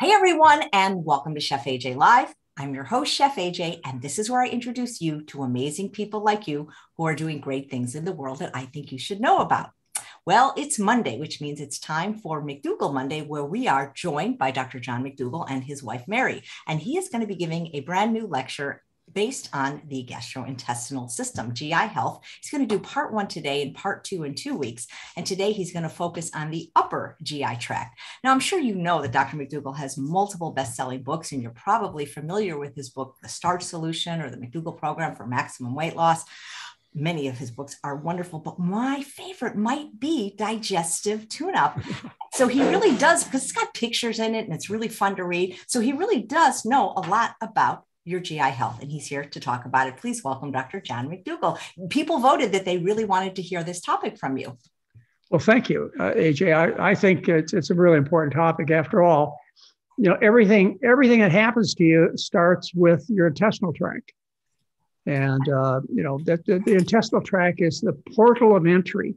Hey everyone, and welcome to Chef AJ Live. I'm your host, Chef AJ, and this is where I introduce you to amazing people like you who are doing great things in the world that I think you should know about. Well, it's Monday, which means it's time for McDougall Monday, where we are joined by Dr. John McDougall and his wife, Mary. And he is going to be giving a brand new lecture based on the gastrointestinal system, GI health. He's going to do part one today and part two in two weeks. And today he's going to focus on the upper GI tract. Now, I'm sure you know that Dr. McDougall has multiple best selling books, and you're probably familiar with his book, The Starch Solution or the McDougall Program for Maximum Weight Loss many of his books are wonderful, but my favorite might be Digestive Tune Up. so he really does, because it's got pictures in it and it's really fun to read. So he really does know a lot about your GI health, and he's here to talk about it. Please welcome Dr. John McDougall. People voted that they really wanted to hear this topic from you. Well, thank you, uh, AJ. I, I think it's, it's a really important topic. After all, you know, everything everything that happens to you starts with your intestinal tract, and uh, you know that the, the intestinal tract is the portal of entry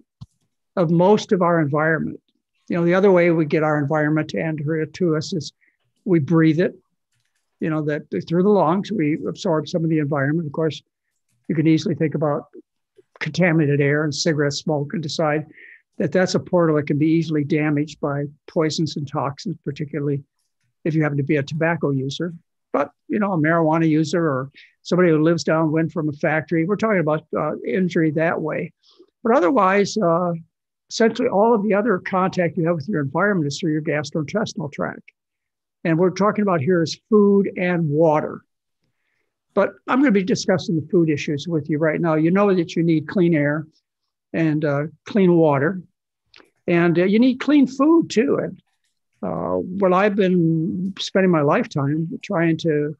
of most of our environment. You know, the other way we get our environment to enter to us is we breathe it you know, that through the lungs, we absorb some of the environment. Of course, you can easily think about contaminated air and cigarette smoke and decide that that's a portal that can be easily damaged by poisons and toxins, particularly if you happen to be a tobacco user. But, you know, a marijuana user or somebody who lives downwind from a factory, we're talking about uh, injury that way. But otherwise, uh, essentially all of the other contact you have with your environment is through your gastrointestinal tract. And we're talking about here is food and water. But I'm going to be discussing the food issues with you right now. You know that you need clean air and uh, clean water, and uh, you need clean food too. And uh, what I've been spending my lifetime trying to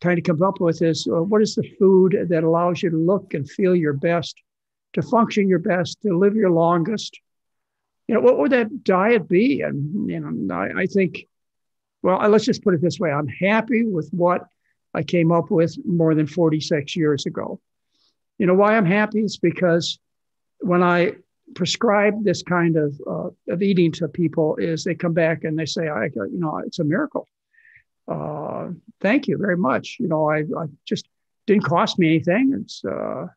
trying to come up with is uh, what is the food that allows you to look and feel your best, to function your best, to live your longest. You know, what would that diet be? And you know, I, I think well, let's just put it this way I'm happy with what I came up with more than 46 years ago. You know why I'm happy? It's because when I prescribe this kind of, uh, of eating to people is they come back and they say, I, you know, it's a miracle. Uh, thank you very much. You know, I, I, just didn't cost me anything. It's uh,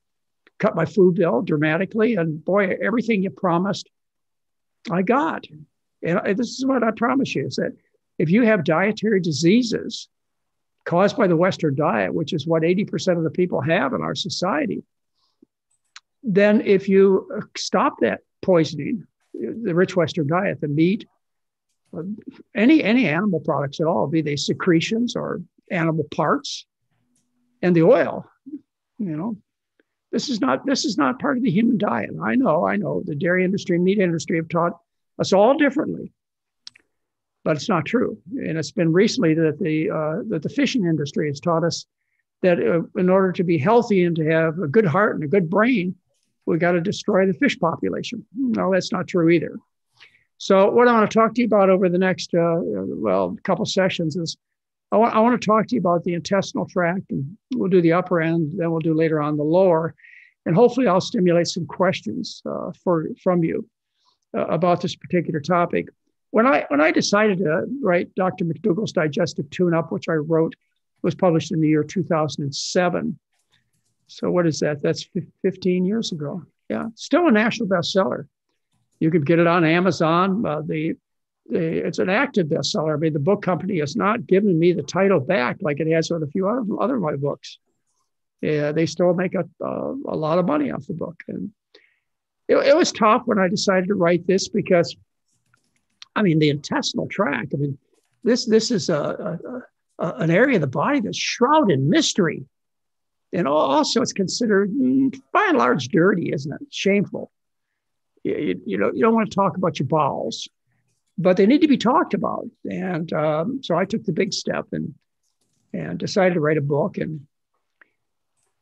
cut my food bill dramatically. And boy, everything you promised, I got. And this is what I promise you is that if you have dietary diseases caused by the Western diet, which is what 80% of the people have in our society, then if you uh, stop that poisoning, the rich Western diet, the meat, uh, any any animal products at all, be they secretions or animal parts, and the oil, you know, this is not this is not part of the human diet. I know, I know, the dairy industry, meat industry have taught us all differently but it's not true. And it's been recently that the uh, that the fishing industry has taught us that uh, in order to be healthy and to have a good heart and a good brain, we got to destroy the fish population. No, that's not true either. So what I want to talk to you about over the next uh, well couple sessions is I want, I want to talk to you about the intestinal tract, and we'll do the upper end, then we'll do later on the lower, and hopefully I'll stimulate some questions uh, for from you uh, about this particular topic when I when I decided to write Dr. McDougall's Digestive Tune-Up, which I wrote, was published in the year 2007. So what is that? That's 15 years ago. Yeah, still a national bestseller. You can get it on Amazon. Uh, the, the it's an active bestseller. I mean, the book company has not given me the title back like it has with a few other other of my books. Yeah, they still make a, a lot of money off the book, and it, it was tough when I decided to write this because I mean, the intestinal tract. I mean, this this is a, a, a an area of the body that's shrouded in mystery, and also it's considered mm, by and large dirty, isn't it? Shameful. You, you know, you don't want to talk about your bowels, but they need to be talked about. And um, so I took the big step and and decided to write a book and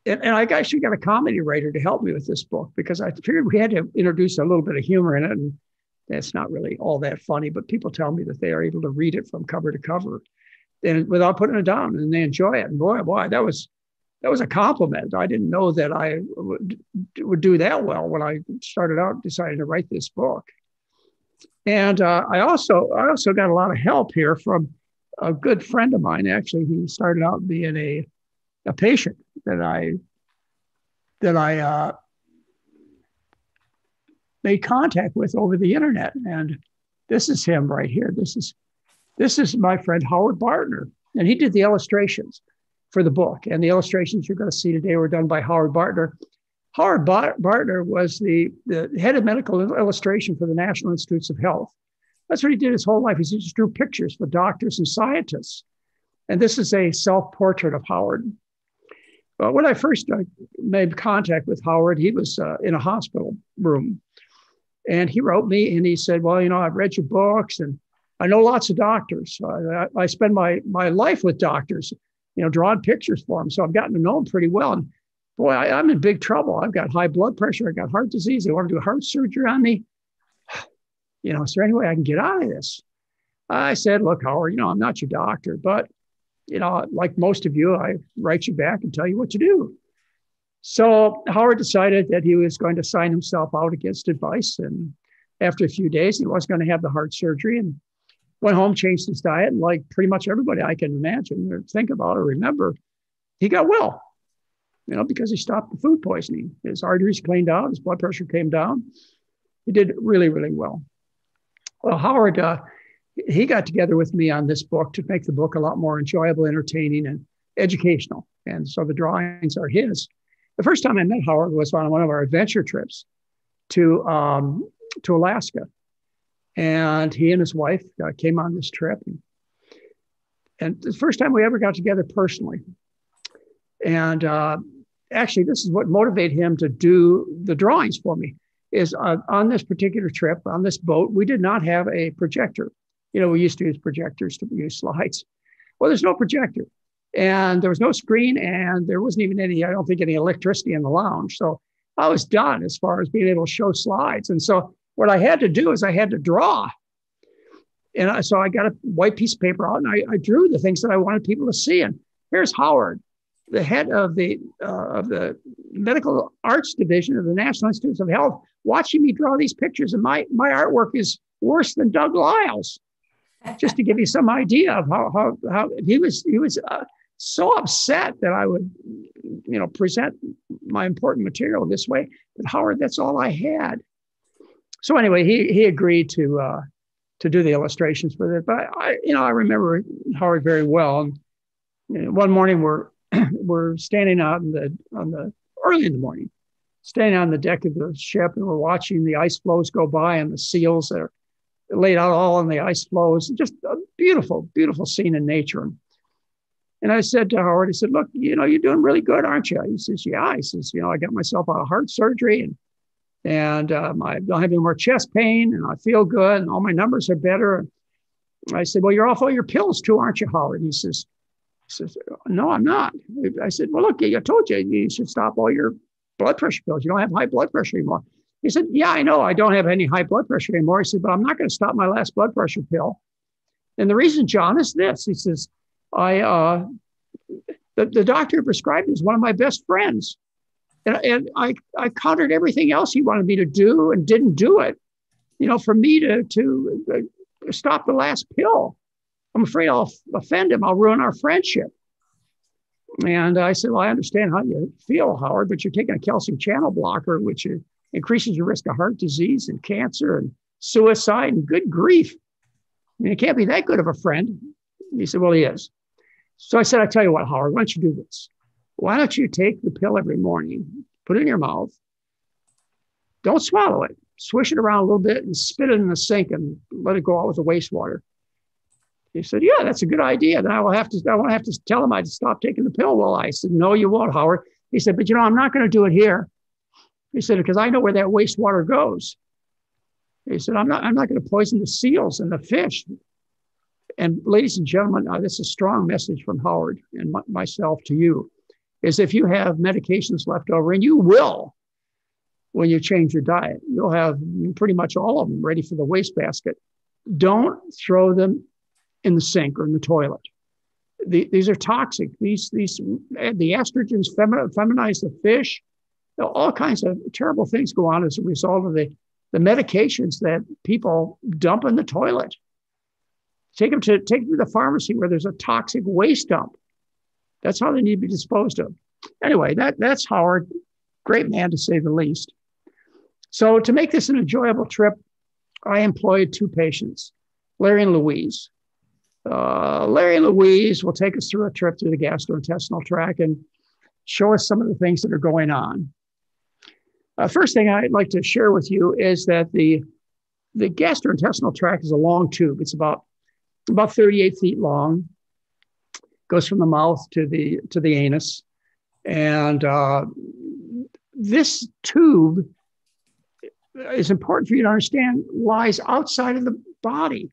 and, and I actually got a comedy writer to help me with this book because I figured we had to introduce a little bit of humor in it. And it's not really all that funny, but people tell me that they are able to read it from cover to cover and without putting it down and they enjoy it. And boy, boy, that was that was a compliment. I didn't know that I would, would do that well when I started out deciding to write this book. And uh, I also I also got a lot of help here from a good friend of mine. Actually, he started out being a a patient that I that I uh, made contact with over the internet, and this is him right here. This is this is my friend Howard Bartner, and he did the illustrations for the book. And the illustrations you're going to see today were done by Howard Bartner. Howard Bartner was the, the head of medical illustration for the National Institutes of Health. That's what he did his whole life. He just drew pictures for doctors and scientists. And this is a self portrait of Howard. But when I first uh, made contact with Howard, he was uh, in a hospital room. And he wrote me and he said, Well, you know, I've read your books and I know lots of doctors. I, I spend my, my life with doctors, you know, drawing pictures for them. So I've gotten to know them pretty well. And boy, I, am in big trouble. I've got high blood pressure. I've got heart disease. They want to do heart surgery on me. You know, is there any way I can get out of this? I said, look, Howard, you know, I'm not your doctor, but, you know, like most of you, I write you back and tell you what to do. So Howard decided that he was going to sign himself out against advice. And after a few days, he was going to have the heart surgery and went home, changed his diet. And like pretty much everybody I can imagine or think about or remember, he got well you know, because he stopped the food poisoning. His arteries cleaned out, his blood pressure came down. He did really, really well. Well, Howard, uh, he got together with me on this book to make the book a lot more enjoyable, entertaining, and educational. And so the drawings are his. The first time I met Howard was on one of our adventure trips to um, to Alaska, and he and his wife uh, came on this trip. And, and the first time we ever got together personally. And uh, actually, this is what motivated him to do the drawings for me. Is uh, on this particular trip on this boat, we did not have a projector. You know, we used to use projectors to use slides. Well, there's no projector, and there was no screen, and there wasn't even any. I don't think any electricity in the lounge. So I was done as far as being able to show slides. And so what I had to do is I had to draw. And I, so I got a white piece of paper out and I, I drew the things that I wanted people to see. And here's Howard the head of the uh, of the medical arts division of the National Institutes of Health watching me draw these pictures, and my my artwork is worse than Doug Lisle's Just to give you some idea of how how, how he was he was uh, so upset that I would you know present my important material this way. But Howard, that's all I had. So anyway, he he agreed to uh, to do the illustrations for it. But I you know I remember Howard very well. And one morning we're we're standing out in the on the early in the morning, standing on the deck of the ship, and we're watching the ice floes go by and the seals that are laid out all on the ice floes. Just a beautiful, beautiful scene in nature. And I said to Howard, I said, "Look, you know, you're doing really good, aren't you?" He says, "Yeah." He says, "You know, I got myself out of heart surgery and." And um, I don't have any more chest pain, and I feel good, and all my numbers are better. I said, "Well, you're off all your pills too, aren't you, Howard?" He says, says, No, I'm not. I said, Well, look, I told you you should stop all your blood pressure pills. You don't have high blood pressure anymore. He said, Yeah, I know I don't have any high blood pressure anymore. He said, But I'm not going to stop my last blood pressure pill. And the reason, John, is this. He says, I, uh, the, the doctor prescribed is one of my best friends. And, and I, I countered everything else he wanted me to do and didn't do it. You know, for me to, to uh, stop the last pill. I'm afraid I'll offend him. I'll ruin our friendship. And I said, Well, I understand how you feel, Howard, but you're taking a calcium channel blocker, which increases your risk of heart disease and cancer and suicide and good grief. I mean, it can't be that good of a friend. He said, Well, he is. So I said, I tell you what, Howard, why don't you do this? Why don't you take the pill every morning, put it in your mouth, don't swallow it, swish it around a little bit and spit it in the sink and let it go out with the wastewater. He said, "Yeah, that's a good idea. Then I will have to. I won't have to tell him I to stop taking the pill." Well, I said, "No, you won't, Howard." He said, "But you know, I'm not going to do it here." He said, "Because I know where that wastewater goes." He said, "I'm not. I'm not going to poison the seals and the fish." And ladies and gentlemen, uh, this is a strong message from Howard and m- myself to you: is if you have medications left over, and you will, when you change your diet, you'll have pretty much all of them ready for the wastebasket. Don't throw them in the sink or in the toilet. The, these are toxic. These, these, the estrogens feminize the fish. All kinds of terrible things go on as a result of the, the medications that people dump in the toilet. Take them to take them to the pharmacy where there's a toxic waste dump. That's how they need to be disposed of. Anyway, that that's Howard, great man to say the least. So to make this an enjoyable trip, I employed two patients, Larry and Louise. Uh, Larry and Louise will take us through a trip through the gastrointestinal tract and show us some of the things that are going on. Uh, first thing I'd like to share with you is that the, the gastrointestinal tract is a long tube. It's about, about 38 feet long, goes from the mouth to the, to the anus. And uh, this tube is important for you to understand lies outside of the body.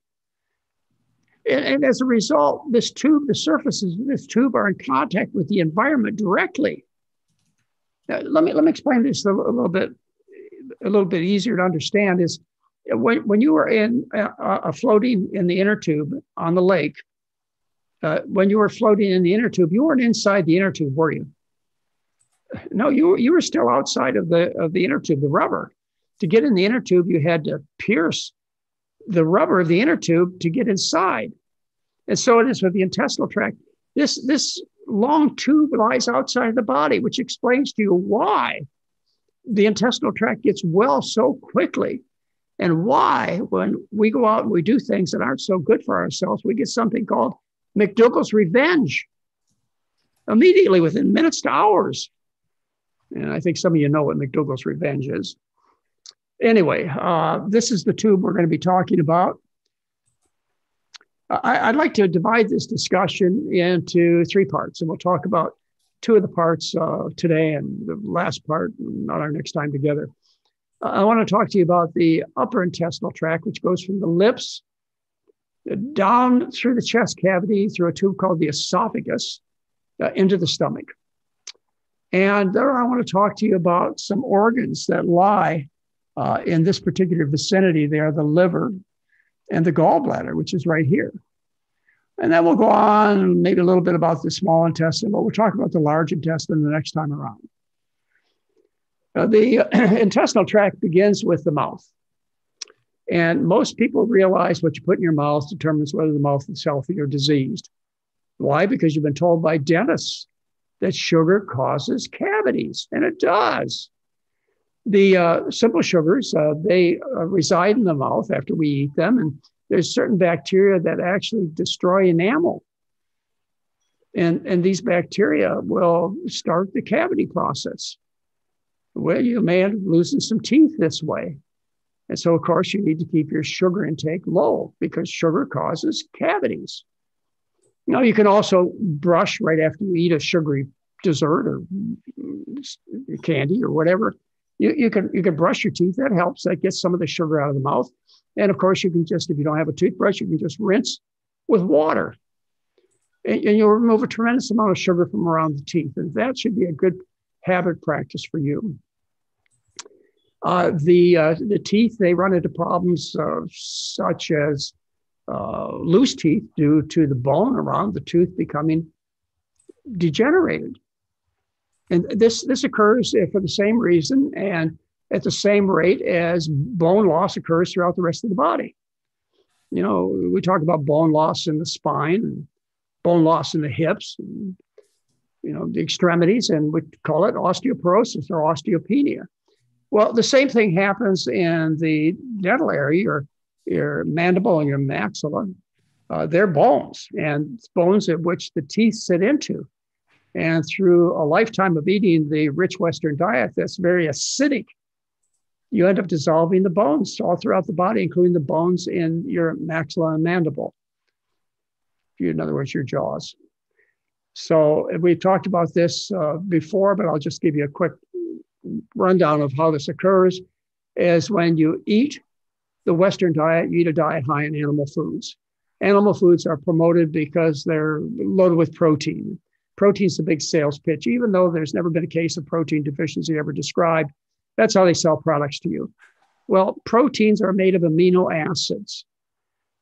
And, and, as a result, this tube, the surfaces of this tube are in contact with the environment directly. Now, let me let me explain this a, a, little bit, a little bit easier to understand. Is when when you were in uh, uh, floating in the inner tube on the lake, uh, when you were floating in the inner tube, you weren't inside the inner tube, were you? No, you you were still outside of the of the inner tube, the rubber. To get in the inner tube, you had to pierce the rubber of the inner tube to get inside. And so it is with the intestinal tract. This, this long tube lies outside of the body, which explains to you why the intestinal tract gets well so quickly and why, when we go out and we do things that aren't so good for ourselves, we get something called McDougall's revenge immediately within minutes to hours. And I think some of you know what McDougall's revenge is anyway, uh, this is the tube we're going to be talking about. I, would like to divide this discussion into three parts, and we'll talk about two of the parts uh, today and the last part not our next time together. I want to talk to you about the upper intestinal tract, which goes from the lips down through the chest cavity through a tube called the esophagus uh, into the stomach. And there I want to talk to you about some organs that lie uh, in this particular vicinity, they are the liver and the gallbladder, which is right here. And then we'll go on maybe a little bit about the small intestine, but we'll talk about the large intestine the next time around. Uh, the intestinal tract begins with the mouth. And most people realize what you put in your mouth determines whether the mouth is healthy or diseased. Why? Because you've been told by dentists that sugar causes cavities, and it does. The uh, simple sugars, uh, they uh, reside in the mouth after we eat them, and there's certain bacteria that actually destroy enamel. And, and these bacteria will start the cavity process. Well, you may end up losing some teeth this way. And so, of course, you need to keep your sugar intake low because sugar causes cavities. Now, you can also brush right after you eat a sugary dessert or candy or whatever you, you can you can brush your teeth. That helps. That gets some of the sugar out of the mouth. And of course, you can just if you don't have a toothbrush, you can just rinse with water, and, and you'll remove a tremendous amount of sugar from around the teeth. And that should be a good habit practice for you. Uh, the uh, the teeth they run into problems such as uh, loose teeth due to the bone around the tooth becoming degenerated. And this, this occurs for the same reason and at the same rate as bone loss occurs throughout the rest of the body. You know, we talk about bone loss in the spine, bone loss in the hips, you know, the extremities, and we call it osteoporosis or osteopenia. Well, the same thing happens in the dental area, your, your mandible and your maxilla. Uh, they're bones and bones at which the teeth sit into. And through a lifetime of eating the rich Western diet that's very acidic, you end up dissolving the bones all throughout the body, including the bones in your maxilla and mandible. In other words, your jaws. So we've talked about this uh, before, but I'll just give you a quick rundown of how this occurs. Is when you eat the Western diet, you eat a diet high in animal foods. Animal foods are promoted because they're loaded with protein protein's the big sales pitch, even though there's never been a case of protein deficiency ever described. That's how they sell products to you. Well, proteins are made of amino acids.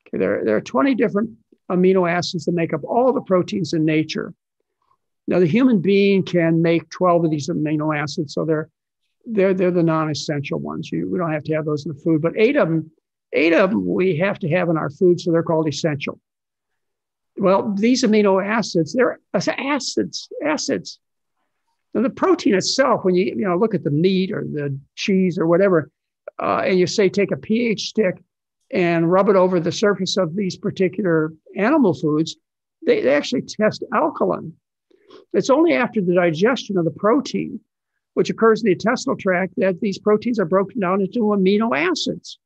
Okay, there, there are 20 different amino acids that make up all the proteins in nature. Now, the human being can make 12 of these amino acids, so they're they're, they're the non-essential ones. You, we don't have to have those in the food, but eight of them, eight of them we have to have in our food, so they're called essential. Well, these amino acids, they're acids, acids. Now, the protein itself, when you, you know, look at the meat or the cheese or whatever, uh, and you say take a pH stick and rub it over the surface of these particular animal foods, they, they actually test alkaline. It's only after the digestion of the protein, which occurs in the intestinal tract, that these proteins are broken down into amino acids.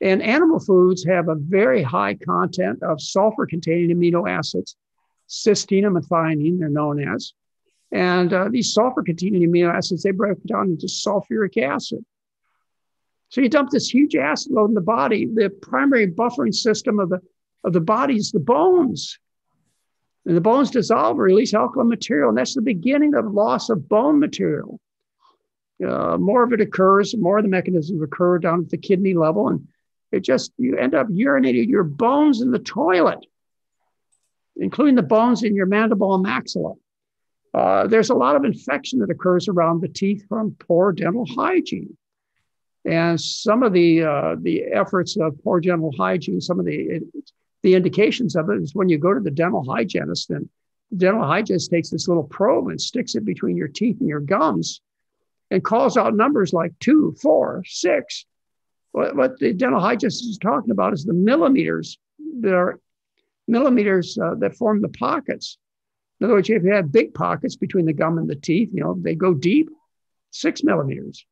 And animal foods have a very high content of sulfur containing amino acids, cysteine and methionine, they're known as. And uh, these sulfur containing amino acids, they break down into sulfuric acid. So you dump this huge acid load in the body. The primary buffering system of the, of the body is the bones. And the bones dissolve or release alkaline material, and that's the beginning of loss of bone material. Uh, more of it occurs, more of the mechanisms occur down at the kidney level, and it just you end up urinating your bones in the toilet, including the bones in your mandible and maxilla. Uh, there's a lot of infection that occurs around the teeth from poor dental hygiene. And some of the uh, the efforts of poor dental hygiene, some of the the indications of it is when you go to the dental hygienist, and the dental hygienist takes this little probe and sticks it between your teeth and your gums, and calls out numbers like two, four, six. What, what the dental hygienist is talking about is the millimeters that are millimeters uh, that form the pockets. In other words, if you have big pockets between the gum and the teeth, you know they go deep, six millimeters.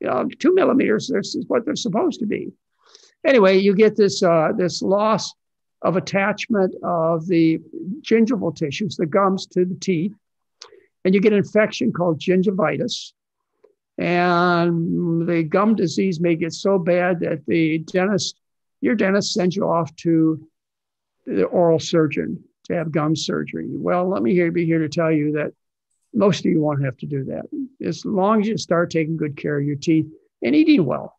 You know, two millimeters is what they're supposed to be. Anyway, you get this uh, this loss of attachment of the gingival tissues, the gums to the teeth, and you get an infection called gingivitis. And the gum disease may get so bad that the dentist, your dentist, sends you off to the oral surgeon to have gum surgery. Well, let me be here to tell you that most of you won't have to do that as long as you start taking good care of your teeth and eating well.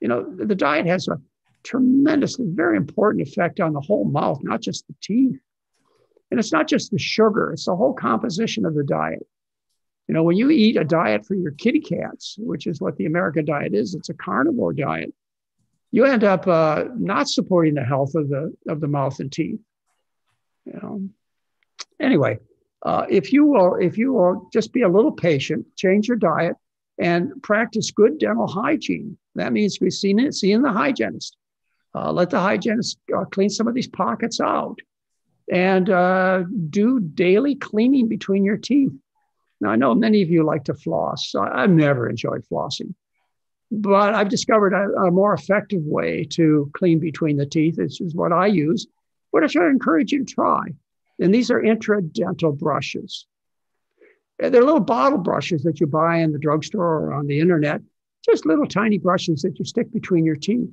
You know, the diet has a tremendously, very important effect on the whole mouth, not just the teeth. And it's not just the sugar, it's the whole composition of the diet. You know, when you eat a diet for your kitty cats, which is what the American diet is, it's a carnivore diet. You end up uh, not supporting the health of the of the mouth and teeth. You know. Anyway, uh, if you will, if you will just be a little patient, change your diet, and practice good dental hygiene. That means we've seen it, seeing the hygienist. Uh, let the hygienist uh, clean some of these pockets out, and uh, do daily cleaning between your teeth. Now I know many of you like to floss. I, have never enjoyed flossing, but I've discovered a, a, more effective way to clean between the teeth. This is what I use, which I should encourage you to try. And these are interdental brushes. They're little bottle brushes that you buy in the drugstore or on the internet, just little tiny brushes that you stick between your teeth.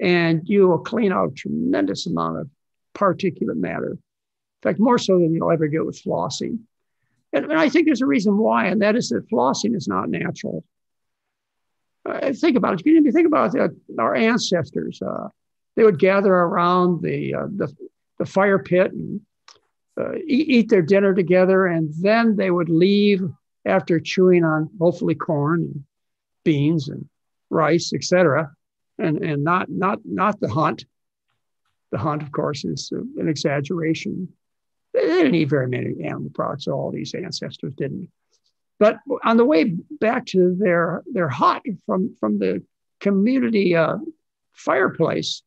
And you will clean out a tremendous amount of particulate matter. In fact, more so than you'll ever get with flossing. And, and I think there's a reason why, and that is that flossing is not natural. Uh, think about it. If you think about uh, our ancestors, uh, they would gather around the, uh, the, the fire pit and uh, eat, eat their dinner together, and then they would leave after chewing on hopefully corn and beans and rice, etc., and and not not not the hunt. The hunt, of course, is an exaggeration. They didn't eat very many animal products. All these ancestors didn't. But on the way back to their their hut from from the community uh, fireplace,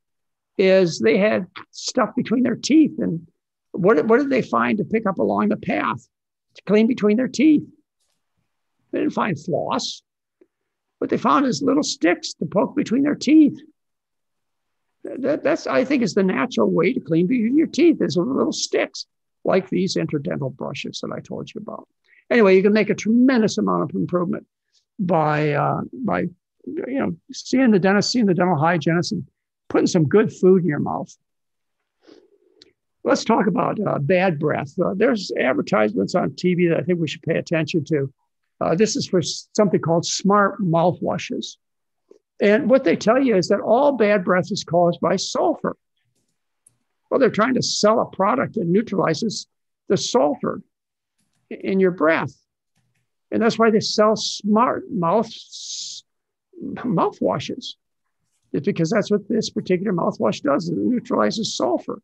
is they had stuff between their teeth and what, what did they find to pick up along the path to clean between their teeth? They didn't find floss. What they found is little sticks to poke between their teeth. That, that's, I think, is the natural way to clean your teeth is little sticks like these interdental brushes that I told you about. Anyway, you can make a tremendous amount of improvement by uh, by you know seeing the dentist, seeing the dental hygienist, and putting some good food in your mouth. Let's talk about uh, bad breath. Uh, there's advertisements on TV that I think we should pay attention to. Uh, this is for something called smart mouthwashes. And what they tell you is that all bad breath is caused by sulfur. Well, they're trying to sell a product that neutralizes the sulfur in your breath. And that's why they sell smart mouth mouthwashes. It's because that's what this particular mouthwash does. It neutralizes sulfur.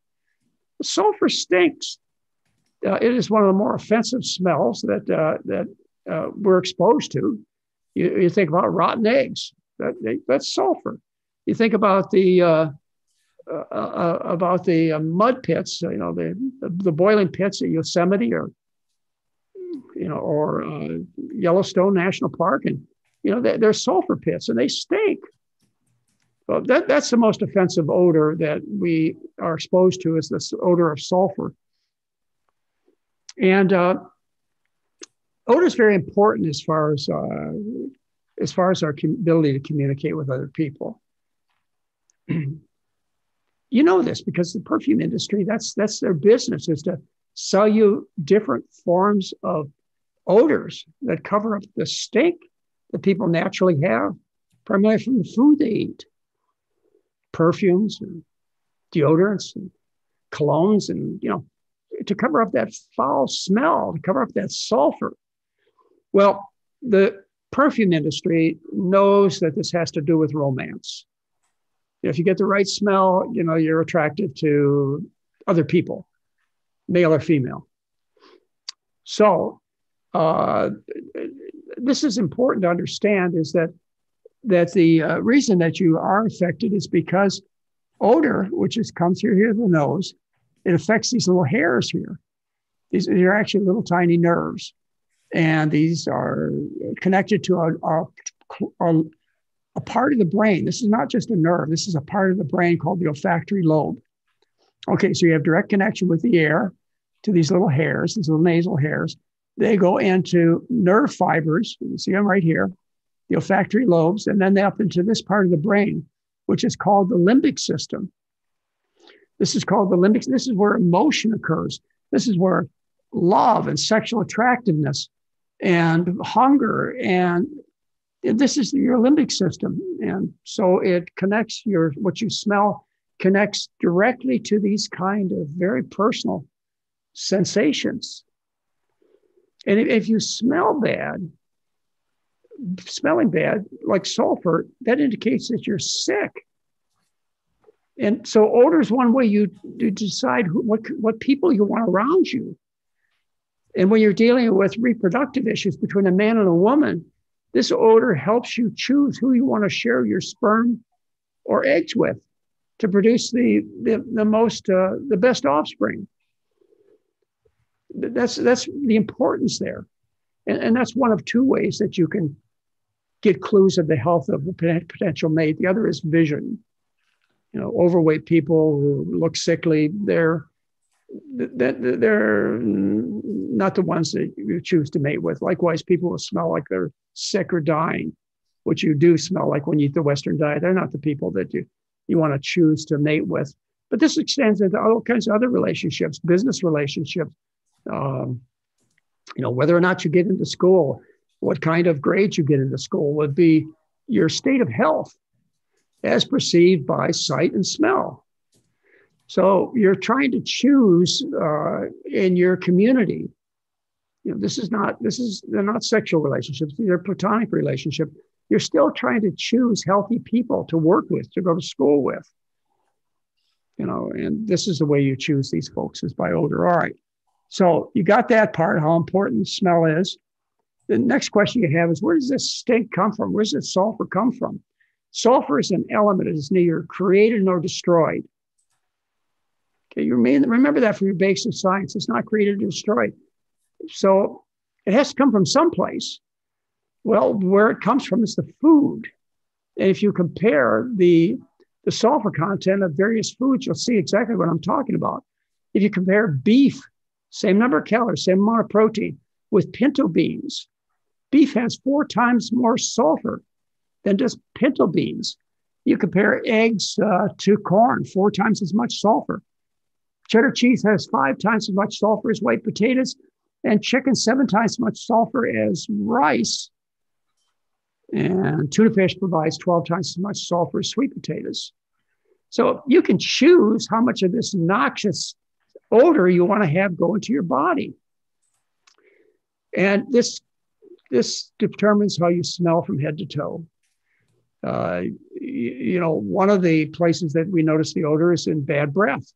sulfur stinks. Uh, it is one of the more offensive smells that uh, that uh, we're exposed to. You, you, think about rotten eggs. That, that's sulfur. You think about the uh, uh, uh, about the mud pits. You know the the boiling pits at Yosemite or you know or Yellowstone National Park, and you know they're, they're sulfur pits and they stink. Well, that, that's the most offensive odor that we are exposed to is this odor of sulfur. And uh, odor is very important as far as uh, as far as our ability to communicate with other people. you know this because the perfume industry that's that's their business is to sell you different forms of odors that cover up the stink that people naturally have, primarily from the food they eat perfumes and deodorants and colognes and, you know, to cover up that foul smell, to cover up that sulfur. Well, the perfume industry knows that this has to do with romance. If you get the right smell, you know, you're attracted to other people, male or female. So, uh, this is important to understand is that that the uh, reason that you are affected is because odor, which is comes through here the nose, it affects these little hairs here. These are actually little tiny nerves, and these are connected to a, a, a, part of the brain. This is not just a nerve. This is a part of the brain called the olfactory lobe. Okay, so you have direct connection with the air to these little hairs, these little nasal hairs. They go into nerve fibers. You see them right here the olfactory lobes, and then they up into this part of the brain, which is called the limbic system. This is called the limbic. This is where emotion occurs. This is where love and sexual attractiveness and hunger and this is your limbic system. And so it connects your what you smell connects directly to these kind of very personal sensations. And if you smell bad, smelling bad, like sulfur, that indicates that you're sick. And so odor is one way you, you decide who, what, what people you want around you. And when you're dealing with reproductive issues between a man and a woman, this odor helps you choose who you want to share your sperm or eggs with to produce the, the, the most, uh, the best offspring. That's, that's the importance there. And, and that's one of two ways that you can get clues of the health of the potential mate. The other is vision. You know, overweight people who look sickly, they're they're not the ones that you choose to mate with. Likewise, people who smell like they're sick or dying, which you do smell like when you eat the Western diet, they're not the people that you, you want to choose to mate with. But this extends into all kinds of other relationships, business relationships. Um, you know, whether or not you get into school, what kind of grades you get into school would be your state of health as perceived by sight and smell. So you're trying to choose uh, in your community. You know, this is not this is they're not sexual relationships; they're platonic relationship. You're still trying to choose healthy people to work with, to go to school with. You know, and this is the way you choose these folks is by odor. All right. So you got that part, how important smell is. The next question you have is where does this stink come from? Where does this sulfur come from? Sulfur is an element that is neither created nor destroyed. Okay, you remember that from your basic science. It's not created or destroyed. So it has to come from someplace. Well, where it comes from is the food. And if you compare the, the sulfur content of various foods, you'll see exactly what I'm talking about. If you compare beef, same number of calories, same amount of protein, with pinto beans, Beef has four times more sulfur than just pinto beans. You compare eggs uh, to corn, four times as much sulfur. Cheddar cheese has five times as much sulfur as white potatoes, and chicken seven times as much sulfur as rice. And tuna fish provides 12 times as much sulfur as sweet potatoes. So you can choose how much of this noxious odor you want to have go into your body. And this this determines how you smell from head to toe. Uh, you, you know, one of the places that we notice the odor is in bad breath.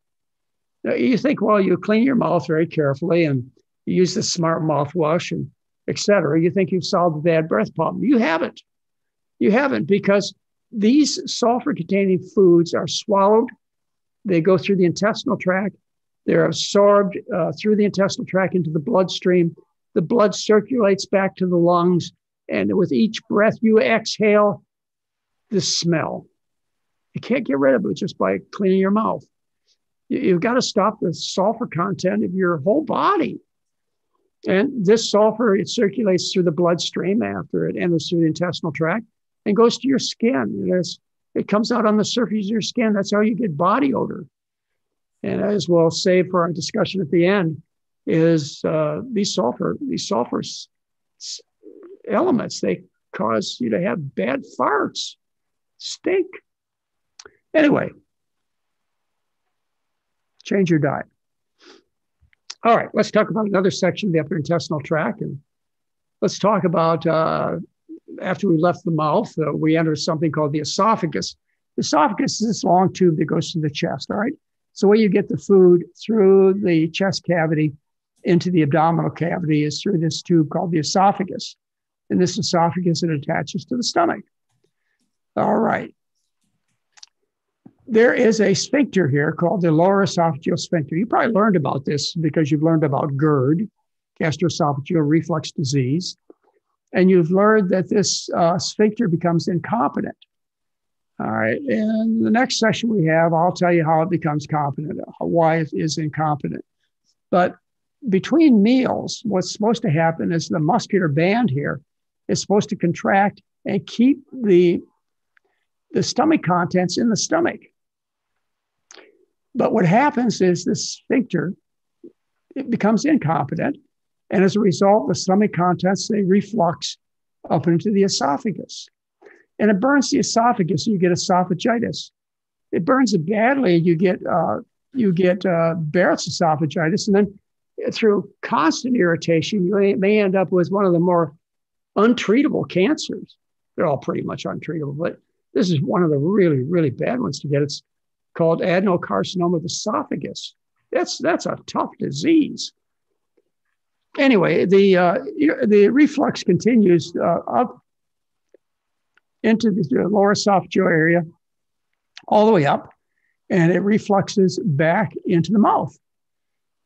You think, well, you clean your mouth very carefully and you use the smart mouthwash and et cetera. You think you've solved the bad breath problem. You haven't. You haven't because these sulfur containing foods are swallowed, they go through the intestinal tract, they're absorbed uh, through the intestinal tract into the bloodstream. The blood circulates back to the lungs. And with each breath you exhale, the smell. You can't get rid of it just by cleaning your mouth. You, have got to stop the sulfur content of your whole body. And this sulfur, it circulates through the bloodstream after it enters through the intestinal tract and goes to your skin. It, it comes out on the surface of your skin. That's how you get body odor. And as we'll say for our discussion at the end, is uh, these sulfur, these sulfur elements, they cause you to have bad farts, stink. Anyway, change your diet. All right, let's talk about another section of the upper intestinal tract. And let's talk about uh, after we left the mouth, uh, we enter something called the esophagus. The esophagus is this long tube that goes to the chest, all right? So, where you get the food through the chest cavity into the abdominal cavity is through this tube called the esophagus. And this esophagus, it attaches to the stomach. All right there is a sphincter here called the lower esophageal sphincter. You probably learned about this because you've learned about GERD, gastroesophageal reflux disease, and you've learned that this uh, sphincter becomes incompetent. All right. In the next session we have, I'll tell you how it becomes competent, why it is incompetent. But between meals, what's supposed to happen is the muscular band here is supposed to contract and keep the, the stomach contents in the stomach. But what happens is the sphincter it becomes incompetent, and as a result, the stomach contents they reflux up into the esophagus, and it burns the esophagus. You get esophagitis. It burns it badly. You get uh, you get uh, Barrett's esophagitis, and then through constant irritation, you may end up with one of the more untreatable cancers. They're all pretty much untreatable, but this is one of the really, really bad ones to get. It's called adenocarcinoma of the esophagus. That's that's a tough disease. Anyway, the uh, the reflux continues uh, up into the lower esophageal area, all the way up, and it refluxes back into the mouth.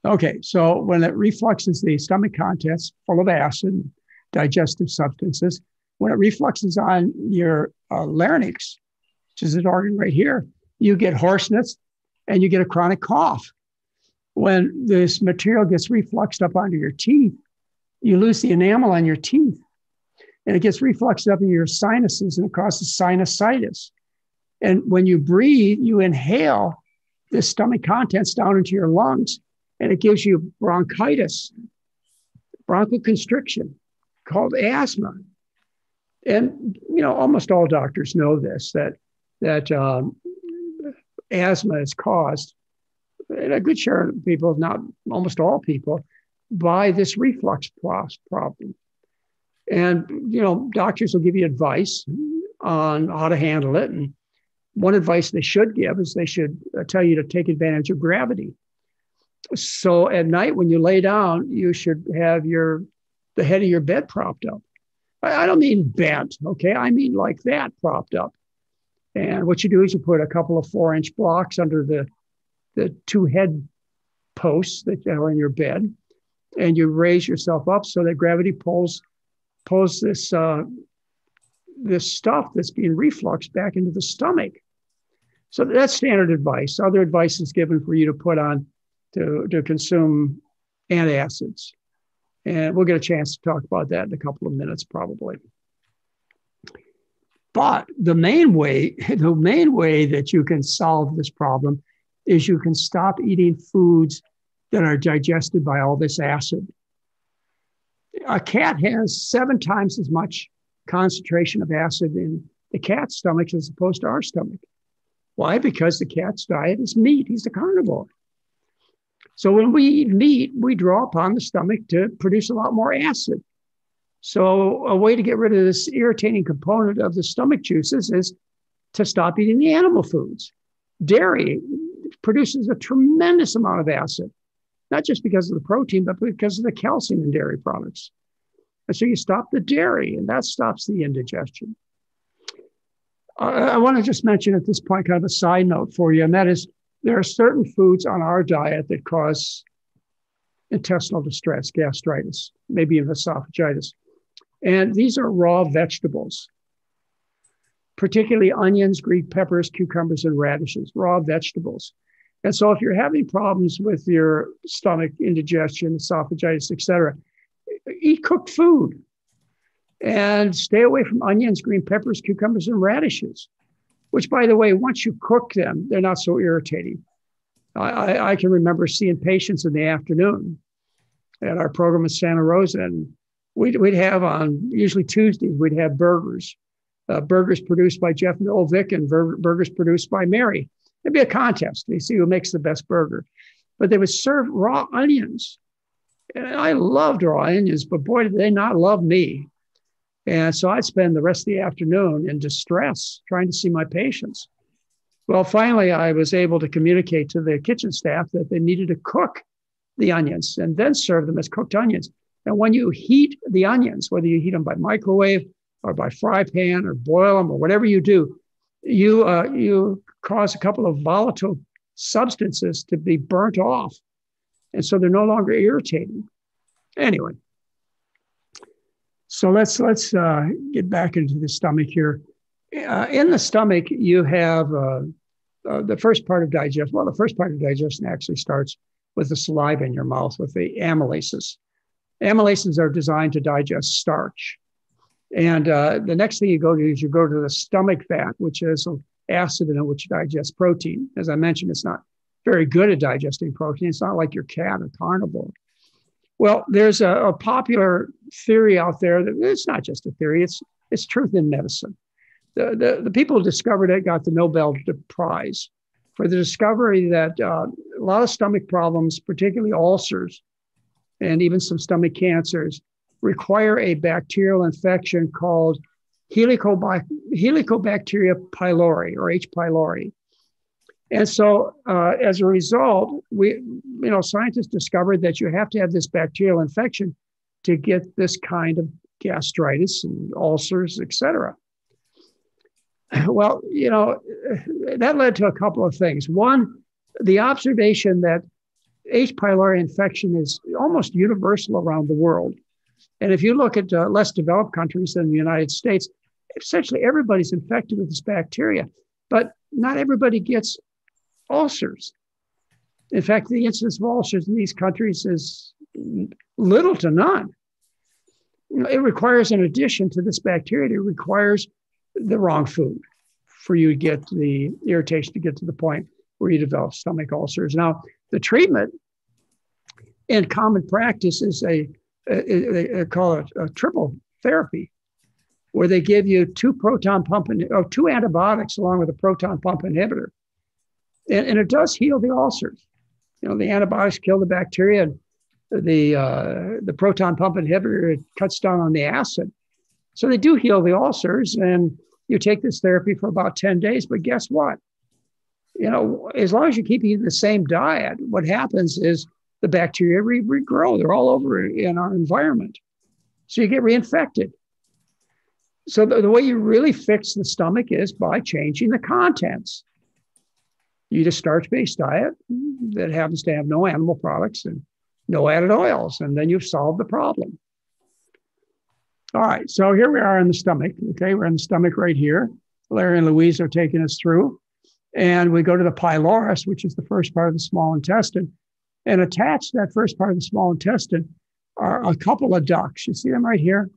Okay, so when it refluxes the stomach contents full of acid, digestive substances, when it refluxes on your uh, larynx, which is an organ right here, you get hoarseness and you get a chronic cough. When this material gets refluxed up onto your teeth, you lose the enamel on your teeth and it gets refluxed up in your sinuses and it causes sinusitis. And when you breathe, you inhale the stomach contents down into your lungs and it gives you bronchitis, bronchoconstriction called asthma. And, you know, almost all doctors know this that, that um, asthma is caused, and a good share of people, if not almost all people, by this reflux problem. And, you know, doctors will give you advice on how to handle it. And one advice they should give is they should uh, tell you to take advantage of gravity. So at night when you lay down, you should have your the head of your bed propped up. I, I don't mean bent, okay? I mean like that propped up. And what you do is you put a couple of four inch blocks under the, the two head posts that are in your bed, and you raise yourself up so that gravity pulls pulls this uh, this stuff that's being refluxed back into the stomach. So that's standard advice. Other advice is given for you to put on to, to consume antacids. And we'll get a chance to talk about that in a couple of minutes, probably. But the main way, the main way that you can solve this problem is you can stop eating foods that are digested by all this acid. A cat has seven times as much concentration of acid in the cat's stomach as opposed to our stomach. Why? Because the cat's diet is meat. He's a carnivore. So when we eat meat, we draw upon the stomach to produce a lot more acid. So, a way to get rid of this irritating component of the stomach juices is to stop eating the animal foods. Dairy produces a tremendous amount of acid, not just because of the protein, but because of the calcium in dairy products. And so you stop the dairy, and that stops the indigestion. Uh, I want to just mention at this point, kind of a side note for you, and that is there are certain foods on our diet that cause intestinal distress, gastritis, maybe even esophagitis. And these are raw vegetables, particularly onions, green peppers, cucumbers, and radishes, raw vegetables. And so if you're having problems with your stomach, indigestion, esophagitis, etc., eat cooked food and stay away from onions, green peppers, cucumbers, and radishes, which, by the way, once you cook them, they're not so irritating. I, I can remember seeing patients in the afternoon at our program in Santa Rosa, and we'd, we'd have on usually Tuesdays, we'd have burgers, uh, burgers produced by Jeff Novick and bur- burgers produced by Mary. It'd be a contest. They see who makes the best burger. But they would serve raw onions. And I loved raw onions, but boy, did they not love me. And so I'd spend the rest of the afternoon in distress trying to see my patients. Well, finally, I was able to communicate to the kitchen staff that they needed to cook the onions and then serve them as cooked onions. And when you heat the onions, whether you heat them by microwave or by fry pan or boil them or whatever you do, you uh, you cause a couple of volatile substances to be burnt off, and so they're no longer irritating. Anyway, so let's let's uh, get back into the stomach here. Uh, in the stomach, you have uh, uh, the first part of digestion. Well, the first part of digestion actually starts with the saliva in your mouth, with the amylases. Amylases are designed to digest starch. And uh, the next thing you go to is you go to the stomach fat, which is an acid in which digests protein. As I mentioned, it's not very good at digesting protein. It's not like your cat or carnivore. Well, there's a, a popular theory out there that it's not just a theory, it's, it's truth in medicine. The, the, the people who discovered it got the Nobel Prize for the discovery that uh, a lot of stomach problems, particularly ulcers and even some stomach cancers, require a bacterial infection called Helicobacter pylori or H. pylori. And so, uh, as a result, we, you know, scientists discovered that you have to have this bacterial infection to get this kind of gastritis and ulcers, et cetera. Well, you know, that led to a couple of things. One, the observation that H. pylori infection is almost universal around the world. And if you look at uh, less developed countries than the United States, essentially everybody's infected with this bacteria, but not everybody gets ulcers. In fact, the incidence of ulcers in these countries is little to none. It requires, in addition to this bacteria, it requires the wrong food for you to get the irritation to get to the point where you develop stomach ulcers. Now, the treatment in common practice is a, they call it a triple therapy, where they give you two proton pump or two antibiotics along with a proton pump inhibitor and, and it does heal the ulcers. You know, the antibiotics kill the bacteria, and the uh, the proton pump inhibitor cuts down on the acid, so they do heal the ulcers. And you take this therapy for about ten days, but guess what? You know, as long as you keep eating the same diet, what happens is the bacteria re- regrow. They're all over in our environment, so you get reinfected. So the, the way you really fix the stomach is by changing the contents You eat a starch based diet that happens to have no animal products and no added oils, and then you've solved the problem. All right, so here we are in the stomach. Okay, we're in the stomach right here. Larry and Louise are taking us through. And we go to the pylorus, which is the first part of the small intestine. And attached to that first part of the small intestine are a couple of ducts. You see them right here?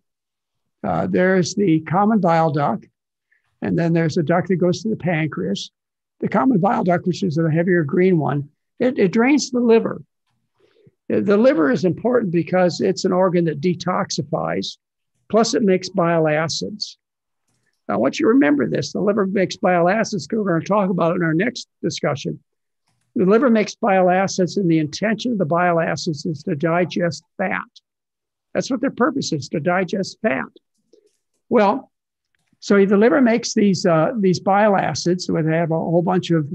Uh, there's the common bile duct, and then there's a duct that goes to the pancreas. The common bile duct, which is the heavier green one, it, it drains the liver. The liver is important because it's an organ that detoxifies, plus it makes bile acids. I want you to remember this the liver makes bile acids, we're going to talk about it in our next discussion. The liver makes bile acids, and the intention of the bile acids is to digest fat. That's what their purpose is to digest fat. Well, so the liver makes these uh, these bile acids, which have a whole bunch of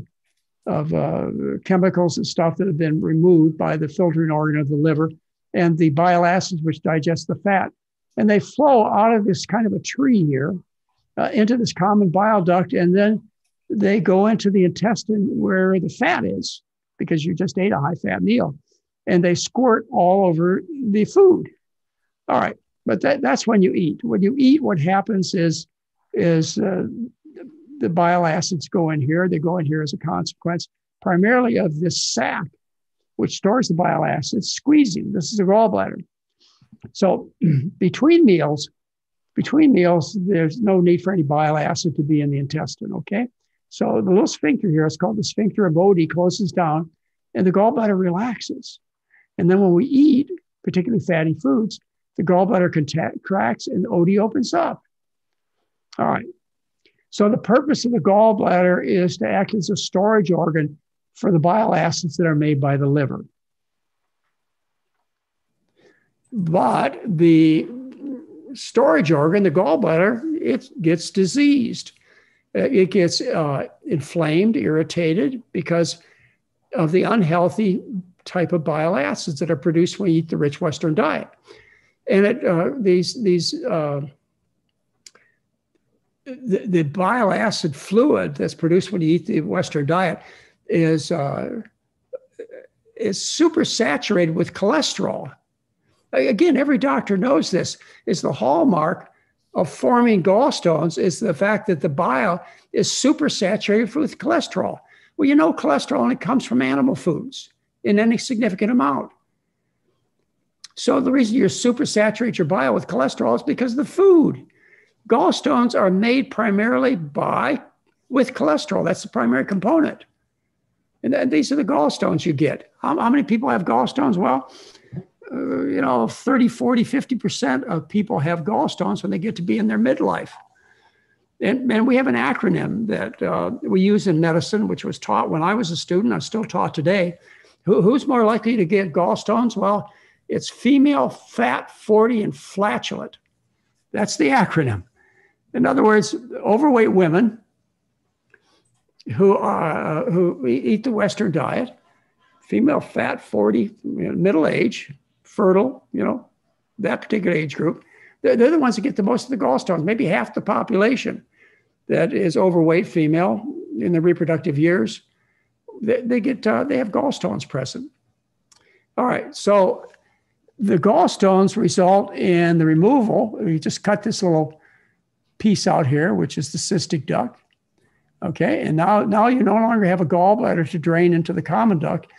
of uh, chemicals and stuff that have been removed by the filtering organ of the liver and the bile acids which digest the fat. And they flow out of this kind of a tree here uh, into this common bile duct, and then they go into the intestine where the fat is because you just ate a high fat meal and they squirt all over the food. All right, but that, that's when you eat. When you eat, what happens is is uh, the bile acids go in here. They go in here as a consequence, primarily of this sac, which stores the bile acids, squeezing. This is a gallbladder. So between meals, between meals, there's no need for any bile acid to be in the intestine. Okay. So the little sphincter here, it's called the sphincter of Oddi, closes down, and the gallbladder relaxes. And then when we eat, particularly fatty foods, the gallbladder contracts and Oddi opens up. All right. So the purpose of the gallbladder is to act as a storage organ for the bile acids that are made by the liver. But the storage organ, the gallbladder, it gets diseased. Uh, it gets uh, inflamed, irritated because of the unhealthy type of bile acids that are produced when you eat the rich Western diet. And it, uh, these, these uh, the, the, bile acid fluid that's produced when you eat the Western diet is, uh, is super saturated with cholesterol. Again, every doctor knows this. Is the hallmark of forming gallstones is the fact that the bile is super saturated with cholesterol. Well, you know, cholesterol only comes from animal foods in any significant amount. So the reason you super saturate your bile with cholesterol is because of the food. Gallstones are made primarily by with cholesterol. That's the primary component. And these are the gallstones you get. How, how many people have gallstones? Well, uh, you know, 30, 40, 50% of people have gallstones when they get to be in their midlife. And, and we have an acronym that uh, we use in medicine, which was taught when I was a student, I'm still taught today. Who, who's more likely to get gallstones? Well, it's female, fat, 40, and flatulent. That's the acronym. In other words, overweight women who, are, uh, who eat the Western diet, female, fat, 40, you know, middle age, fertile, you know, that particular age group, they're, they're the ones that get the most of the gallstones, maybe half the population that is overweight female in the reproductive years, they, they get uh, they have gallstones present. All right, so the gallstones result in the removal. We just cut this little piece out here, which is the cystic duct. Okay, and now now you no longer have a gallbladder to drain into the common duct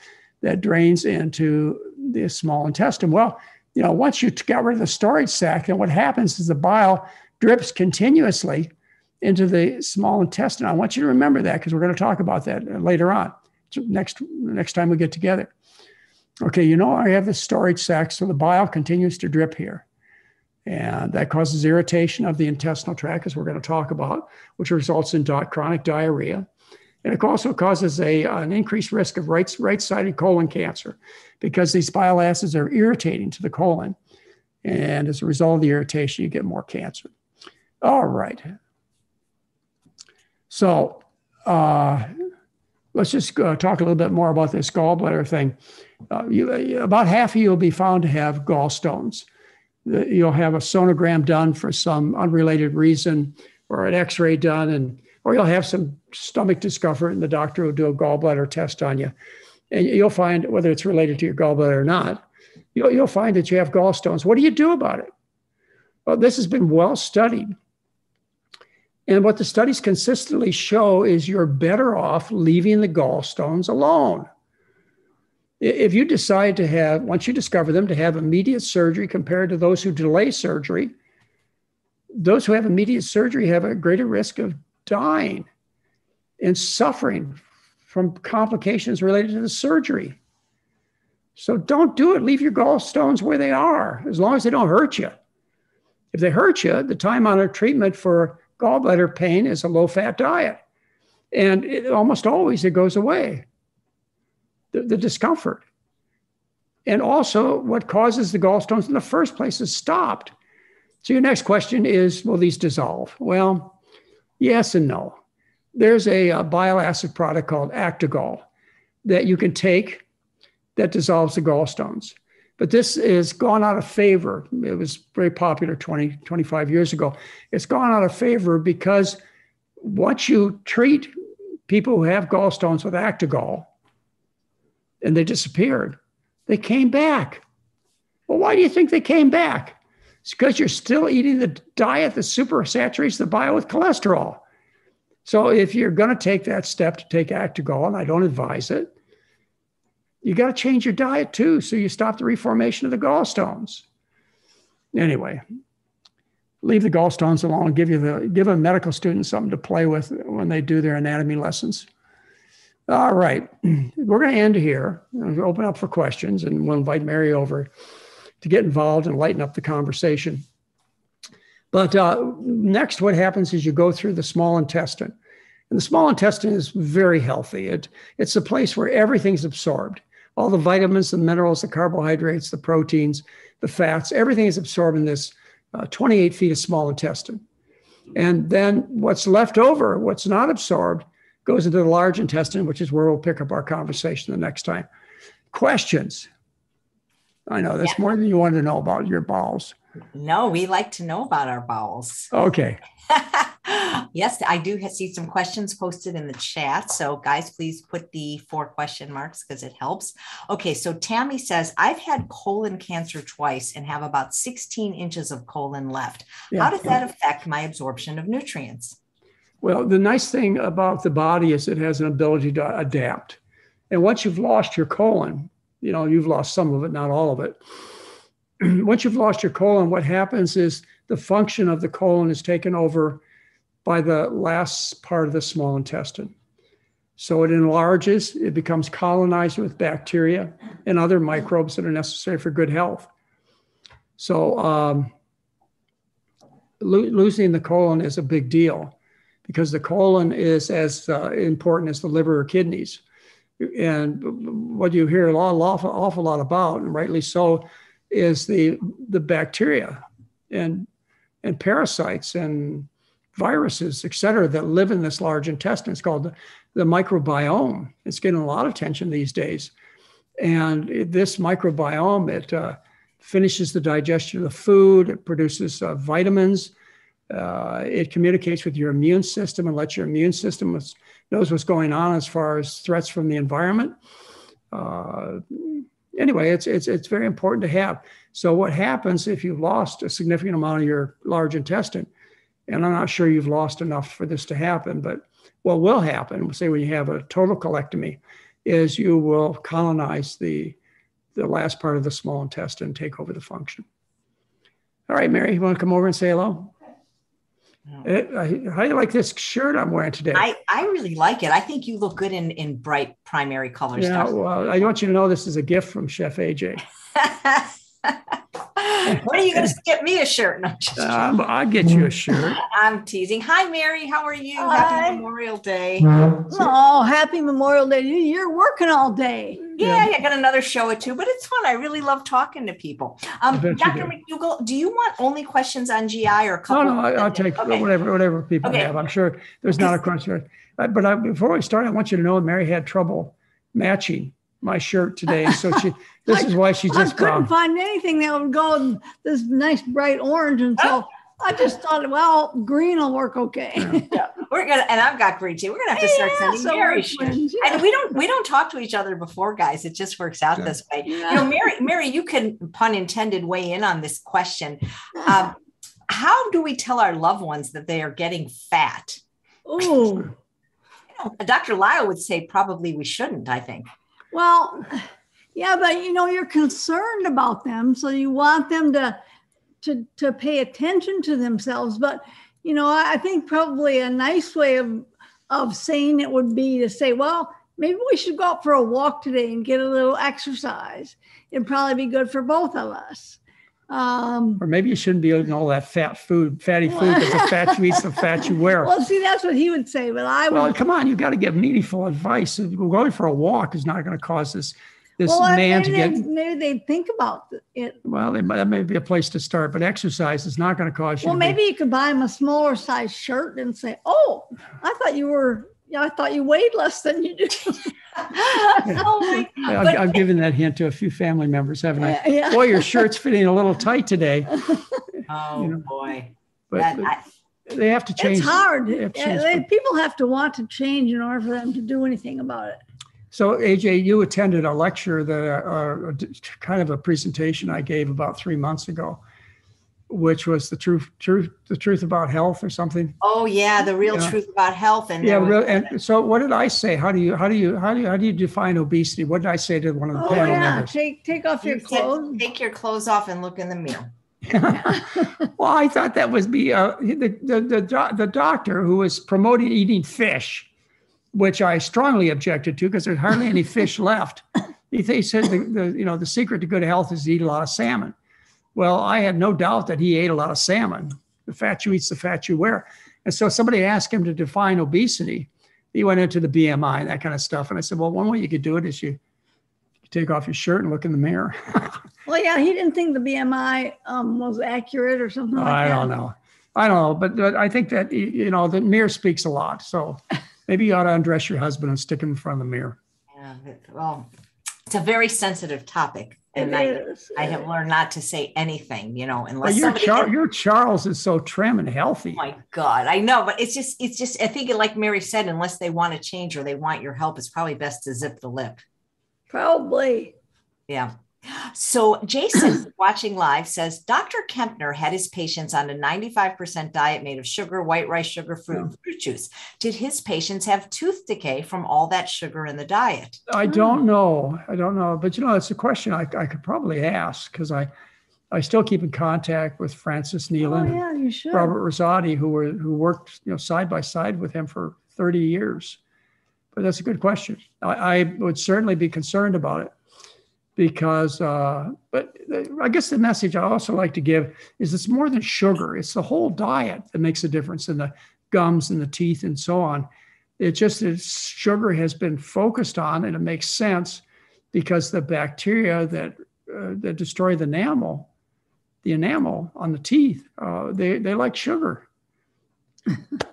that drains into the small intestine. Well, you know, once you get rid of the storage sac, then what happens is the bile drips continuously into the small intestine. I want you to remember that because we're going to talk about that uh, later on, next next time we get together. Okay, you know I have the storage sac, so the bile continues to drip here. And that causes irritation of the intestinal tract, as we're going to talk about, which results in chronic diarrhea. And it also causes a, an increased risk of right, right-sided colon cancer because these bile acids are irritating to the colon. And as a result of the irritation, you get more cancer. All right. So uh, let's just uh, talk a little bit more about this gallbladder thing. Uh, you, about half of you will be found to have gallstones. You'll have a sonogram done for some unrelated reason, or an X-ray done, and or you'll have some stomach discomfort, and the doctor will do a gallbladder test on you, and you'll find whether it's related to your gallbladder or not. You'll, you'll find that you have gallstones. What do you do about it? Well, this has been well studied. And what the studies consistently show is you're better off leaving the gallstones alone. If you decide to have, once you discover them, to have immediate surgery compared to those who delay surgery, those who have immediate surgery have a greater risk of dying and suffering from complications related to the surgery. So don't do it. Leave your gallstones where they are, as long as they don't hurt you. If they hurt you, the time honored treatment for gallbladder pain is a low fat diet. And it, almost always it goes away, the, the discomfort. And also, what causes the gallstones in the first place is stopped. So, your next question is Will these dissolve? Well, yes and no. there's a, a bile acid product called Actigall that you can take that dissolves the gallstones. But this is gone out of favor. It was very popular 20, 25 years ago. It's gone out of favor because once you treat people who have gallstones with Actigall and they disappeared, they came back. Well, why do you think they came back? It's because you're still eating the diet that super saturates the bile with cholesterol. So if you're going to take that step to take Actigall, and I don't advise it, you got to change your diet too, so you stop the reformation of the gallstones. Anyway, leave the gallstones alone. Give you the give a medical student something to play with when they do their anatomy lessons. All right, we're going to end here. open up for questions, and we'll invite Mary over to get involved and lighten up the conversation. But uh, next, what happens is you go through the small intestine. And the small intestine is very healthy. It, it's a place where everything's absorbed. All the vitamins, the minerals, the carbohydrates, the proteins, the fats, everything is absorbed in this uh, 28 feet of small intestine. And then what's left over, what's not absorbed, goes into the large intestine, which is where we'll pick up our conversation the next time. Questions? I know that's yeah. more than you want to know about your bowels. No, we like to know about our bowels. Okay. yes, I do see some questions posted in the chat. So, guys, please put the four question marks because it helps. Okay, so Tammy says, I've had colon cancer twice and have about 16 inches of colon left. Yeah. How does that affect my absorption of nutrients? Well, the nice thing about the body is it has an ability to adapt. And once you've lost your colon, you know, you've lost some of it, not all of it. once you've lost your colon, what happens is the function of the colon is taken over by the last part of the small intestine. So it enlarges, it becomes colonized with bacteria and other microbes that are necessary for good health. So um, lo- losing the colon is a big deal because the colon is as uh, important as the liver or kidneys. And what you hear a lot, awful, awful lot about, and rightly so, is the the bacteria and and parasites and viruses, et cetera, that live in this large intestine. It's called the, the microbiome. It's getting a lot of attention these days. And it, this microbiome, it uh, finishes the digestion of the food, it produces uh, vitamins, uh, it communicates with your immune system and lets your immune system knows what's going on as far as threats from the environment. Uh, anyway, it's, it's, it's very important to have. So, what happens if you've lost a significant amount of your large intestine? And I'm not sure you've lost enough for this to happen, but what will happen, say when you have a total colectomy, is you will colonize the, the last part of the small intestine, and take over the function. All right, Mary, you want to come over and say hello? Eh, how do you like this shirt I'm wearing today? I, I really like it. I think you look good in, in bright primary colors. Yeah, well, I want you to know this is a gift from Chef AJ. when are you going to get me a shirt? No, um, I'll get you a shirt. I'm teasing. Hi, Mary. How are you? Hi. Happy Memorial Day. Oh, happy Memorial Day. You're working all day. Yeah, yeah, I got another show or two, but it's fun. I really love talking to people. Um, Dr. McDougall, do you want only questions on GI or a couple? No, no, I, will take okay. whatever whatever people okay. have. I'm sure there's not a question. But I, before we start, I want you to know Mary had trouble matching my shirt today. So she, this is why she just. I couldn't find anything that would go this nice bright orange, and so I just thought, well, green will work okay. Yeah. yeah. We're gonna, and I've got green too. We're gonna have to start yeah, sending so Mary shirts. Yeah. And we don't, we don't talk to each other before, guys. It just works out this way. You know, Mary, Mary, you can pun intended weigh in on this question. Um, how do we tell our loved ones that they are getting fat? Oh. Dr. Lisle would say probably we shouldn't, I think. Well, yeah, but you know, you're concerned about them. So you want them to to to pay attention to themselves. But you know, I think probably a nice way of of saying it would be to say, well, maybe we should go out for a walk today and get a little exercise. It'd probably be good for both of us. Um, or maybe you shouldn't be eating all that fat food, fatty food, because the fat you eat, the fat you wear. Well, see, that's what he would say, but I would. Well, come on, you've got to give meaningful advice. Going for a walk is not going to cause this this well, man to maybe get. they, maybe they think about it. Well, they, that may be a place to start, but exercise is not going to cause you. Well, to be- maybe you could buy him a smaller size shirt and say, "Oh, I thought you were, I thought you weighed less than you do." oh my I've, I've given that hint to a few family members, haven't I? yeah, yeah. Boy, your shirt's fitting a little tight today. Oh you know, boy. But That- I- they have to change. it's hard. have change Yeah, they- people have to want to change in order for them to do anything about it. So, AJ, you attended a lecture that, uh, uh, kind of a presentation I gave about three months ago, which was the truth, truth, the truth about health or something. oh yeah, the real Yeah. truth about health. And Yeah, real, and so what did I say? How do you, how do you, how do you, how do you define obesity? What did I say to one of the Oh panel yeah, members? take take off you your said, clothes. take your clothes off and look in the mirror. well, I thought that was be uh, the, the the doc- the doctor who was promoting eating fish, which I strongly objected to because there's hardly any fish left. He, he said the, the you know the secret to good health is to eat a lot of salmon. Well, I had no doubt that he ate a lot of salmon. The fat you eat's the fat you wear. And so somebody asked him to define obesity. He went into the BMI and that kind of stuff. And I said, well, one way you could do it is you, you take off your shirt and look in the mirror. Well, yeah, he didn't think the BMI um, was accurate or something like I that. don't know. I don't know, but, but I think that you know the mirror speaks a lot. So maybe you ought to undress your husband and stick him in front of the mirror. Yeah, well, it's a very sensitive topic, It and I. I have learned not to say anything, you know, unless your. Char- can- your Charles is so trim and healthy. Oh my God, I know, but it's just, it's just, I think, like Mary said, unless they want to change or they want your help, it's probably best to zip the lip. Probably. Yeah. So Jason, watching live, says Dr. Kempner had his patients on a 95% diet made of sugar, white rice, sugar, fruit, and fruit juice. Did his patients have tooth decay from all that sugar in the diet? I hmm. don't know. I don't know. But you know, it's a question I, I could probably ask because I, I still keep in contact with Francis Oh Neelon and yeah. Robert Rosati, who were who worked you know side by side with him for 30 years. But that's a good question. I, I would certainly be concerned about it because, uh, but I guess the message I also like to give is it's more than sugar. It's the whole diet that makes a difference in the gums and the teeth and so on. It's just that sugar has been focused on, and it makes sense because the bacteria that uh, that destroy the enamel, the enamel on the teeth, uh, they they like sugar.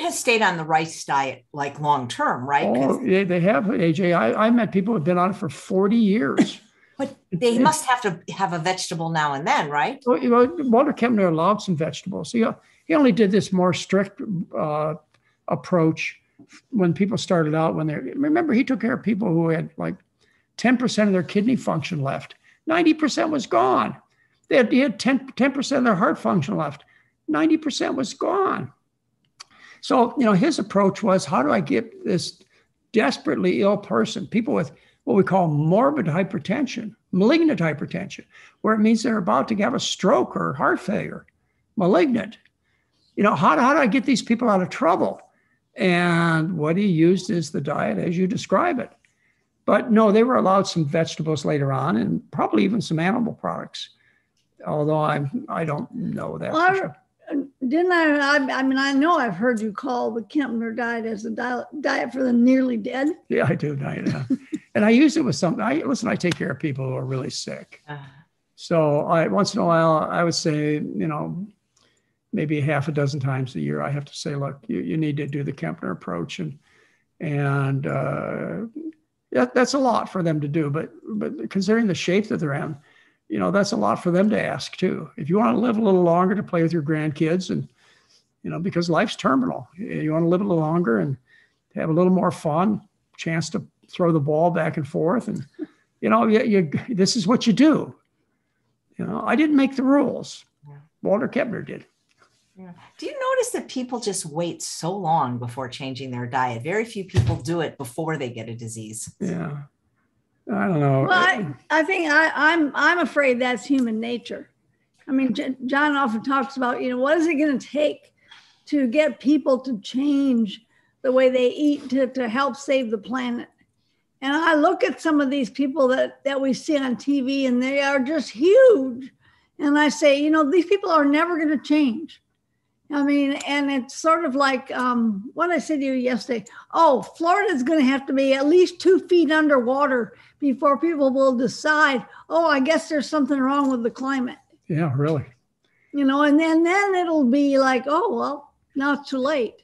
Has stayed on the rice diet like long term, right? Oh, they, they have AJ. I, I met people who've been on it for 40 years. but they must have to have a vegetable now and then, right? Well, you know, Walter Kempner allowed some vegetables. He, he only did this more strict uh, approach when people started out. When they remember, he took care of people who had like 10% of their kidney function left, 90% was gone. They had, he had 10, 10% of their heart function left, 90% was gone. So, you know, his approach was how do I get this desperately ill person, people with what we call morbid hypertension, malignant hypertension, where it means they're about to have a stroke or heart failure, malignant. You know, how, how do I get these people out of trouble? And what he used is the diet as you describe it. But no, they were allowed some vegetables later on and probably even some animal products. Although I'm, I don't know that. Well, I- sure. Didn't I, I? I mean, I know I've heard you call the Kempner diet as a diet, diet for the nearly dead. Yeah, I do. I, yeah. and I use it with some. I listen. I take care of people who are really sick. Uh, So I once in a while, I would say, you know, maybe half a dozen times a year, I have to say, look, you, you need to do the Kempner approach, and and uh, yeah, that's a lot for them to do. But but considering the shape that they're in, you know, that's a lot for them to ask too. If you want to live a little longer to play with your grandkids, and you know, because life's terminal, you want to live a little longer and have a little more fun, chance to throw the ball back and forth, and you know, you, you this is what you do. You know, I didn't make the rules. Yeah. Walter Kempner did. yeah. Do you notice that people just wait so long before changing their diet? Very few people do it before they get a disease. Yeah. I don't know. Well, I, I think I, I'm I'm afraid that's human nature. I mean, J- John often talks about, you know, what is it going to take to get people to change the way they eat to, to help save the planet? And I look at some of these people that, that we see on TV and they are just huge. And I say, you know, these people are never going to change. I mean, and it's sort of like um, what I said to you yesterday. Oh, Florida's going to have to be at least two feet underwater before people will decide, oh, I guess there's something wrong with the climate. Yeah, really. You know, and then then it'll be like, oh well, now it's too late.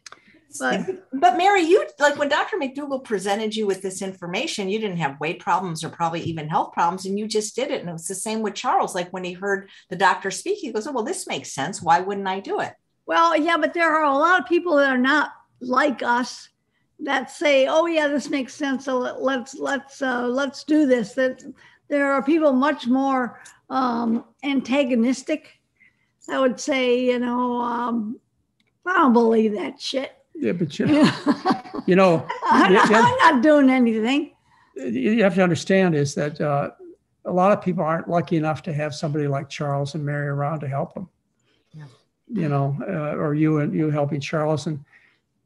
But but Mary, you like when Dr. McDougall presented you with this information, you didn't have weight problems or probably even health problems, and you just did it. And it was the same with Charles. Like when he heard the doctor speak, he goes, Oh, well, this makes sense. Why wouldn't I do it? Well, yeah, but there are a lot of people that are not like us that say, "Oh, yeah, this makes sense. So let's let's uh, let's do this." That there are people much more um, antagonistic. I would say, you know, um, I don't believe that shit. Yeah, but you, you know, I'm, not, you- I'm not doing anything. you have to understand is that uh, a lot of people aren't lucky enough to have somebody like Charles and Mary around to help them. You know, uh, or you and you helping Charles, and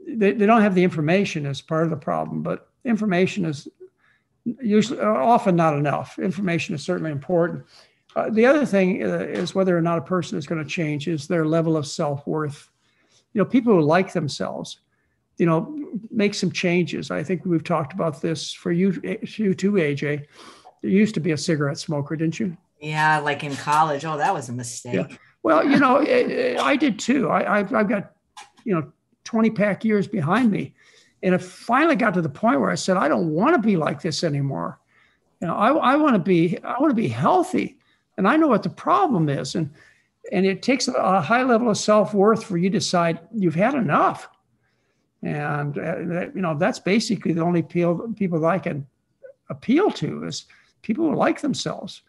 they, they don't have the information as part of the problem. But information is usually uh, often not enough. Information is certainly important. Uh, the other thing uh, is whether or not a person is going to change is their level of self worth. You know, people who like themselves, you know, make some changes. I think we've talked about this for you, you too, AJ. You used to be a cigarette smoker, didn't you? Yeah, like in college. Oh, that was a mistake. Yeah. Well, you know, I, I did too. I, I've, I've got, you know, 20 pack years behind me. And it finally got to the point where I said, I don't want to be like this anymore. You know, I, I want to be, I want to be healthy. And I know what the problem is. And, and it takes a high level of self-worth for you to decide you've had enough. And, uh, you know, that's basically the only appeal, people that I can appeal to is people who like themselves.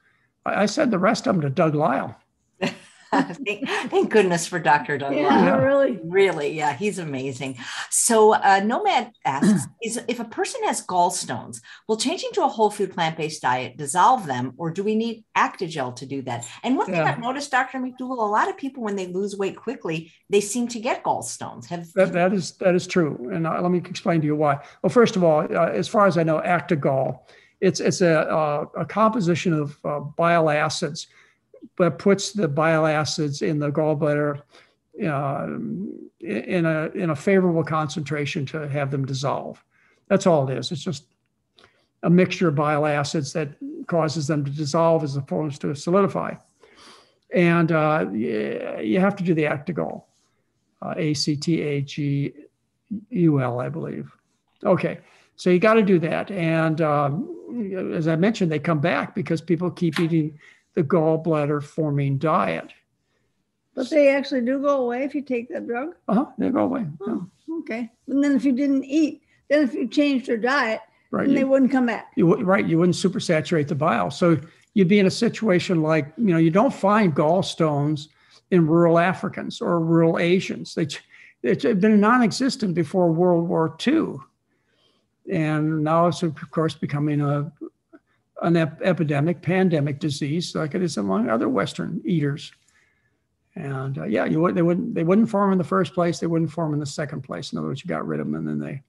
I, I said the rest of them to Doug Lisle. thank, thank goodness for Dr. Doug. Yeah, really. Really, yeah, he's amazing. So, uh, Nomad asks is if a person has gallstones, will changing to a whole food plant based diet dissolve them, or do we need Actigall to do that? And one thing Yeah. I've noticed, Dr. McDougall, a lot of people, when they lose weight quickly, they seem to get gallstones. Have That, that is that is true, and uh, let me explain to you why. Well, first of all, uh, as far as I know, Actigall, it's it's a uh, a composition of uh, bile acids, but puts the bile acids in the gallbladder um, in a in a favorable concentration to have them dissolve. That's all it is. It's just a mixture of bile acids that causes them to dissolve as opposed to solidify. And uh, you have to do the Actigall uh, A C T A G U L, I believe. Okay, so you got to do that. And um, as I mentioned, they come back because people keep eating the gallbladder forming diet. But they actually do go away if you take that drug. Uh huh, they go away. Yeah, Oh, okay. And then if you didn't eat, then if you changed your diet, right. then they wouldn't come back. you, right. You wouldn't supersaturate the bile. So you'd be in a situation like, you know, you don't find gallstones in rural Africans or rural Asians. They, it's been non-existent before World War II. And now it's of course becoming a, an ep- epidemic, pandemic disease like it is among other Western eaters. And uh, yeah, you would, they wouldn't they wouldn't form in the first place. They wouldn't form in the second place. In other words, you got rid of them, and then they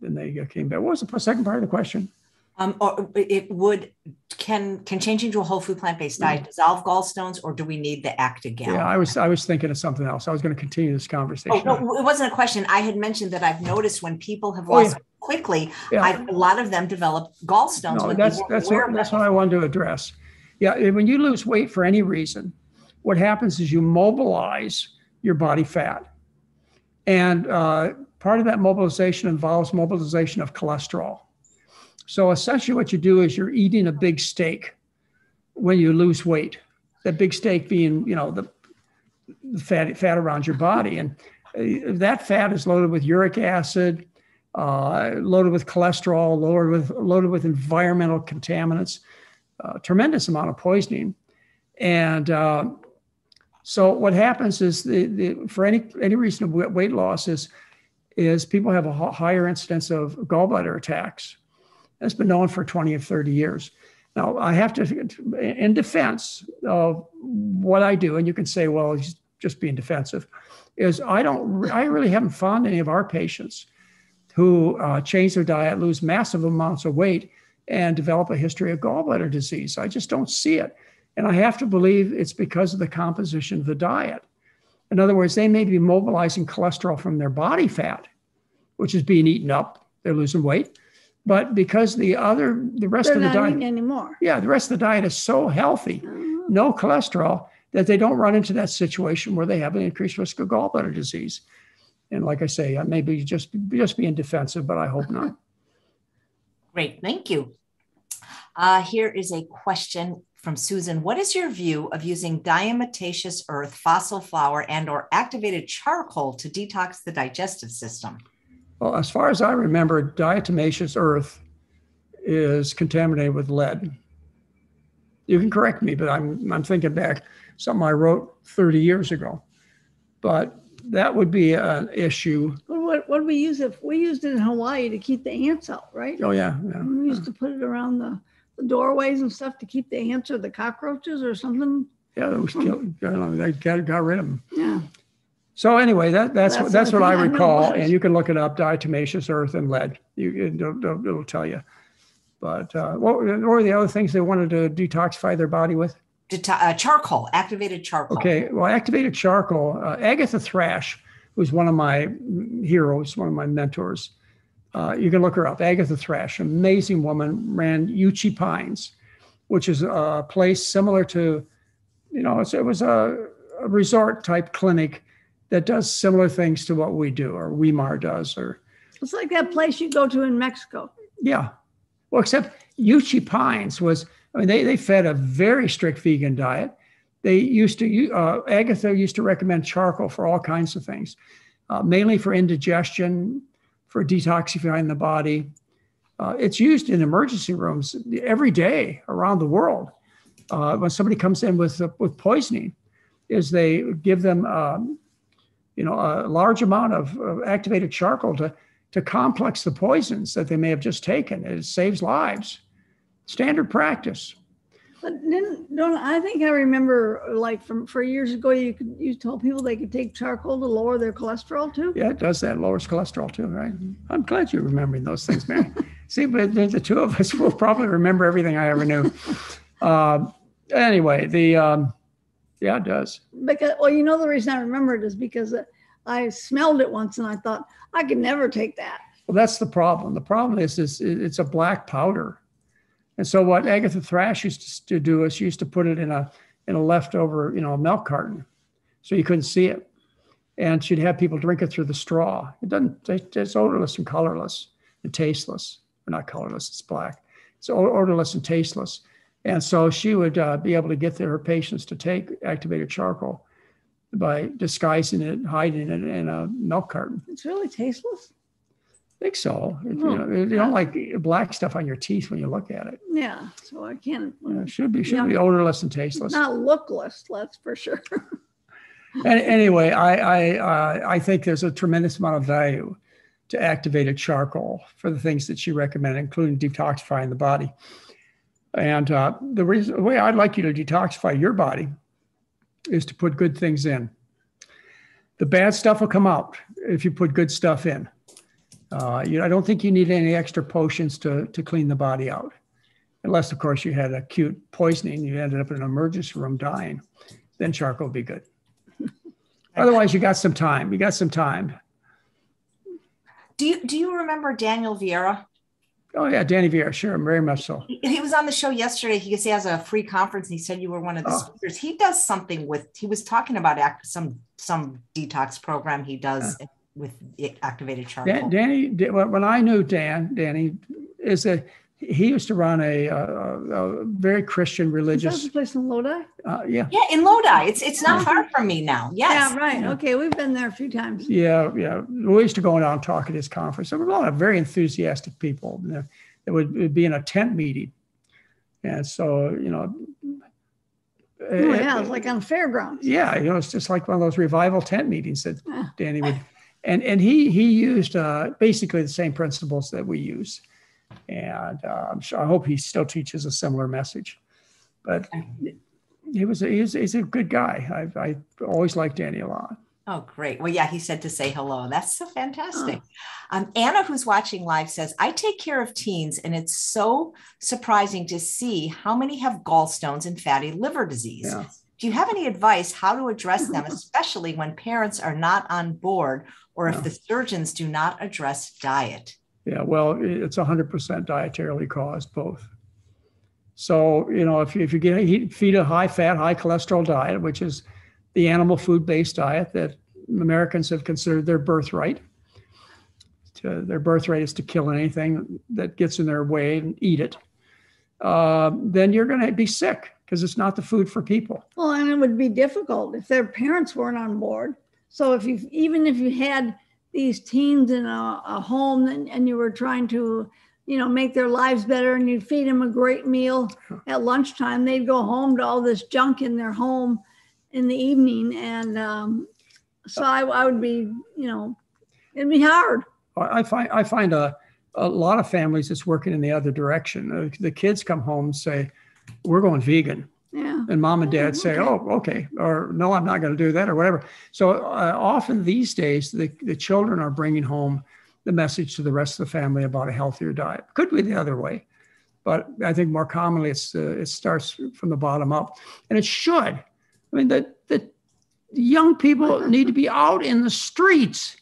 then they uh, came back. What was the second part of the question? um, or it would can can changing to a whole food plant based diet dissolve gallstones, or do we need the act again? Yeah, I was I was thinking of something else. I was going to continue this conversation. Oh, no, it wasn't a question. I had mentioned that I've noticed when people have Oh, lost yeah. Quickly, Yeah. I, a lot of them develop gallstones. No, that's that's what, that's what I wanted to address. Yeah, when you lose weight for any reason, what happens is you mobilize your body fat, and uh, part of that mobilization involves mobilization of cholesterol. So essentially, what you do is you're eating a big steak when you lose weight. That big steak being, you know, the, the fat fat around your body, and uh, that fat is loaded with uric acid, uh, loaded with cholesterol, loaded with loaded with environmental contaminants, uh, tremendous amount of poisoning, and uh, so what happens is the, the for any any reason of weight loss is is people have a higher incidence of gallbladder attacks. That's been known for 20 or 30 years. Now I have to, in defense of what I do, and you can say, well, he's just being defensive, is I don't, I really haven't found any of our patients who uh, change their diet, lose massive amounts of weight, and develop a history of gallbladder disease. I just don't see it. And I have to believe it's because of the composition of the diet. In other words, they may be mobilizing cholesterol from their body fat, which is being eaten up. They're losing weight. But because the other, the rest They're of the diet, anymore. yeah, the rest of the diet is so healthy, Mhm. no cholesterol, that they don't run into that situation where they have an increased risk of gallbladder disease. And like I say, I may be just just being defensive, but I hope not. Great, thank you. Uh, here is a question from Susan. What is your view of using diatomaceous earth, fossil flour, and or activated charcoal to detox the digestive system? Well, as far as I remember, diatomaceous earth is contaminated with lead. You can correct me, but I'm I'm thinking back something I wrote 30 years ago. But that would be an issue. What, what, do we use it? We used it in Hawaii to keep the ants out, right? Oh yeah, yeah. We used to put it around the, the doorways and stuff to keep the ants or the cockroaches or something. Yeah, it was killed. They got, got rid of them. Yeah. So anyway, that, that's That's what that's what I I recall, and you can look it up: diatomaceous earth and lead. You it'll, it'll, it'll tell you. But uh, what, what were the other things they wanted to detoxify their body with? Deta- uh, charcoal, activated charcoal. Okay, well, activated charcoal. Uh, Agatha Thrash, who's one of my heroes, one of my mentors. Uh, you can look her up. Agatha Thrash, amazing woman, ran Uchee Pines, which is a place similar to, you know, it's, it was a, a resort type clinic that does similar things to what we do, or Weimar does, or It's like that place you go to in Mexico. yeah. Well, except Uchee Pines was, I mean, they, they fed a very strict vegan diet. They used to, uh, Agatha used to recommend charcoal for all kinds of things, uh, mainly for indigestion, for detoxifying the body. Uh, it's used in emergency rooms every day around the world. Uh, when somebody comes in with, with poisoning, is they give them, um, you know, a large amount of, of activated charcoal to to complex the poisons that they may have just taken. It saves lives. Standard practice. But didn't, don't, I think I remember like from, for years ago, you could, you told people they could take charcoal to lower their cholesterol too. Yeah, it does that. Lowers cholesterol too, right? I'm glad you're remembering those things, Mary. See, but the, the two of us will probably remember everything I ever knew. Um, anyway, the um, yeah, it does. Because, well, you know, the reason I remember it is because I smelled it once and I thought I could never take that. Well, that's the problem. The problem is, is it's a black powder. And so what Agatha Thrash used to do is she used to put it in a in a leftover, you know, a milk carton, so you couldn't see it. And she'd have people drink it through the straw. It doesn't. It's odorless and colorless and tasteless. Or not colorless. It's black. It's odorless and tasteless. And so she would uh, be able to get her patients to take activated charcoal by disguising it, hiding it in a milk carton. It's really tasteless. I think so. Oh. You, know, you don't like black stuff on your teeth when you look at it. Yeah. So I can't, know, it should be should be odorless and tasteless. not lookless, that's for sure. And anyway, I I uh, I think there's a tremendous amount of value to activated charcoal for the things that she recommended, including detoxifying the body. And uh, the reason the way I'd like you to detoxify your body is to put good things in. The bad stuff will come out if you put good stuff in. Uh, you, I don't think you need any extra potions to, to clean the body out, unless, of course, you had acute poisoning. You ended up in an emergency room dying. Then charcoal would be good. Otherwise, you got some time. You got some time. Do you do you remember Daniel Vierra? Oh yeah, Danny Vierra, sure, very much so. He he was on the show yesterday. He he has a free conference, and he said you were one of the Oh. speakers. He does something with. He was talking about some some detox program he does with i- activated charcoal. Dan, Danny, when when I knew Dan, Danny is a he used to run a, a, a very Christian Is that religious. the place in Lodi? Uh, yeah, yeah, in Lodi, it's it's not far from me now. Yes, Yeah, right. Yeah. Okay, we've been there a few times. yeah, yeah. We used to go down and talk at his conference. There were a lot of very enthusiastic people. You It would, it would be in a tent meeting, and so you know. Oh, yeah, it's like on fairgrounds. yeah, you know, it's just like one of those revival tent meetings that Yeah. Danny would, and and he he used uh, basically the same principles that we use, and uh, I'm sure I hope he still teaches a similar message, but he was a, he's he's a good guy. I I always liked Danny a lot. Oh, great. Well, yeah, he said to say hello. That's so fantastic. Um, Anna, who's watching live, says, I take care of teens, and it's so surprising to see how many have gallstones and fatty liver disease. Yeah. Do you have any advice how to address them, especially when parents are not on board or if the surgeons do not address diet? Yeah, well, it's 100% dietarily caused, both. So, you know, if you, if you get feed a high fat, high cholesterol diet, which is the animal food based diet that Americans have considered their birthright, to, their birthright is to kill anything that gets in their way and eat it, uh, then you're going to be sick because it's not the food for people. Well, and it would be difficult if their parents weren't on board. So if you even if you had these teens in a, a home and, and you were trying to you know, make their lives better and you feed them a great meal at lunchtime, they'd go home to all this junk in their home in the evening. And um, so I, I would be, you know, it'd be hard. I find I find a, a lot of families it's working in the other direction. The kids come home and say, "We're going vegan," yeah. and mom and dad say, "Oh, okay," or "No, I'm not going to do that," or whatever. So uh, often these days, the the children are bringing home the message to the rest of the family about a healthier diet. Could be the other way, but I think more commonly it's uh, it starts from the bottom up, and it should. I mean, the the young people need to be out in the streets.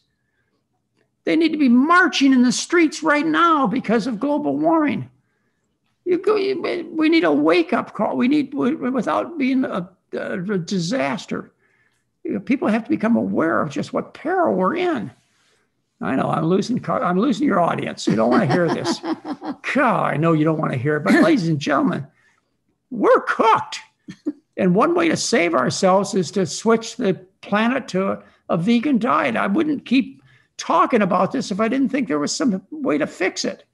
They need to be marching in the streets right now because of global warming. You go. You, we need a wake up call. We need without being a, a disaster. You know, people have to become aware of just what peril we're in. I know I'm losing. I'm losing your audience. You don't want to hear this. God, I know you don't want to hear it. But ladies and gentlemen, we're cooked. And one way to save ourselves is to switch the planet to a, a vegan diet. I wouldn't keep talking about this if I didn't think there was some way to fix it.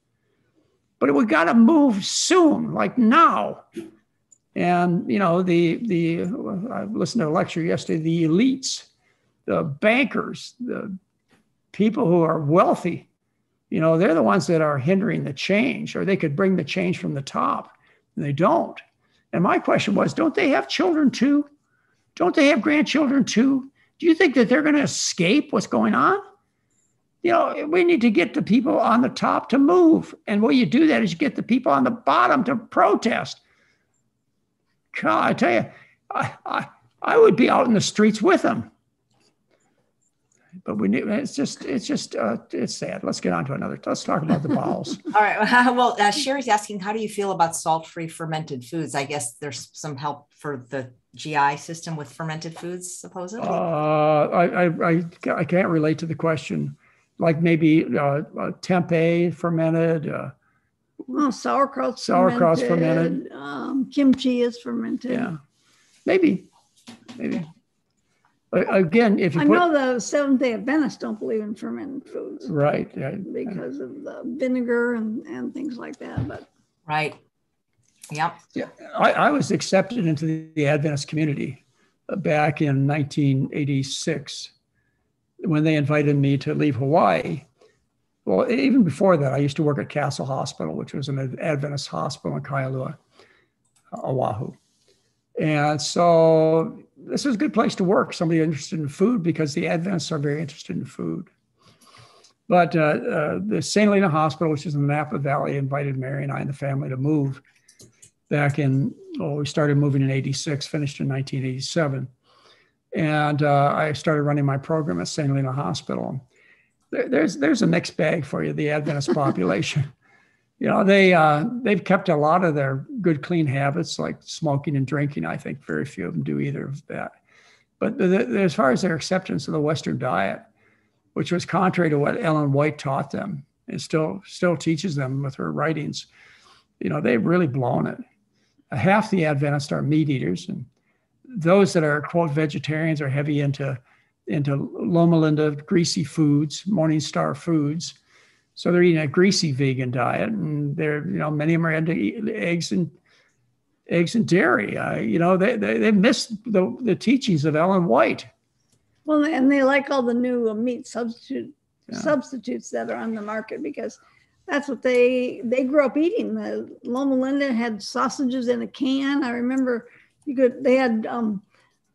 But we got to move soon, like now. And you know, the the I listened to a lecture yesterday. The elites, the bankers, the people who are wealthy, you know, they're the ones that are hindering the change, or they could bring the change from the top, and they don't. And my question was, don't they have children too? Don't they have grandchildren too? Do you think that they're going to escape what's going on? You know, we need to get the people on the top to move. And way you do that is you get the people on the bottom to protest. God, I tell you, I, I, I would be out in the streets with them but we need it's just it's just uh, it's sad. Let's get on to another let's talk about the bowels all right. Well uh, sherry's asking how do you feel about salt-free fermented foods? I guess there's some help for the gi system with fermented foods supposedly. Uh, I, I i can't relate to the question like maybe uh, uh tempeh fermented uh, oh, sauerkraut sauerkraut's fermented, fermented. Um, kimchi is fermented yeah maybe maybe again, if you I put, know the Seventh Day Adventists don't believe in fermented foods right, yeah, because of the vinegar and, and things like that. But right, yep. yeah, I, I was accepted into the, the Adventist community uh, back in 1986 when they invited me to leave Hawaii. Well, even before that, I used to work at Castle Hospital, which was an Adventist hospital in Kailua, Oahu. And so this was a good place to work, somebody interested in food, because the Adventists are very interested in food. But uh, uh, the St. Helena Hospital, which is in the Napa Valley, invited Mary and I and the family to move back in, well, we started moving in 86, finished in 1987. And uh, I started running my program at St. Helena Hospital. There, there's, there's a mixed bag for you, the Adventist population you know they uh, they've kept a lot of their good clean habits like smoking and drinking i think very few of them do either of that but the, the, as far as their acceptance of the western diet which was contrary to what ellen white taught them and still still teaches them with her writings you know they've really blown it half the adventists are meat eaters and those that are quote vegetarians are heavy into into loma linda greasy foods morning star foods so they're eating a greasy vegan diet, and they're you know many of them are into eggs and eggs and dairy. Uh, you know they they they missed the the teachings of Ellen White. Well, and they like all the new meat substitute yeah. substitutes that are on the market because that's what they they grew up eating. The Loma Linda had sausages in a can. I remember you could they had um,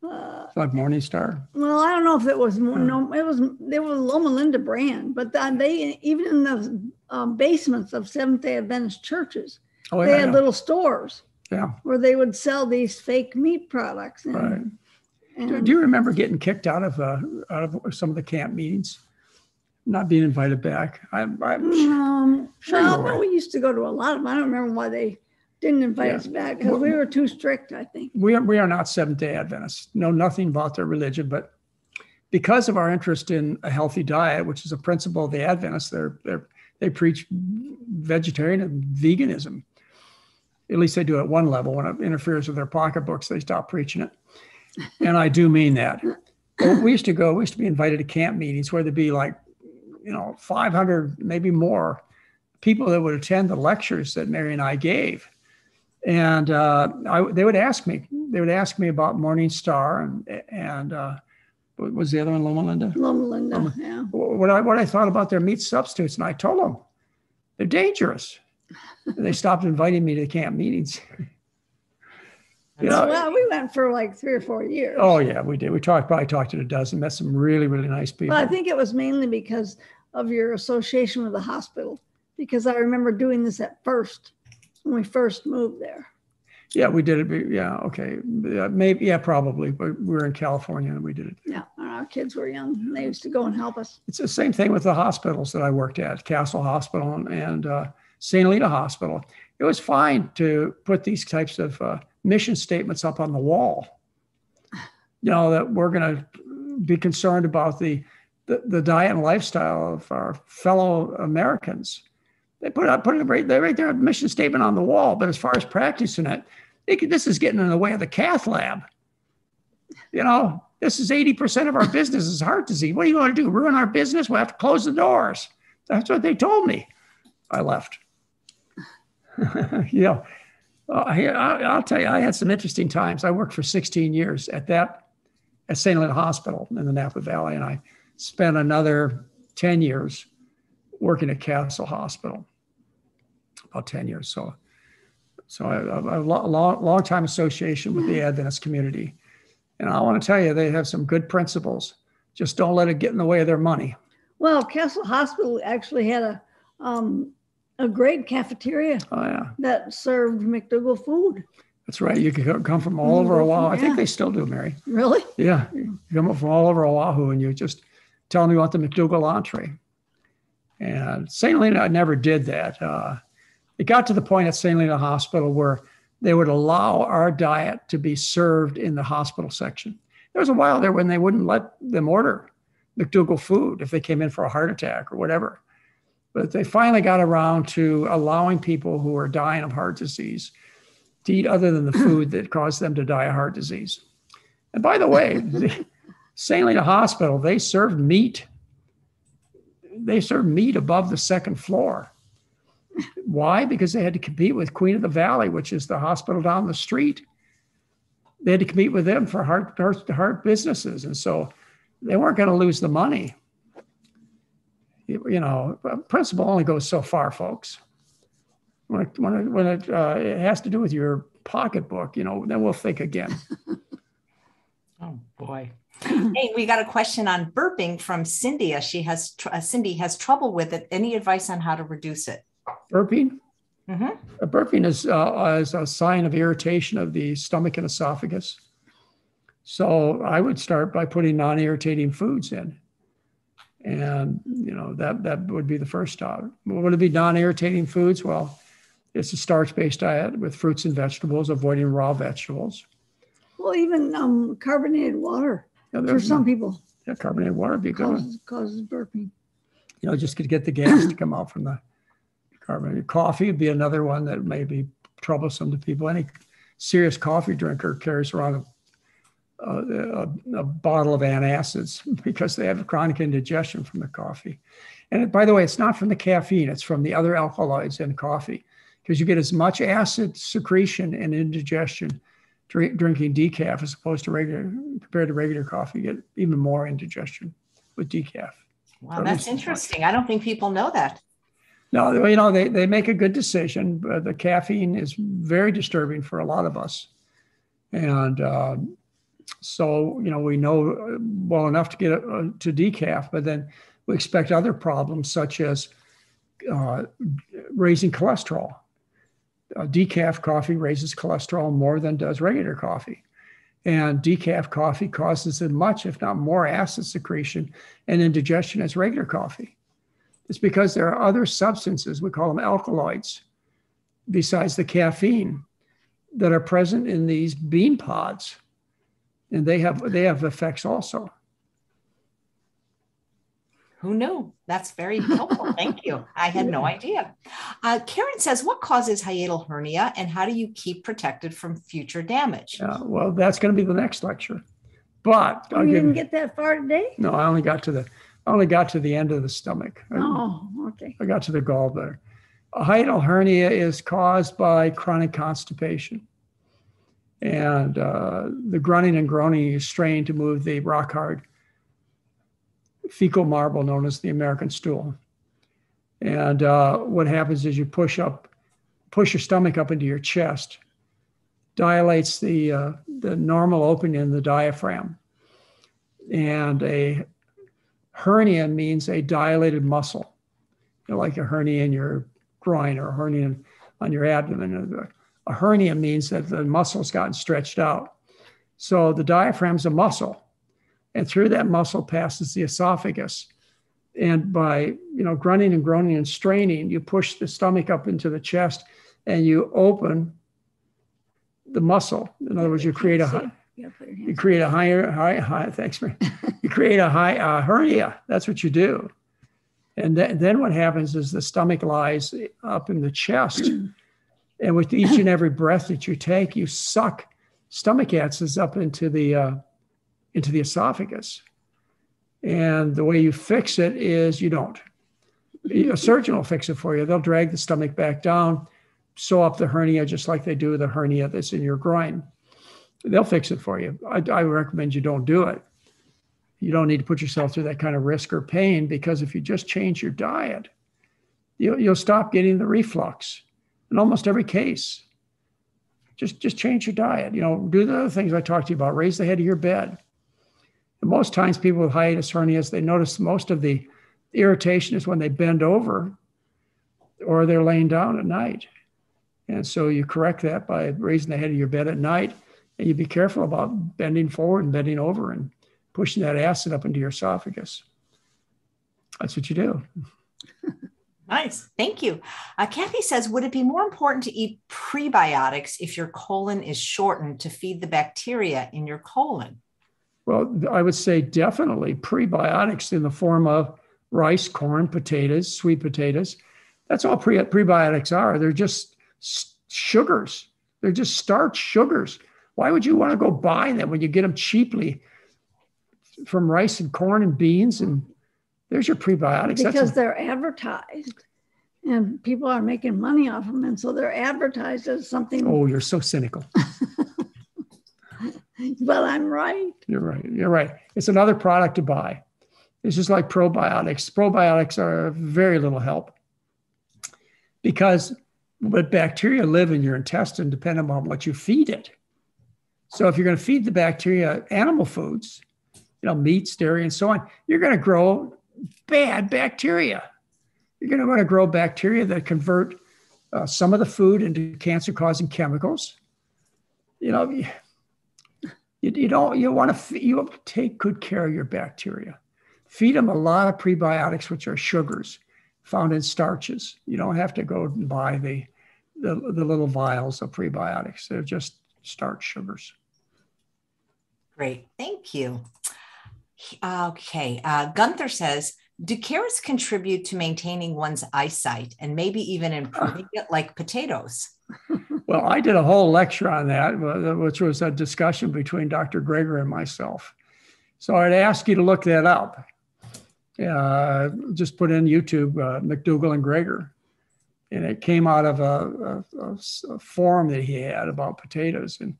uh, like Morningstar. Well, I don't know if it was no, it was they were Loma Linda brand, but they even in the um, basements of Seventh Day Adventist churches, oh, yeah, they had yeah. little stores. Yeah. where they would sell these fake meat products. And, Right. Do, and- do you remember getting kicked out of uh, out of some of the camp meetings, not being invited back? I'm, I'm Um, Sure well, we used to go to a lot of them. I don't remember why they didn't invite Yeah. us back because we were too strict, I think. we are, we are not Seventh Day Adventists. Know nothing about their religion, but because of our interest in a healthy diet, which is a principle of the Adventists, they're, they're they preach vegetarian and veganism. At least they do at one level. When it interferes with their pocketbooks, they stop preaching it. And I do mean that. But we used to go. We used to be invited to camp meetings where there'd be like, you know, 500, maybe more people that would attend the lectures that Mary and I gave and uh, I, they would ask me. They would ask me about Morning Star and and uh, what was the other one, Loma Linda? Loma Linda, Loma- yeah. What I what I thought about their meat substitutes, and I told them they're dangerous. They stopped inviting me to the camp meetings. You know, well, we went for like three or four years. oh yeah, we did. We talked probably talked to a dozen, met some really really nice people. But I think it was mainly because of your association with the hospital, because I remember doing this at first when we first moved there. yeah, we did it. Yeah, okay, yeah, maybe yeah, probably. But we were in California and we did it. Yeah, our kids were young. and They used to go and help us. It's the same thing with the hospitals that I worked at, Castle Hospital and, and uh, St. Helena Hospital. It was fine to put these types of uh, mission statements up on the wall. You know that we're going to be concerned about the, the the diet and lifestyle of our fellow Americans. They put up put it right right there mission statement on the wall. But as far as practicing it, could, this is getting in the way of the cath lab. You know, this is 80% of our business is heart disease. What are you going to do? Ruin our business? We'll have to close the doors. That's what they told me. I left. know, uh, I, I- I'll tell you, I had some interesting times. I worked for 16 years at that, at St. Helena Hospital in the Napa Valley, and I spent another 10 years working at Castle Hospital, about 10 years. So, so I have a long, long time association with the Adventist community. And I want to tell you, they have some good principles. Just don't let it get in the way of their money. Well, Castle Hospital actually had a um, a great cafeteria Oh yeah, that served McDougall food. that's right. You can co- come from all over Mhm, Oahu. I think they still do, Mary. Really? Yeah, you come up from all over Oahu, and you just tell them you want the McDougall entree. And St. Lena never did that. Uh, it got to the point at St. Lena Hospital where they would allow our diet to be served in the hospital section. There was a while there when they wouldn't let them order McDougall food if they came in for a heart attack or whatever. But they finally got around to allowing people who are dying of heart disease to eat other than the food that caused them to die of heart disease. And by the way, the St. Lena Hospital, they served meat. They served meat above the second floor. Why? Because they had to compete with Queen of the Valley, which is the hospital down the street. They had to compete with them for heart, heart, heart businesses. And so they weren't going to lose the money. You, you know, principle only goes so far, folks. When it, when it, when it, uh, it has to do with your pocketbook, you know, then we'll think again. Oh boy. hey, we got a question on burping from Cindy. She has uh, Cindy has trouble with it. Any advice on how to reduce it? Burping? hmm Uh, burping is, uh, is a sign of irritation of the stomach and esophagus. So I would start by putting non-irritating foods in. And, you know, that, that would be the first stop. What would it be non-irritating foods? Well, it's a starch-based diet with fruits and vegetables, avoiding raw vegetables. Well, even um, carbonated water know, for some people yeah, carbonated water would be good. causes, causes burping. you know, just to get the gas to come out from the carbonated coffee would be another one that may be troublesome to people. Any serious coffee drinker carries around a, a, a, bottle of antacids because they have chronic indigestion from the coffee. And it- by the way, it's not from the caffeine, it's from the other alkaloids in coffee because you get as much acid secretion and indigestion drink, drinking decaf as opposed to regular, compared to regular coffee, you get even more indigestion with decaf. Wow, that's interesting. I don't think people know that. No, you know, they, they make a good decision. But the caffeine is very disturbing for a lot of us. And um, so, you know, we know uh, well enough to get uh, to decaf, but then we expect other problems such as uh, raising cholesterol. uh, decaf coffee raises cholesterol more than does regular coffee. And decaf coffee causes as much, if not more, acid secretion and indigestion as regular coffee. It's because there are other substances, we call them alkaloids, besides the caffeine, that are present in these bean pods. And they have they have effects also. Who knew? That's very helpful. Thank you. I had no idea. Uh, Karen says, What causes hiatal hernia and how do you keep protected from future damage? Uh, well, that's going to be the next lecture. But you didn't get that far today? No, I only got to the I only got to the end of the stomach. Oh, okay. I got to the gallbladder. A hiatal hernia is caused by chronic constipation. And uh, the grunting and groaning is strained to move the rock hard fecal marble known as the American stool. And uh, what happens is you push up, push your stomach up into your chest, dilates the uh, the normal opening in the diaphragm, and a hernia means a dilated muscle, you know, like a hernia in your groin or a hernia on your abdomen. A hernia means that the muscle's gotten stretched out. So the diaphragm's a muscle and through that muscle passes the esophagus. And by you know grunting and groaning and straining, you push the stomach up into the chest, and you open the muscle. In other words, you create a you create a higher high high. Thanks, man. you create a high uh, hernia. That's what you do. And th- then what happens is the stomach lies up in the chest, and with each and every breath that you take, you suck stomach acids up into the uh, into the esophagus. And the way you fix it is you don't. A surgeon will fix it for you. They'll drag the stomach back down, sew up the hernia just like they do the hernia that's in your groin. They'll fix it for you. I, I recommend you don't do it. You don't need to put yourself through that kind of risk or pain because if you just change your diet, you'll, you'll stop getting the reflux in almost every case. Just, just change your diet. You know, do the other things I talked to you about. Raise the head of your bed most times people with hiatus hernias, they notice most of the irritation is when they bend over or they're laying down at night. And so you correct that by raising the head of your bed at night and you be careful about bending forward and bending over and pushing that acid up into your esophagus. That's what you do. Nice. Thank you. Uh, Kathy says, would it be more important to eat prebiotics if your colon is shortened to feed the bacteria in your colon? Well, I would say definitely prebiotics in the form of rice, corn, potatoes, sweet potatoes. That's all pre- prebiotics are. They're just sugars. They're just starch sugars. Why would you want to go buy them when you get them cheaply from rice and corn and beans? And there's your prebiotics. Because a- they're advertised and people are making money off them. And so they're advertised as something. Oh, you're so cynical. well, I'm right. You're right. You're right. It's another product to buy. It's just like probiotics. Probiotics are very little help because but bacteria live in your intestine depending on what you feed it. So if you're going to feed the bacteria animal foods, you know, meats, dairy, and so on, you're going to grow bad bacteria. You're going to want to grow bacteria that convert uh, some of the food into cancer-causing chemicals. You know, you, you don't you want to you take good care of your bacteria. Feed them a lot of prebiotics, which are sugars found in starches. You don't have to go and buy the the, the little vials of prebiotics. They're just starch sugars. Great, thank you. Okay, uh, Gunther says, do carrots contribute to maintaining one's eyesight and maybe even improving it like potatoes? Well, I did a whole lecture on that, which was a discussion between Dr. Greger and myself. So I'd ask you to look that up. Uh, just put in YouTube uh, McDougall and Greger, and it came out of a, a, a, forum that he had about potatoes, and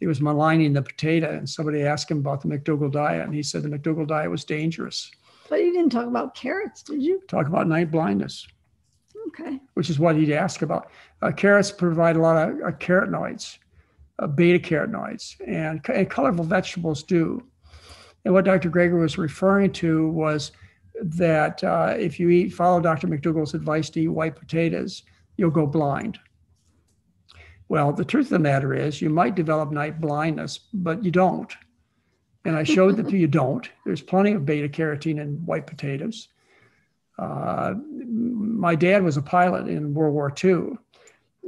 he was maligning the potato. And somebody asked him about the McDougall diet, and he said the McDougall diet was dangerous. But you didn't talk about carrots, did you? Talk about night blindness. Okay. Which is what he'd ask about. Uh, carrots provide a lot of uh, carotenoids, uh, beta carotenoids, and, and colorful vegetables do. And what Dr. Greger was referring to was that uh, if you eat, follow Dr. McDougall's advice to eat white potatoes, you'll go blind. Well, the truth of the matter is, you might develop night blindness, but you don't. And I showed that you don't. There's plenty of beta carotene in white potatoes. Uh, my dad was a pilot in World War II.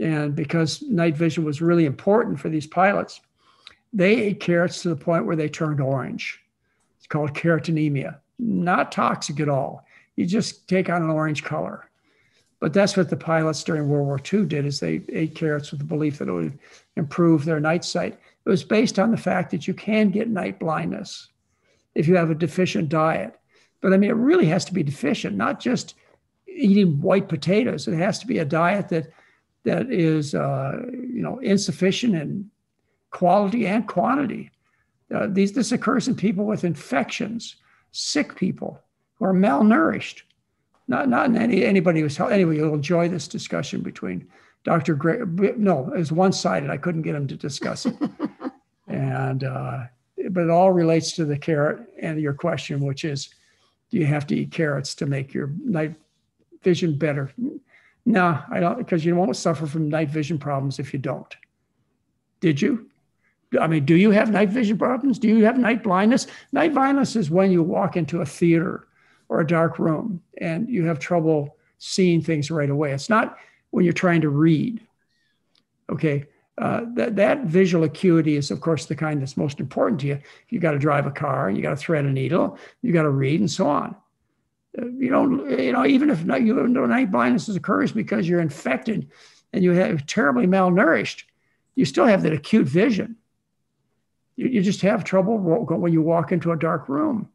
And because night vision was really important for these pilots, they ate carrots to the point where they turned orange. It's called carotenemia. Not toxic at all. You just take on an orange color. But that's what the pilots during World War II did is they ate carrots with the belief that it would improve their night sight. It was based on the fact that you can get night blindness if you have a deficient diet. But I mean, it really has to be deficient, not just eating white potatoes. It has to be a diet that that is, uh, you know, insufficient in quality and quantity. Uh, these this occurs in people with infections, sick people who are malnourished not not in any anybody was anyway. You'll enjoy this discussion between Dr. Gray. No, it was one sided. I couldn't get him to discuss it, and uh, but it all relates to the carrot and your question, which is, do you have to eat carrots to make your night vision better? No, I don't, because you won't suffer from night vision problems if you don't. Did you? I mean, do you have night vision problems? Do you have night blindness? Night blindness is when you walk into a theater or a dark room and you have trouble seeing things right away. It's not when you're trying to read. Okay. Uh, that, that visual acuity is, of course, the kind that's most important to you. You got to drive a car, you got to thread a needle, you got to read, and so on. Uh, you don't, you know, even if not, you know, night blindness occurs because you're infected and you have terribly malnourished, you still have that acute vision. You, you just have trouble when you walk into a dark room.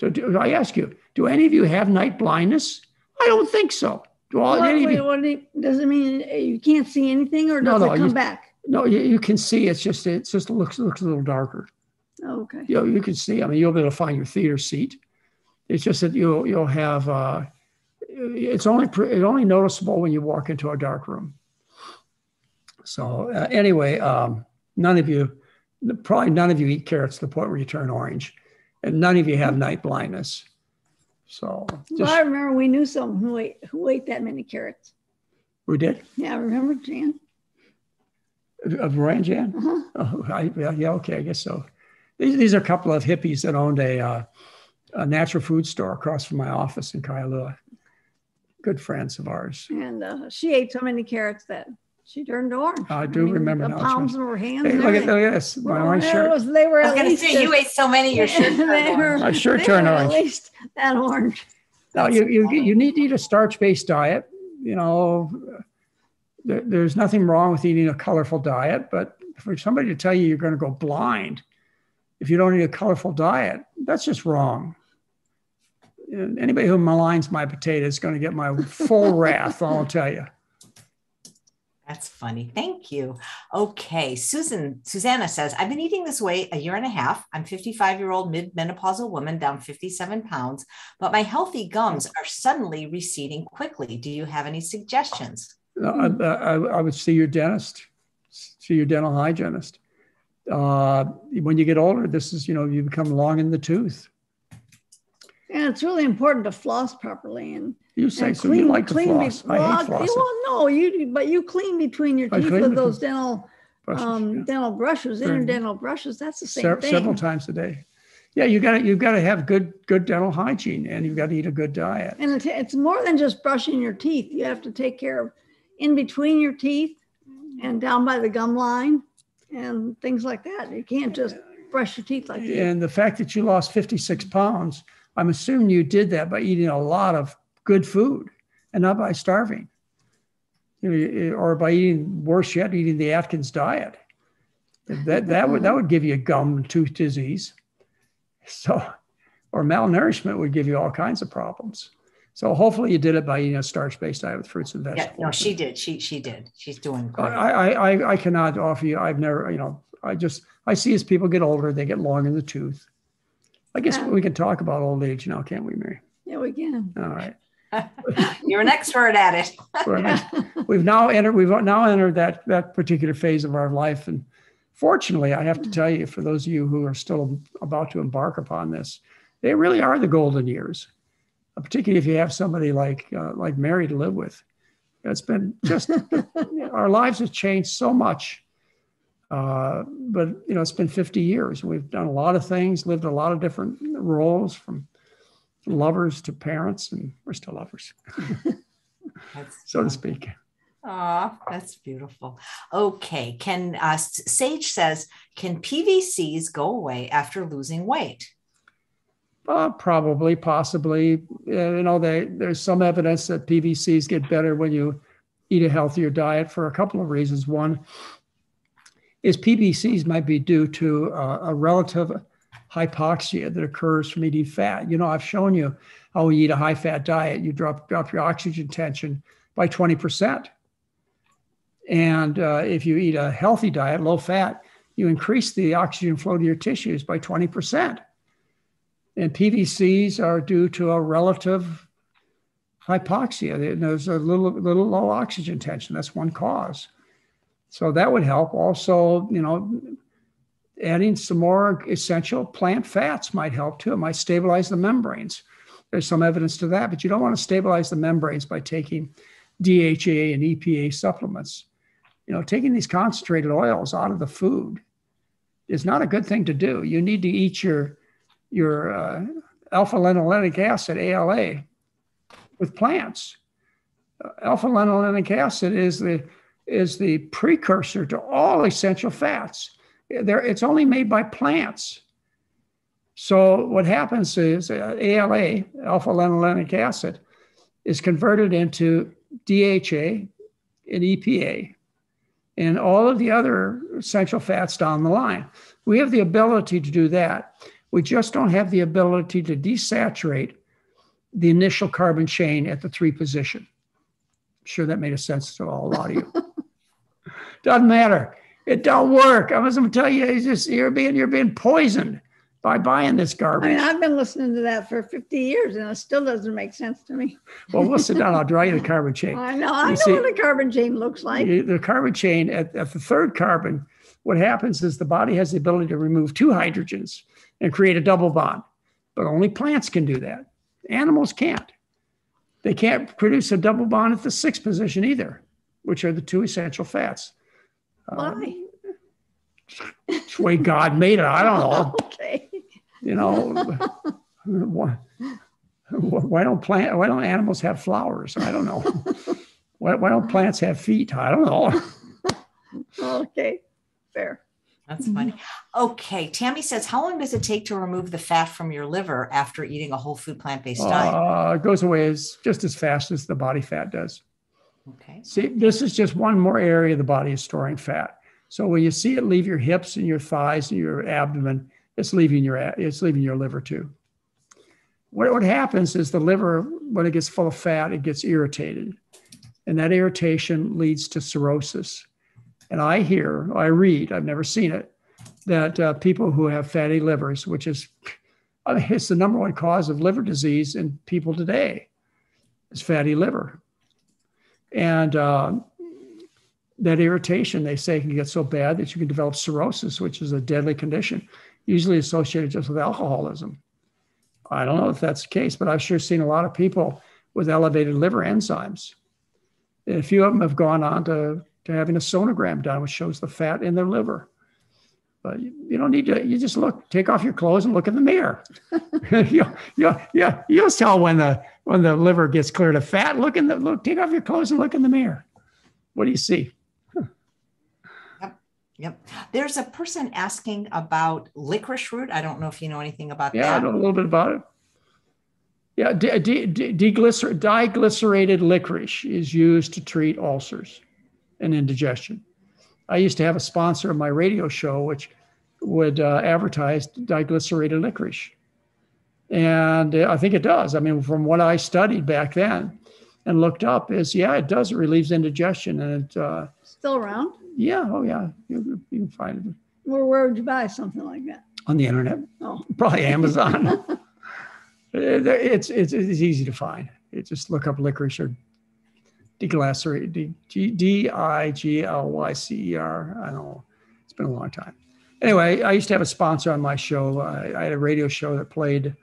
So do, I ask you, do any of you have night blindness? I don't think so. Do all, what, wait, what do you, does it mean you can't see anything or does no, no, it come you, back? No, you, you, can see. It's just it just looks looks a little darker. Oh, okay. You know, you can see. I mean, you'll be able to find your theater seat. It's just that you'll you'll have. Uh, it's only it's only noticeable when you walk into a dark room. So uh, anyway, um, none of you, probably none of you eat carrots to the point where you turn orange and none of you have night blindness. So just, well, I remember we knew someone who ate who ate that many carrots. We did. Yeah, remember Jan? Of Ryan Jan? Uh-huh. Oh, I, yeah, yeah, okay, I guess so. These, these are a couple of hippies that owned a, uh, a natural food store across from my office in Kailua. Good friends of ours. And uh, she ate so many carrots that she turned orange. I do I mean, remember the palms of her hands. Hey, look at look at this. My orange shirt. Was, they were I was going to say you ate so many. Your shirt turned orange. My shirt turned orange. At least that orange. Now you, you you need to eat a starch-based diet. You know, there, there's nothing wrong with eating a colorful diet, but for somebody to tell you you're going to go blind if you don't eat a colorful diet, that's just wrong. Anybody who maligns my potato is going to get my full wrath. I'll tell you. That's funny. Thank you. Okay. Susan, Susanna says, I've been eating this way a year and a half. I'm 55 year old mid menopausal woman down 57 pounds, but my healthy gums mm. are suddenly receding quickly. Do you have any suggestions? I, I, I would see your dentist, see your dental hygienist. Uh, when you get older, this is, you know, you become long in the tooth. Yeah, it's really important to floss properly and you say so. Clean, you like to floss. Be, well, I hate flossing. Well, no, you but you clean between your teeth with those dental brushes, um, yeah. dental brushes, interdental brushes. That's the same Se- thing. Several times a day. Yeah, you got to you've got to have good good dental hygiene, and you've got to eat a good diet. And it's, it's more than just brushing your teeth. You have to take care of in between your teeth and down by the gum line and things like that. You can't just brush your teeth like that. And the fact that you lost 56 pounds, I'm assuming you did that by eating a lot of good food and not by starving you know, or by eating worse yet, eating the Atkins diet. That, that, would, that would give you gum and tooth disease. So, or malnourishment would give you all kinds of problems. So hopefully you did it by eating a starch-based diet with fruits and vegetables. Yeah, no, she did. She she did. She's doing great. I, I I cannot offer you. I've never, you know, I just I see as people get older, they get long in the tooth. I guess yeah. we can talk about old age now, can't we, Mary? Yeah, we can. All right. You're an expert at it. we've now entered. We've now entered that that particular phase of our life, and fortunately, I have to tell you, for those of you who are still about to embark upon this, they really are the golden years. Uh, particularly if you have somebody like uh, like Mary to live with. It's been just our lives have changed so much. Uh, but you know, it's been 50 years. We've done a lot of things, lived a lot of different roles, from lovers to parents, and we're still lovers, so to speak. Oh, that's beautiful. Okay, can uh, Sage says, can PVCs go away after losing weight? Uh, probably, possibly. Uh, you know, they, there's some evidence that PVCs get better when you eat a healthier diet for a couple of reasons. One is PVCs might be due to uh, a relative hypoxia that occurs from eating fat. You know, I've shown you how we eat a high fat diet, you drop, drop your oxygen tension by 20%. And uh, if you eat a healthy diet, low fat, you increase the oxygen flow to your tissues by 20%. And PVCs are due to a relative hypoxia. There's a little, little low oxygen tension. That's one cause. So that would help. Also, you know, adding some more essential plant fats might help too. It might stabilize the membranes. There's some evidence to that, but you don't want to stabilize the membranes by taking DHA and EPA supplements you know, taking these concentrated oils out of the food is not a good thing to do. You need to eat your your uh, alpha linolenic acid (ALA) with plants. Uh, alpha linolenic acid is the is the precursor to all essential fats. There, it's only made by plants. So what happens is uh, ALA, alpha linolenic acid, is converted into DHA and EPA and all of the other essential fats down the line. We have the ability to do that. We just don't have the ability to desaturate the initial carbon chain at the three position. I'm sure that made a sense to all, a lot of you. Doesn't matter. It don't work. I was going to tell you, it's just you're being you're being poisoned by buying this garbage. I mean, I've been listening to that for 50 years and it still doesn't make sense to me. well, we'll sit down. I'll draw you the carbon chain. I know. I you know see, what a carbon chain looks like. The carbon chain at, at the third carbon, what happens is the body has the ability to remove two hydrogens and create a double bond, but only plants can do that. Animals can't. They can't produce a double bond at the sixth position either, which are the two essential fats. Why? Um, it's the way God made it. I don't know. okay you know, why, why don't plant? Why don't animals have flowers? I don't know. why, why don't plants have feet? I don't know. okay, fair. That's funny. Okay, Tammy says, how long does it take to remove the fat from your liver after eating a whole food plant based diet? Uh, it goes away as just as fast as the body fat does. Okay. See, this is just one more area the body is storing fat. So when you see it leave your hips and your thighs and your abdomen, it's leaving your it's leaving your liver too. What, what happens is the liver, when it gets full of fat, it gets irritated. And that irritation leads to cirrhosis. And I hear, I read, I've never seen it, that uh, people who have fatty livers, which is I mean, it's the number one cause of liver disease in people today, is fatty liver. And uh, that irritation, they say, can get so bad that you can develop cirrhosis, which is a deadly condition usually associated just with alcoholism. I don't know if that's the case, but I've sure seen a lot of people with elevated liver enzymes. A few of them have gone on to, to having a sonogram done, which shows the fat in their liver. But you, you don't need to, you just look, take off your clothes and look in the mirror. you, you, you, you'll tell when the, when the liver gets cleared of fat. Look in the, look, take off your clothes and look in the mirror. What do you see? Yep. Yep. There's a person asking about licorice root. I don't know if you know anything about yeah, that. Yeah, I know a little bit about it. Yeah, de- de- de- deglycer- diglycerated licorice is used to treat ulcers and indigestion. I used to have a sponsor of my radio show, which would uh, advertise diglycerated licorice. And I think it does. I mean, from what I studied back then and looked up, is yeah, it does. It relieves indigestion and it. Uh, Still around? Yeah, oh yeah, you, you can find it. Where, where would you buy something like that? On the internet. Oh. Probably Amazon. it's, it's, it's easy to find. You just look up licorice or diglycerate, D I G L Y C E R. I don't know. It's been a long time. Anyway, I used to have a sponsor on my show. I, I had a radio show that played.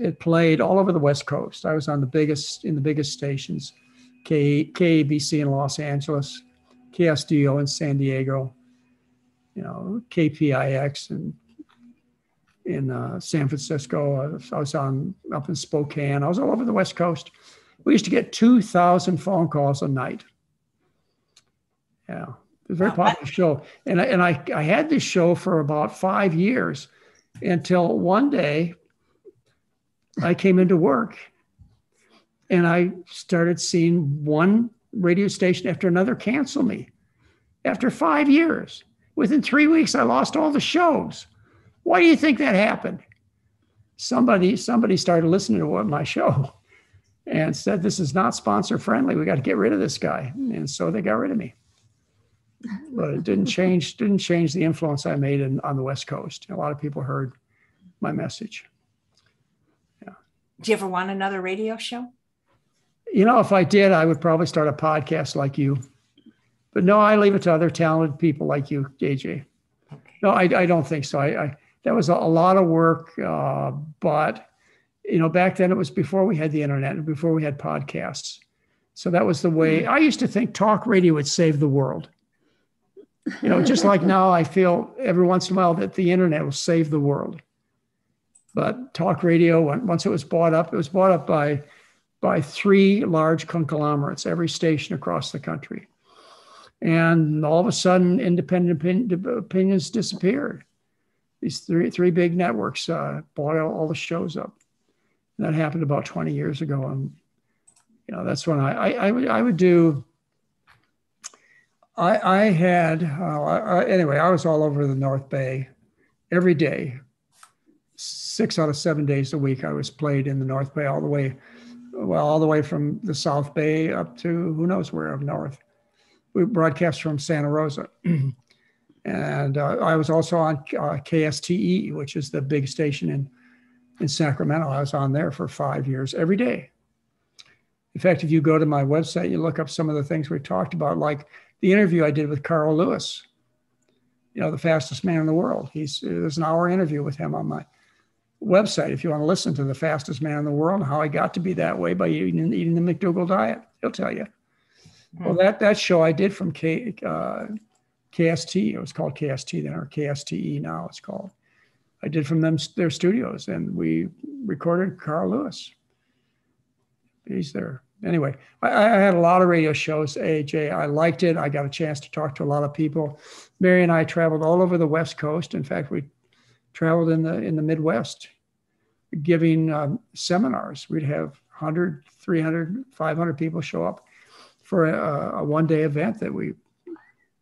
It played all over the West Coast. I was on the biggest in the biggest stations K, KABC in Los Angeles, KSDO in San Diego, you know, KPIX and in uh, San Francisco. I was, I was on up in Spokane. I was all over the West Coast. We used to get 2,000 phone calls a night. Yeah, it was a very popular show. And, I, and I, I had this show for about five years until one day I came into work and I started seeing one radio station after another cancel me after five years. Within three weeks, I lost all the shows. Why do you think that happened? Somebody, somebody started listening to my show and said, This is not sponsor friendly. We got to get rid of this guy. And so they got rid of me. But it didn't change, didn't change the influence I made in, on the West Coast. A lot of people heard my message. Yeah. Do you ever want another radio show? You know, if I did, I would probably start a podcast like you. But no, I leave it to other talented people like you, AJ. Okay. No, I, I don't think so. I, I that was a, a lot of work, uh, but you know, back then it was before we had the internet and before we had podcasts. So that was the way mm-hmm. I used to think talk radio would save the world. You know, just like now, I feel every once in a while that the internet will save the world. But talk radio, once it was bought up, it was bought up by by three large conglomerates, every station across the country. And all of a sudden, independent opinions disappeared. These three, three big networks uh, bought all the shows up. And that happened about 20 years ago. And, you know, that's when I, I, I, would, I would do, I, I had, uh, I, anyway, I was all over the North Bay every day. Six out of seven days a week, I was played in the North Bay all the way well, all the way from the South Bay up to who knows where up north. We broadcast from Santa Rosa. and uh, I was also on uh, KSTE, which is the big station in, in Sacramento. I was on there for five years every day. In fact, if you go to my website, you look up some of the things we talked about, like the interview I did with Carl Lewis, you know, the fastest man in the world. He's there's an hour interview with him on my website if you want to listen to the fastest man in the world and how I got to be that way by eating, eating the McDougall diet. He'll tell you. Mm-hmm. Well, that that show I did from K, uh, KST. It was called KST then, or KSTE now it's called. I did from them their studios, and we recorded Carl Lewis. He's there. Anyway, I, I had a lot of radio shows. AJ, I liked it. I got a chance to talk to a lot of people. Mary and I traveled all over the West Coast. In fact, we traveled in the in the Midwest giving um, seminars. We'd have 100, 300, 500 people show up for a, a one day event that we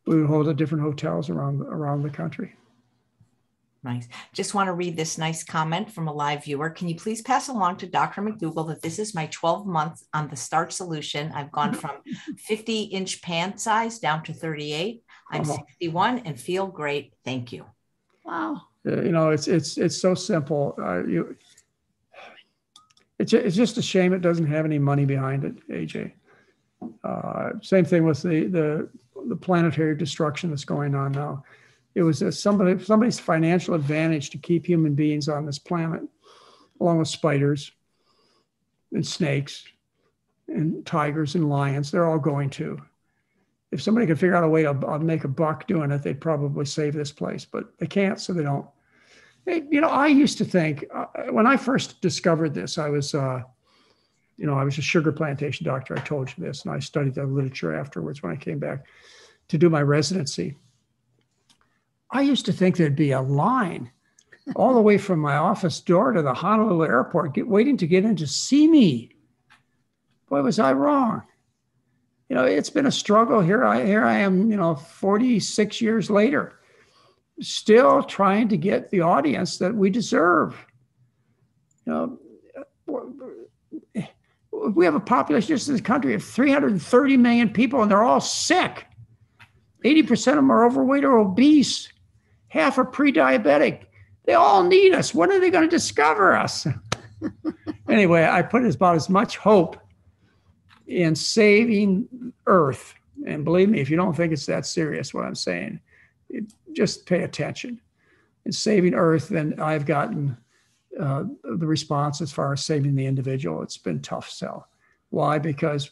we would hold at different hotels around around the country. Nice. Just want to read this nice comment from a live viewer. Can you please pass along to Dr. McDougall that this is my 12 months on the Starch solution? I've gone from 50 inch pant size down to 38. I'm uh-huh. 61 and feel great. Thank you. Wow. You know, it's it's it's so simple. Uh, you it's, it's just a shame it doesn't have any money behind it, AJ. Uh, same thing with the, the, the planetary destruction that's going on now. It was a, somebody, somebody's financial advantage to keep human beings on this planet, along with spiders and snakes and tigers and lions. They're all going to. If somebody could figure out a way to uh, make a buck doing it, they'd probably save this place, but they can't, so they don't. You know, I used to think uh, when I first discovered this, I was, uh, you know, I was a sugar plantation doctor. I told you this, and I studied the literature afterwards when I came back to do my residency. I used to think there'd be a line all the way from my office door to the Honolulu airport, get, waiting to get in to see me. Boy, was I wrong. You know, it's been a struggle. Here I here I am, you know, 46 years later still trying to get the audience that we deserve. You know, we have a population just in this country of 330 million people, and they're all sick. 80% of them are overweight or obese. Half are pre-diabetic. They all need us. When are they going to discover us? anyway, I put about as much hope in saving Earth. And believe me, if you don't think it's that serious, what I'm saying, just pay attention. In saving Earth, then I've gotten uh, the response as far as saving the individual. It's been tough sell. Why? Because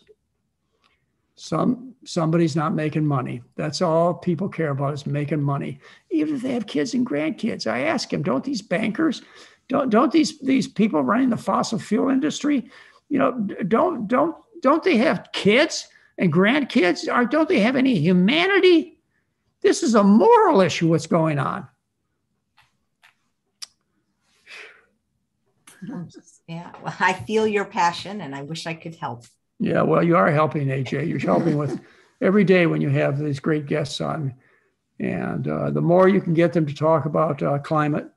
some somebody's not making money. That's all people care about is making money. Even if they have kids and grandkids, I ask them, don't these bankers, don't don't these these people running the fossil fuel industry, you know, don't don't don't they have kids and grandkids? Or don't they have any humanity? This is a moral issue. What's going on? Yeah, well, I feel your passion, and I wish I could help. Yeah, well, you are helping, AJ. You're helping with every day when you have these great guests on. And uh, the more you can get them to talk about uh, climate,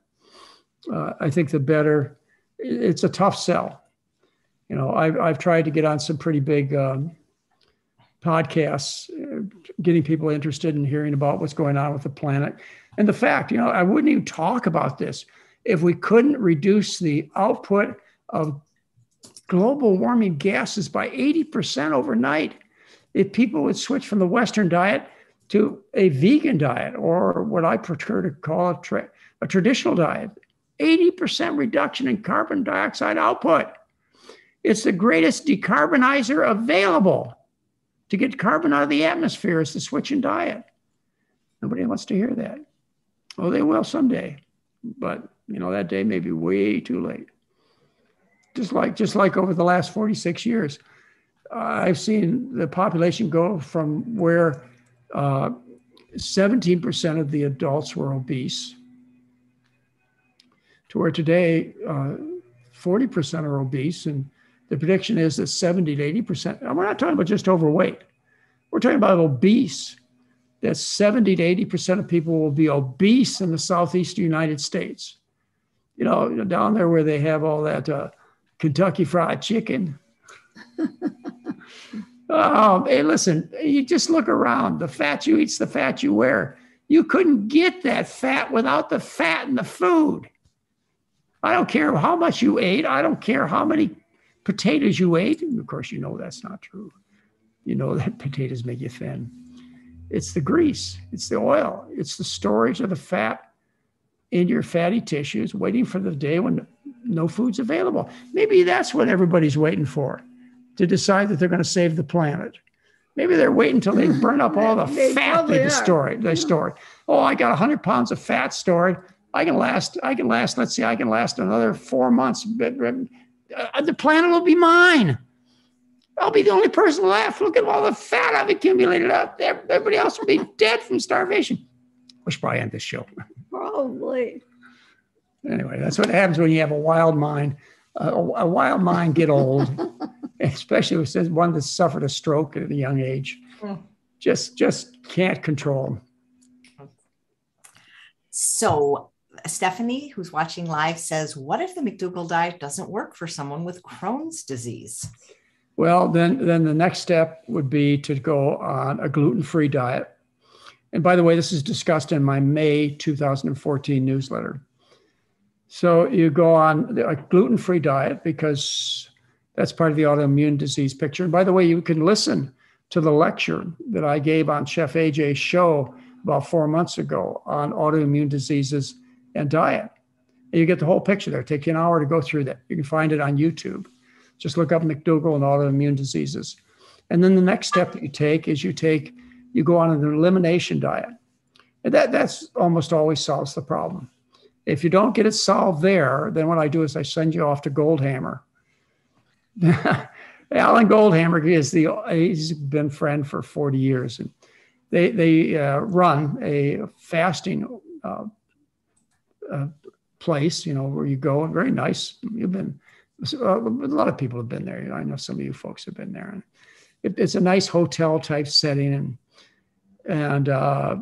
uh, I think the better. It's a tough sell. You know, I've, I've tried to get on some pretty big um, podcasts, uh, getting people interested in hearing about what's going on with the planet. And the fact, you know, I wouldn't even talk about this if we couldn't reduce the output of global warming gases by 80% overnight if people would switch from the Western diet to a vegan diet or what I prefer to call a, tra- a traditional diet. 80% reduction in carbon dioxide output. It's the greatest decarbonizer available to get carbon out of the atmosphere is the switch in diet. Nobody wants to hear that. Oh, they will someday, but you know that day may be way too late just like just like over the last 46 years. Uh, I've seen the population go from where uh, 17% of the adults were obese to where today uh, 40% are obese, and the prediction is that 70 to 80%. And we're not talking about just overweight. We're talking about obese. That 70 to 80% of people will be obese in the southeast United States. You know, down there where they have all that uh, Kentucky Fried Chicken. oh, hey, listen, you just look around. The fat you eat's the fat you wear. You couldn't get that fat without the fat in the food. I don't care how much you ate. I don't care how many potatoes you ate. And of course, you know that's not true. You know that potatoes make you thin. It's the grease, it's the oil, it's the storage of the fat in your fatty tissues, waiting for the day when no food's available. Maybe that's what everybody's waiting for to decide that they're going to save the planet. Maybe they're waiting until they burn up all the they fat they stored. They stored. Oh, I got 100 pounds of fat stored. I can last. I can last. Let's see. I can last another four months. Uh, the planet will be mine. I'll be the only person left. Look at all the fat I've accumulated up there. Everybody else will be dead from starvation. We should probably end this show. Probably. Anyway, that's what happens when you have a wild mind. Uh, a, wild mind get old, especially with one that suffered a stroke at a young age. Hmm. Just just can't control them. So Stephanie, who's watching live, says, "What if the McDougall diet doesn't work for someone with Crohn's disease?" Well, then then the next step would be to go on a gluten-free diet. And by the way, this is discussed in my May 2014 newsletter. So you go on a gluten free diet because that's part of the autoimmune disease picture. And by the way, you can listen to the lecture that I gave on Chef AJ's show about four months ago on autoimmune diseases and diet. And you get the whole picture there. Take you an hour to go through that. You can find it on YouTube. Just look up McDougall and autoimmune diseases. And then the next step that you take is you take, you go on an elimination diet. And that, that's almost always solves the problem. If you don't get it solved there, then what I do is I send you off to Goldhamer. Alan Goldhamer is the he's been friend for 40 years, and they they uh, run a fasting uh, uh, place, you know, where you go. and Very nice. You've been a lot of people have been there. I know some of you folks have been there, and it, it's a nice hotel type setting, and and uh,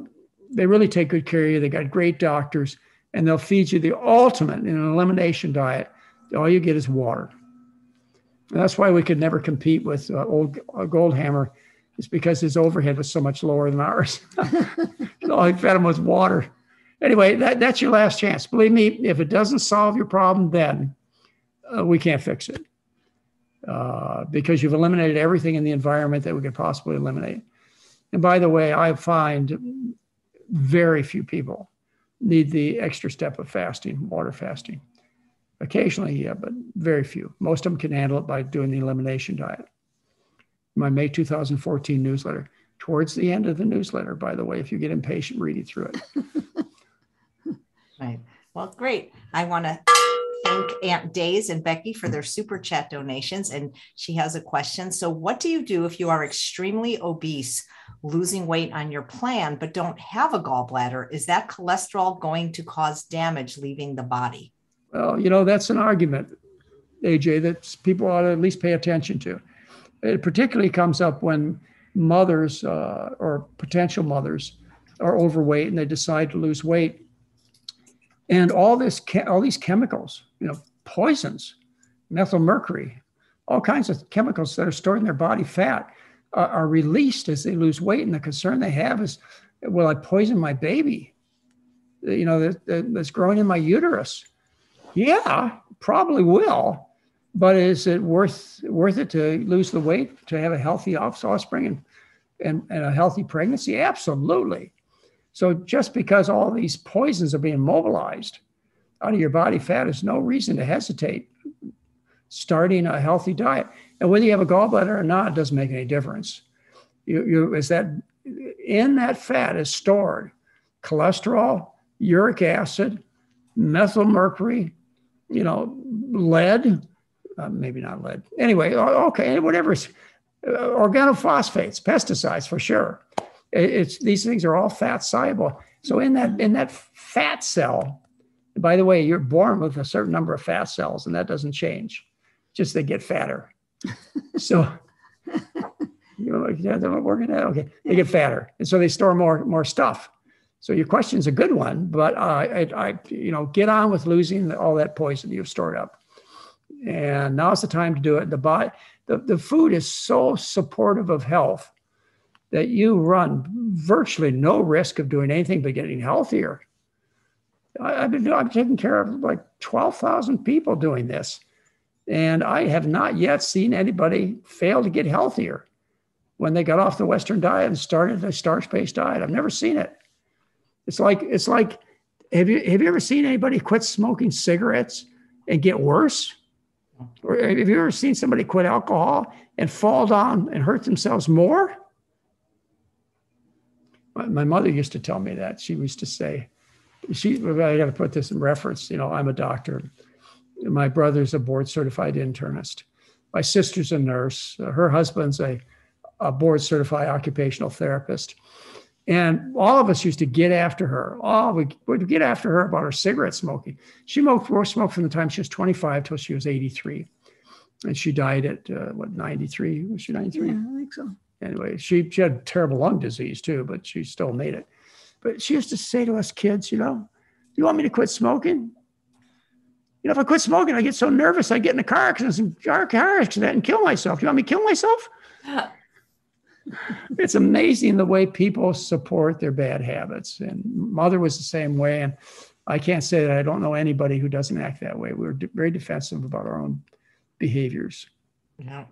they really take good care of you. They got great doctors and they'll feed you the ultimate in an elimination diet. All you get is water. And that's why we could never compete with uh, old uh, Goldhamer. It's because his overhead was so much lower than ours. all he fed him was water. Anyway, that, that's your last chance. Believe me, if it doesn't solve your problem, then uh, we can't fix it uh, because you've eliminated everything in the environment that we could possibly eliminate. And by the way, I find very few people need the extra step of fasting, water fasting. Occasionally, yeah, but very few. Most of them can handle it by doing the elimination diet. my May 2014 newsletter. Towards the end of the newsletter, by the way, if you get impatient reading through it. right. Well, great. I want to thank Aunt Days and Becky for their super chat donations. And she has a question. So, what do you do if you are extremely obese, losing weight on your plan, but don't have a gallbladder? Is that cholesterol going to cause damage leaving the body? Well, you know, that's an argument, AJ, that people ought to at least pay attention to. It particularly comes up when mothers uh, or potential mothers are overweight and they decide to lose weight. And all this, all these chemicals, you know, poisons, methyl mercury, all kinds of chemicals that are stored in their body fat uh, are released as they lose weight. And the concern they have is, will I poison my baby? You know, that, that's growing in my uterus. Yeah, probably will. But is it worth worth it to lose the weight to have a healthy offspring and, and, and a healthy pregnancy? Absolutely. So just because all these poisons are being mobilized out of your body fat is no reason to hesitate starting a healthy diet. And whether you have a gallbladder or not doesn't make any difference. You, you is that in that fat is stored cholesterol, uric acid, methyl mercury, you know, lead, uh, maybe not lead. Anyway, okay, whatever. Uh, organophosphates, pesticides for sure. It's these things are all fat soluble. So in that in that fat cell, by the way, you're born with a certain number of fat cells, and that doesn't change. Just they get fatter. So you yeah, they're working at okay, they get fatter, and so they store more more stuff. So your question is a good one, but uh, I, I, you know, get on with losing all that poison you've stored up and now's the time to do it. The body, the, the food is so supportive of health that you run virtually no risk of doing anything but getting healthier. I, have been I'm taking care of like 12,000 people doing this. And I have not yet seen anybody fail to get healthier when they got off the Western diet and started a starch-based diet. I've never seen it. It's like, it's like, have you, have you ever seen anybody quit smoking cigarettes and get worse? Or have you ever seen somebody quit alcohol and fall down and hurt themselves more? My, my mother used to tell me that. She used to say, she, I got to put this in reference. You know, I'm a doctor. My brother's a board certified internist. My sister's a nurse. Her husband's a, a board certified occupational therapist. And all of us used to get after her. Oh, we would get after her about her cigarette smoking. She smoked, smoked from the time she was 25 till she was 83. And she died at uh, what, 93? Was she 93? Yeah, I think so. Anyway, she, she had terrible lung disease too, but she still made it. But she used to say to us kids, you know, you want me to quit smoking? You know, if I quit smoking, I get so nervous, I get in a car accident, car accident and kill myself. Do you want me to kill myself? it's amazing the way people support their bad habits. And mother was the same way. And I can't say that I don't know anybody who doesn't act that way. We're very defensive about our own behaviors. Yeah.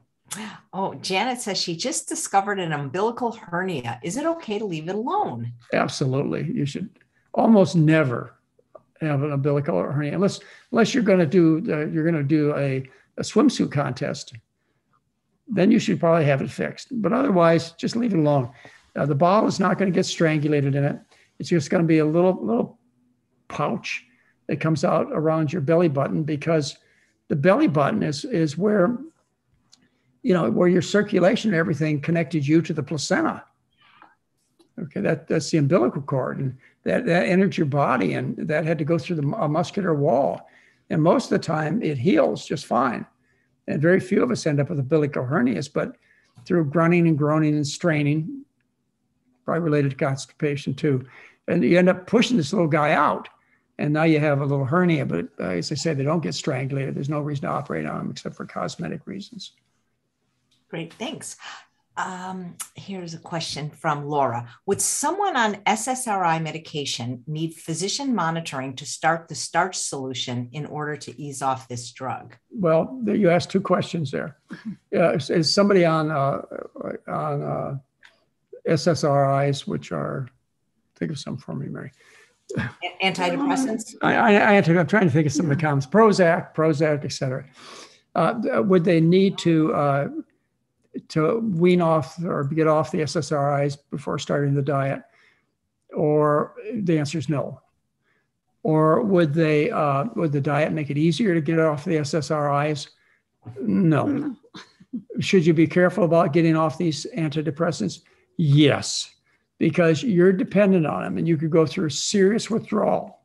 Oh, Janet says she just discovered an umbilical hernia. Is it okay to leave it alone? Absolutely. You should almost never have an umbilical hernia unless unless you're going to do you're going to do a, a swimsuit contest then you should probably have it fixed. But otherwise, just leave it alone. Uh, the ball is not going to get strangulated in it. It's just going to be a little little pouch that comes out around your belly button because the belly button is is where you know where your circulation and everything connected you to the placenta. Okay, that that's the umbilical cord, and that that entered your body, and that had to go through the a muscular wall. And most of the time, it heals just fine. And very few of us end up with umbilical hernias, but through grunting and groaning and straining, probably related to constipation too. And you end up pushing this little guy out. And now you have a little hernia, but uh, as I say, they don't get strangulated. There's no reason to operate on them except for cosmetic reasons. Great, thanks. Um, here's a question from Laura. Would someone on SSRI medication need physician monitoring to start the starch solution in order to ease off this drug? Well, you asked two questions there. Uh, is, is, somebody on uh, on uh, SSRIs, which are think of some for me, Mary. Antidepressants. I, I, I, am trying to think of some of the comments. Prozac, Prozac, et cetera. Uh, would they need to uh, to wean off or get off the SSRIs before starting the diet? Or the answer is no. Or would they uh, would the diet make it easier to get off the SSRIs? No. Should you be careful about getting off these antidepressants? Yes, because you're dependent on them and you could go through serious withdrawal.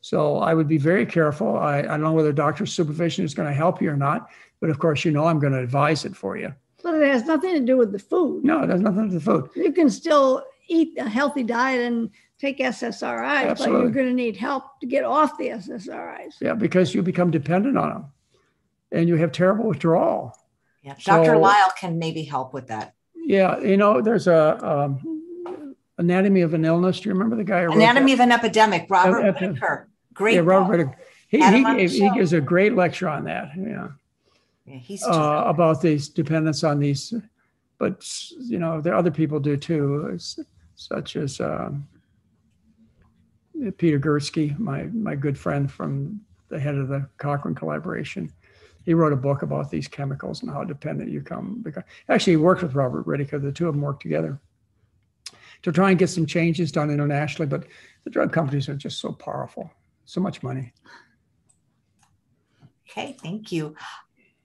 So I would be very careful. I, I don't know whether doctor supervision is going to help you or not, but of course, you know I'm going to advise it for you. But it has nothing to do with the food. No, it has nothing to do with the food. You can still eat a healthy diet and take SSRIs, Absolutely. but you're going to need help to get off the SSRIs. Yeah, because you become dependent on them and you have terrible withdrawal. Yeah. Dr. Lisle can maybe help with that. Yeah, you know, there's a um, anatomy of an illness. Do you remember the guy? who Anatomy of an Epidemic, Robert Whitaker. Great. Yeah. Robert. Whitaker. He, he, him on the gave, he gives a great lecture on that. Yeah, Yeah, he's uh, about these dependence on these, but you know, there other people do too, such as um, Peter Gøtzsche, my my good friend from the head of the Cochrane collaboration. He wrote a book about these chemicals and how dependent you come. Because actually, he worked with Robert Whitaker. The two of them worked together to try and get some changes done internationally. But the drug companies are just so powerful, so much money. Okay, thank you.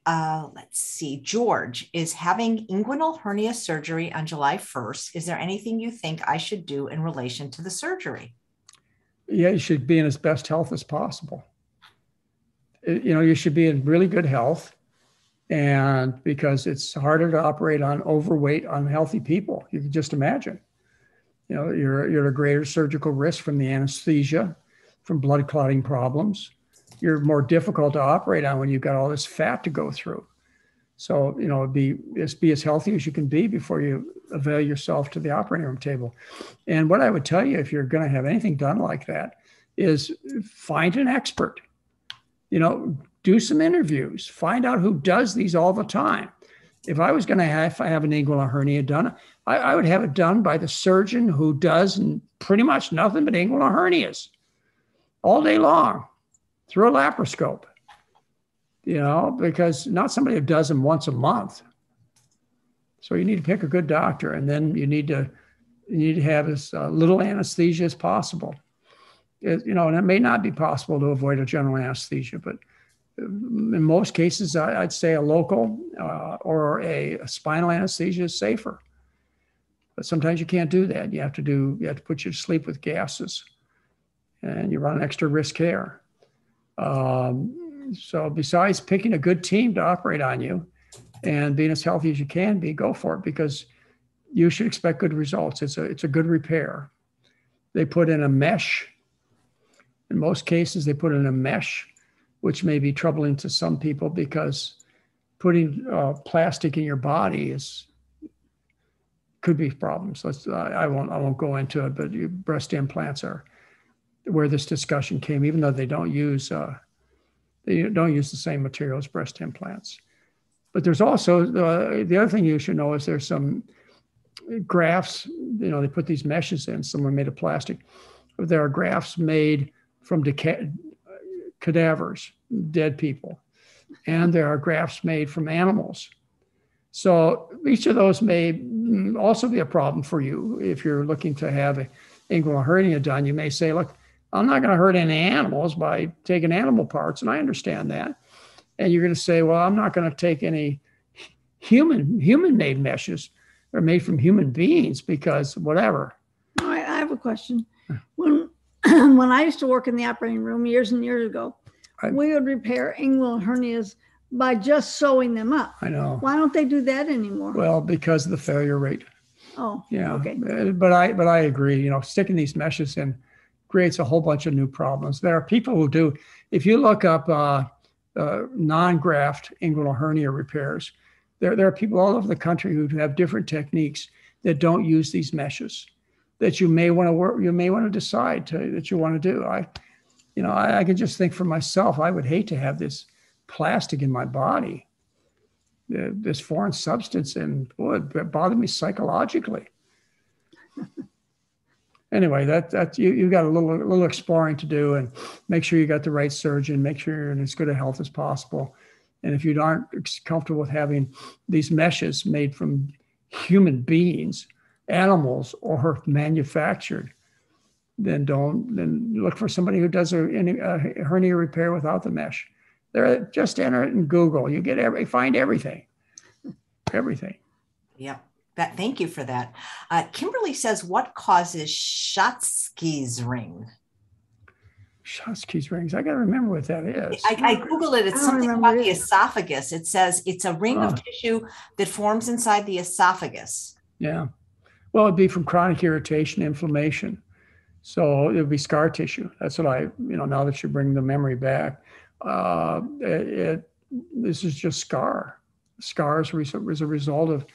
Uh, let's see. George is having inguinal hernia surgery on July 1st. Is there anything you think I should do in relation to the surgery? yeah, you should be in as best health as possible. Uh, You know, you should be in really good health. And because it's harder to operate on overweight, unhealthy people, you can just imagine. You know, you're, you're at a greater surgical risk from the anesthesia, from blood clotting problems. You're more difficult to operate on when you've got all this fat to go through. So, you know, be just be as healthy as you can be before you avail yourself to the operating room table. And what I would tell you if you're going to have anything done like that is find an expert. You know, do some interviews, find out who does these all the time. If I was going to have, have an inguinal hernia done, I, I would have it done by the surgeon who does pretty much nothing but inguinal hernias all day long through a laparoscope. You know, because not somebody who does them once a month. So you need to pick a good doctor, and then you need to you need to have as uh, little anesthesia as possible. It- you know, and it may not be possible to avoid a general anesthesia, but in most cases, I, I'd say a local uh, or a, a spinal anesthesia is safer. But sometimes you can't do that. You have to do you have to put you to sleep with gases, and you run extra risk there. Um, so besides picking a good team to operate on you, and being as healthy as you can be, go for it because you should expect good results. It's a it's a good repair. They put in a mesh. In most cases, they put in a mesh, which may be troubling to some people because putting uh, plastic in your body is could be problems. Let's, I I won't I won't go into it, but breast implants are where this discussion came, even though they don't use uh, they don't use the same material as breast implants. But there's also uh, the other thing you should know is there's some grafts. You know, they put these meshes in. Some are made of plastic. There are grafts made from deca- cadavers, dead people, and there are grafts made from animals. So each of those may mm, also be a problem for you if you're looking to have a inguinal hernia done. You may say, "Look, I'm not going to hurt any animals by taking animal parts," and I understand that and you're going to say, well, I'm not going to take any human human made meshes or made from human beings because whatever. All right, I have a question. When when I used to work in the operating room years and years ago, Right. we would repair inguinal hernias by just sewing them up. I know. Why don't they do that anymore? Well, because of the failure rate. oh, Yeah. Okay. But I but I agree. You know, sticking these meshes in creates a whole bunch of new problems. There are people who do. If you look up uh, uh, non-graft inguinal hernia repairs, there there are people all over the country who have different techniques that don't use these meshes. That you may want to work. You may want to decide that you want to do. I, you know, I, I can just think for myself. I would hate to have this plastic in my body, uh, this foreign substance, and boy, it bothered me psychologically anyway, that that you you got a little little exploring to do, and make sure you got the right surgeon. Make sure you're in as good a health as possible, And if you aren't comfortable with having these meshes made from human beings, animals, or manufactured, then don't then look for somebody who does a, a hernia repair without the mesh. There, just enter it in Google. You get every find everything, everything. Yep. That, thank you for that. Uh, Kimberly says, "What causes Schatzki's ring?" Schatzki's rings. I got to remember what that is. I, I Google it. It's something about it. the esophagus. It says it's a ring oh. of tissue that forms inside the esophagus. Yeah. Well, it'd be from chronic irritation, inflammation. So it would be scar tissue. That's what I, you know, now that you bring the memory back, uh, it, it this is just scar. Scars as a result of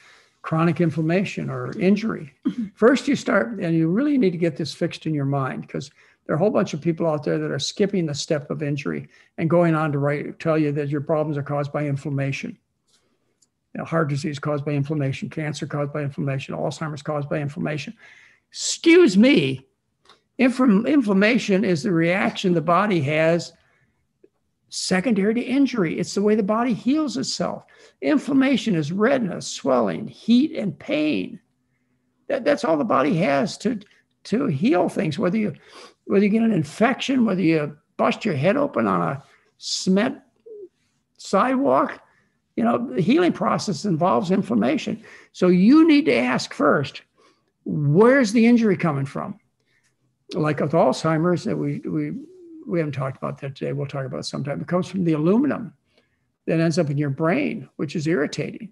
chronic inflammation or injury. Mm-hmm. First, you start, and you really need to get this fixed in your mind because there are a whole bunch of people out there that are skipping the step of injury and going on to write tell you that your problems are caused by inflammation. You know, heart disease caused by inflammation, cancer caused by inflammation, Alzheimer's caused by inflammation. Excuse me, Infl- inflammation is the reaction the body has secondary to injury. It's the way the body heals itself. Inflammation is redness, swelling, heat, and pain. That, that's all the body has to, to heal things, whether you whether you get an infection, whether you bust your head open on a cement sidewalk, you know, the healing process involves inflammation. So you need to ask first, where's the injury coming from? Like with Alzheimer's, that we we we haven't talked about that today. We'll talk about it sometime. It comes from the aluminum that ends up in your brain, which is irritating.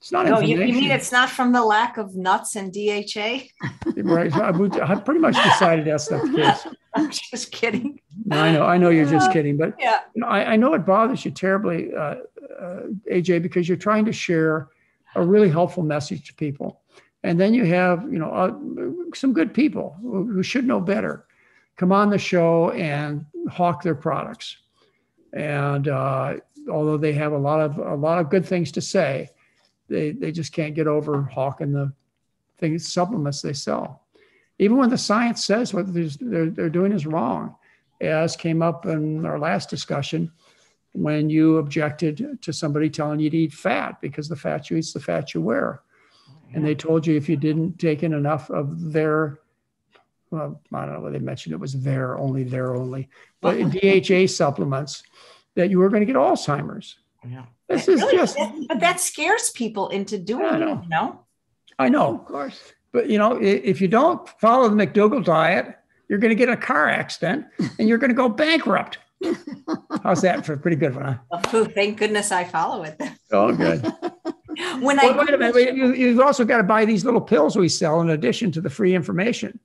It's not. No, you, you, mean it's not from the lack of nuts and DHA? right. I, I pretty much decided that's not the case. I'm just kidding. No, I know. I know you're just kidding, but yeah, you know, I, I, know it bothers you terribly, uh, uh, AJ, because you're trying to share a really helpful message to people, and then you have you know uh, some good people who, who should know better come on the show and hawk their products, and uh, although they have a lot of a lot of good things to say they, they just can't get over hawking the things, supplements they sell. Even when the science says what they're, they're doing is wrong, as came up in our last discussion when you objected to somebody telling you to eat fat because the fat you eat is the fat you wear. And they told you if you didn't take in enough of their, well, I don't know what they mentioned, it was there only, there only, but DHA supplements, that you were going to get Alzheimer's. Yeah. This is really, just, but that scares people into doing it, you know? I know. Of course. But, you know, if you don't follow the McDougall diet, you're going to get a car accident and you're going to go bankrupt. How's that for a pretty good one? Huh? Oh, thank goodness I follow it. Oh, good. when well, I wait a minute, you, you've also got to buy these little pills we sell in addition to the free information.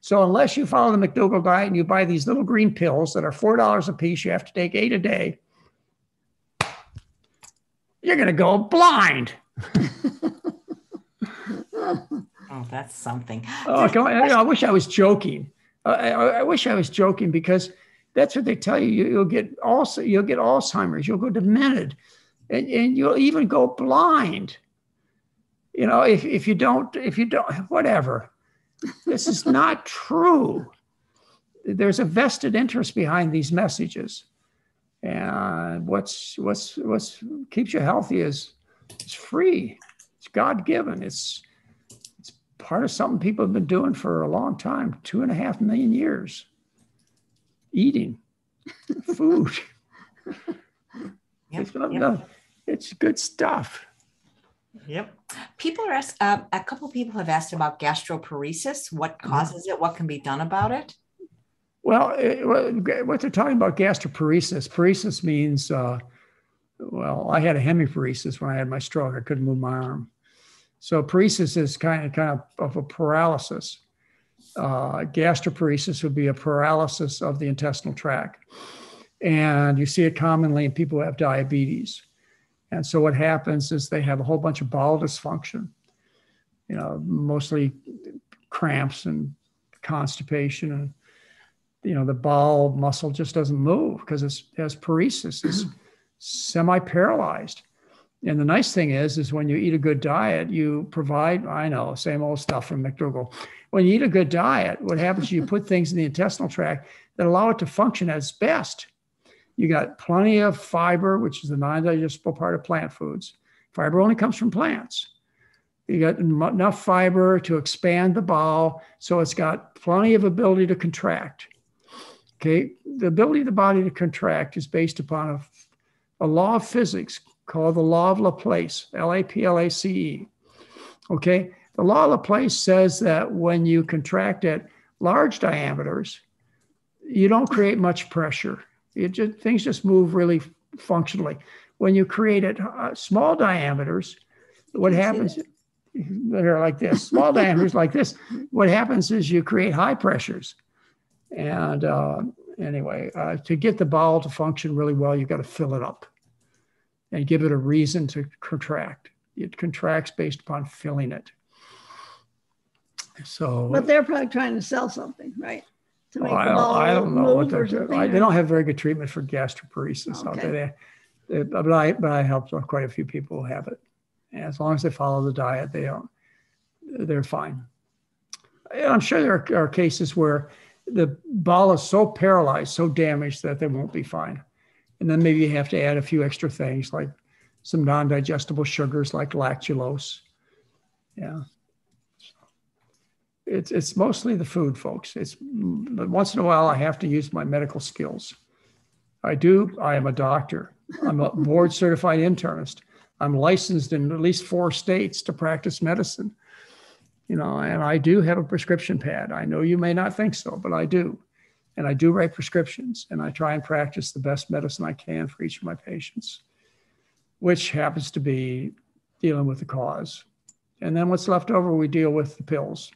So unless you follow the McDougall diet and you buy these little green pills that are four dollars a piece, you have to take eight a day you're going to go blind. oh, that's something. Oh, I, I, wish I was joking. I, I, wish I was joking because that's what they tell you. you will get also you'll get Alzheimer's. You'll go demented, and, and you'll even go blind. You know, if if you don't if you don't whatever. This is not true. There's a vested interest behind these messages. And what's what's what's keeps you healthy is it's free. It's God given. It's it's part of something people have been doing for a long time, two and a half million years. Eating food. Yep, it's, yep. it's good stuff. Yep. People are asked, uh, a couple people have asked about gastroparesis. What mm-hmm. causes it? What can be done about it? Well, it, what they're talking about gastroparesis, paresis means, uh, well, I had a hemiparesis when I had my stroke. I couldn't move my arm. So paresis is kind of kind of, of a paralysis. Uh, gastroparesis would be a paralysis of the intestinal tract. And you see it commonly in people who have diabetes. And so what happens is they have a whole bunch of bowel dysfunction, you know, mostly cramps and constipation and you know the bowel muscle just doesn't move because it has paresis it's semi-paralyzed. And the nice thing is is when you eat a good diet you provide i know same old stuff from mcdougall. When you eat a good diet what happens is you put things in the intestinal tract that allow it to function as best You got plenty of fiber, which is the non-digestible part of plant foods. Fiber only comes from plants. You got enough fiber to expand the bowel, so it's got plenty of ability to contract. Okay, the ability of the body to contract is based upon a, a law of physics called the law of Laplace, L A P L A C E. Okay, the law of Laplace says that when you contract at large diameters, you don't create much pressure. It just, things just move really functionally. When you create it uh, small diameters, what happens? They're like this, small diameters like this. What happens is you create high pressures. And uh, anyway, uh, to get the bowel to function really well, you've got to fill it up and give it a reason to contract. It contracts based upon filling it. So, But they're probably trying to sell something, right? To make I, the don't, I don't know what they're doing. I, they don't have very good treatment for gastroparesis out Okay. there. They, they, but I but I helped quite a few people who have it. And as long as they follow the diet, they don't. They're fine. And I'm sure there are, are cases where the ball is so paralyzed, so damaged that they won't be fine. And then maybe you have to add a few extra things like some non-digestible sugars like lactulose. Yeah. It's it's mostly the food, folks. It's once in a while I have to use my medical skills. I do. I am a doctor. I'm a board certified internist. I'm licensed in at least four states to practice medicine. You know, and I do have a prescription pad. I know you may not think so, but I do. And I do write prescriptions and I try and practice the best medicine I can for each of my patients, which happens to be dealing with the cause. And then what's left over, we deal with the pills.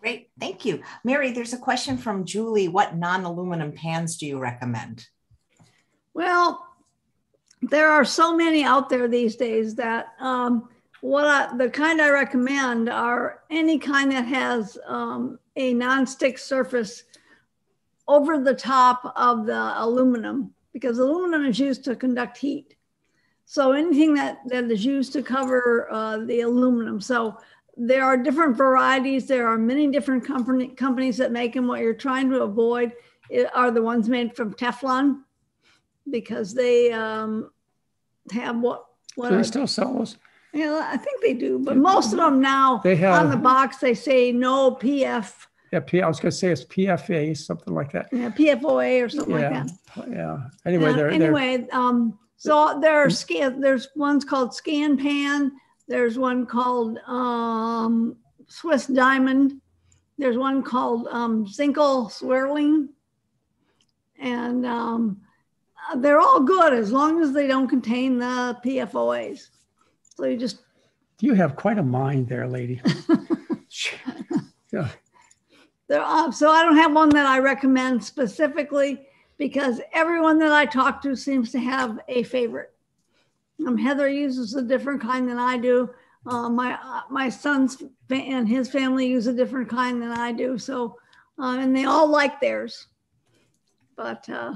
Great, thank you. Mary, there's a question from Julie. What non-aluminum pans do you recommend? Well, there are so many out there these days that um, what I, the kind I recommend are any kind that has um, a non-stick surface over the top of the aluminum because aluminum is used to conduct heat. So anything that, that is used to cover uh, the aluminum. So there are different varieties. There are many different company, companies that make them. What you're trying to avoid are the ones made from Teflon because they um, have what what Do are, they still sell those? yeah, I think they do, but most of them now They have- on the box they say no PF, Yeah, P, I was going to say it's PFA, something like that. yeah, PFOA or something like Yeah, that. yeah. Anyway, Uh, they're, they're anyway, um, so there are scan. There's ones called Scan Pan. There's one called um, Swiss Diamond. There's one called um, Zinkel Zwilling, and um, uh, they're all good as long as they don't contain the PFOAs. So you just you have quite a mind there, lady. yeah, There, uh, so I don't have one that I recommend specifically because everyone that I talk to seems to have a favorite. Um, Heather uses a different kind than I do. Uh, my uh, my son's fa- and his family use a different kind than I do. So, uh, and they all like theirs. But uh,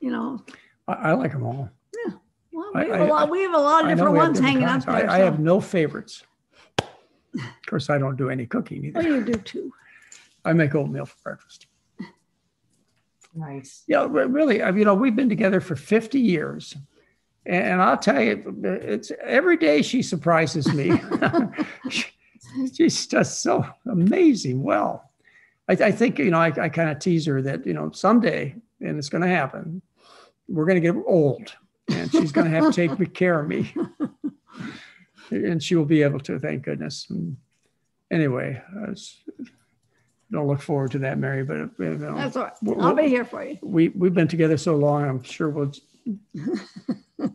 you know, I, I like them all. Yeah, well, I- we have, I- a lot, we have a lot of I know different ones different hanging kinds. up there. I, I so- have no favorites. Of course, I don't do any cooking either. oh, either. you do too. I make oatmeal for breakfast. Nice. Yeah, really. I- You know, we've been together for 50 years. And, and I'll tell you, it's every day she surprises me. She- She's just so amazing. Well, I, I think, you know, I, I kind of tease her that, you know, someday, and it's going to happen, we're going to get old and she's going to have to take care of me. And she will be able to, thank goodness. And anyway, I was- don't look forward to that, Mary, but you know, That's all right. I'll be here for you. we we've been together so long. I'm sure we'll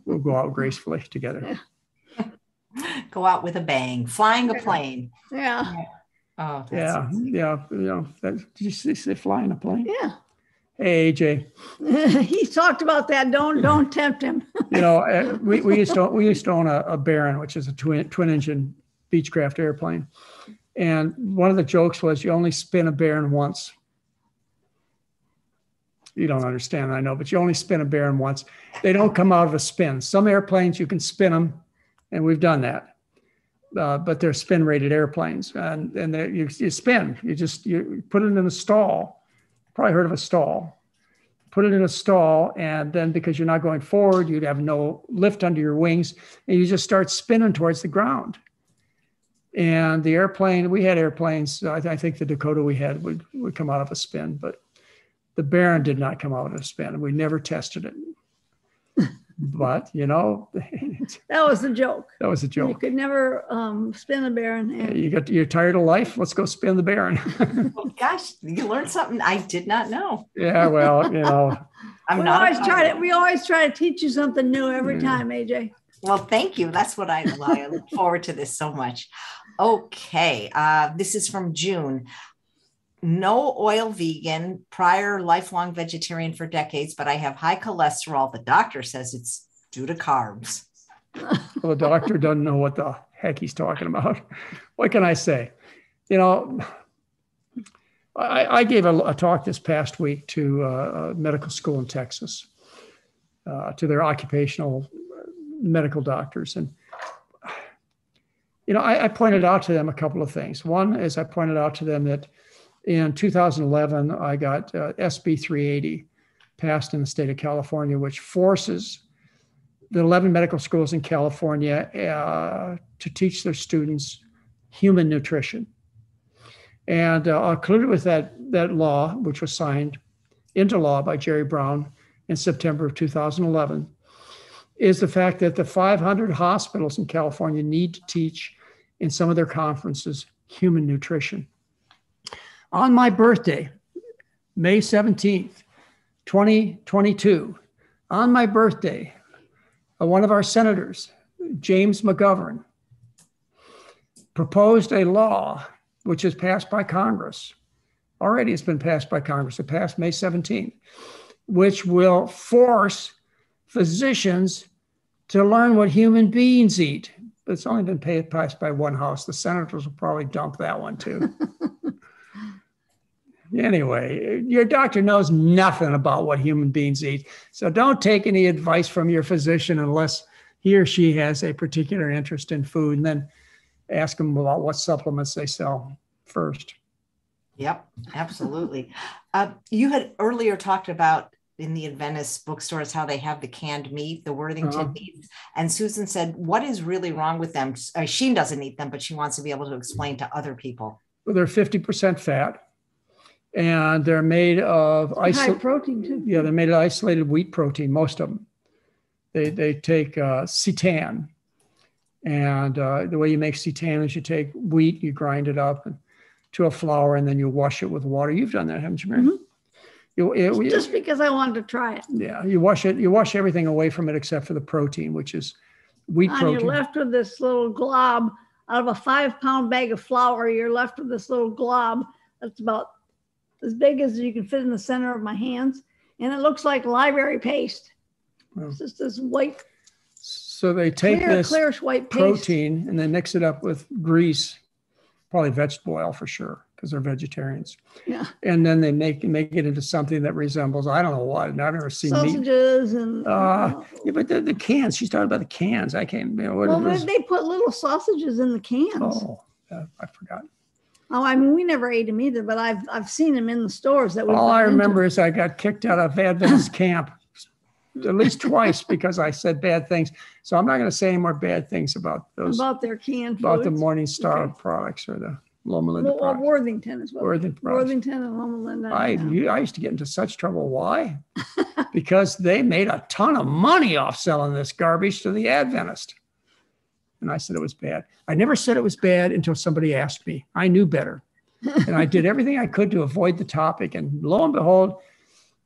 we'll go out gracefully together. Go out with a bang, flying a plane. Yeah, Oh, that's Yeah, yeah. You know, that, did you see, see flying a plane? yeah. Hey, AJ. He's talked about that. Don't don't tempt him. You know, uh, we, we used to we used to own a, a Baron, which is a twin twin engine Beechcraft airplane, and one of the jokes was you only spin a Baron once. You don't understand, I know, but you only spin a Baron once. They don't come out of a spin. Some airplanes you can spin them, and we've done that. Uh, but they're spin rated airplanes, and and you you spin. You just you put it in a stall, Probably heard of a stall. Put it in a stall, and then because you're not going forward, you'd have no lift under your wings, and you just start spinning towards the ground. And the airplane, we had airplanes. I, I think the Dakota we had would, would come out of a spin, but the Baron did not come out of a spin. We never tested it. but you know, that was a joke. That was a joke. You could never um, spin the Baron. And- you got you're tired of life. Let's go spin the Baron. well, gosh, you learned something I did not know. yeah, well, you know, I'm we not. always try to we always try to teach you something new every Yeah. time, AJ. Well, thank you. That's what I, I look forward to this so much. Okay, uh, this is from June. No oil vegan, prior lifelong vegetarian for decades, but I have high cholesterol. The doctor says it's due to carbs. well, the doctor doesn't know what the heck he's talking about. What can I say? You know, I, I gave a, a talk this past week to uh, a medical school in Texas, uh, to their occupational medical doctors. And, you know, I, I pointed out to them a couple of things. One is I pointed out to them that in 2011, I got uh, SB 380 passed in the state of California, which forces the 11 medical schools in California uh, to teach their students human nutrition. And uh, included with that, that law, which was signed into law by Jerry Brown in September of 2011, is the fact that the 500 hospitals in California need to teach in some of their conferences human nutrition. On my birthday, May 17th, 2022, on my birthday, uh, one of our senators, James McGovern, proposed a law which is passed by Congress. Already it's been passed by Congress. It passed May 17th, which will force physicians to learn what human beings eat. But it's only been passed by one house. The senators will probably dump that one too. anyway, your doctor knows nothing about what human beings eat. So don't take any advice from your physician unless he or she has a particular interest in food. And then ask them about what supplements they sell first. Yep, absolutely. uh, you had earlier talked about in the Adventist bookstores how they have the canned meat, the Worthington Uh-huh. meats. And Susan said, What is really wrong with them? Uh, she doesn't eat them, but she wants to be able to explain to other people. Well, they're 50% fat and they're made of High protein too. yeah, they're made of isolated wheat protein, most of them. They, they take uh, seitan. And uh, the way you make seitan is you take wheat, you grind it up to a flour, and then you wash it with water. You've done that, haven't you, Mary? Mhm. You, it- Just because I wanted to try it. yeah, you wash it. You wash everything away from it except for the protein, which is wheat And protein. you're left with this little glob out of a five pound bag of flour. You're left with this little glob that's about as big as you can fit in the center of my hands. And it looks like library paste. Wow. It's just this white, So they take clear, this clearish white paste. protein and they mix it up with grease, probably vegetable oil for sure, because they're vegetarians. Yeah. And then they make make it into something that resembles I don't know what. I've never seen meat. Sausages and. Uh, Yeah, but the, the cans. She's talking about the cans. I can't. You know what well, it they, put little sausages in the cans. Oh. Oh, uh, I forgot. Oh, I mean, we never ate them either, but I've I've seen them in the stores that we. All I remember is I got kicked out of Adventist camp at least twice because I said bad things. So I'm not going to say any more bad things about those about their canned about the. Morning Star Okay. products or the Loma Linda Well, products. Worthington is what. Worthington. Worthington and Loma Linda. I yeah. you, I used to get into such trouble. Why? because they made a ton of money off selling this garbage to the Adventist. And I said it was bad. I never said it was bad until somebody asked me. I knew better. and I did everything I could to avoid the topic. And lo and behold,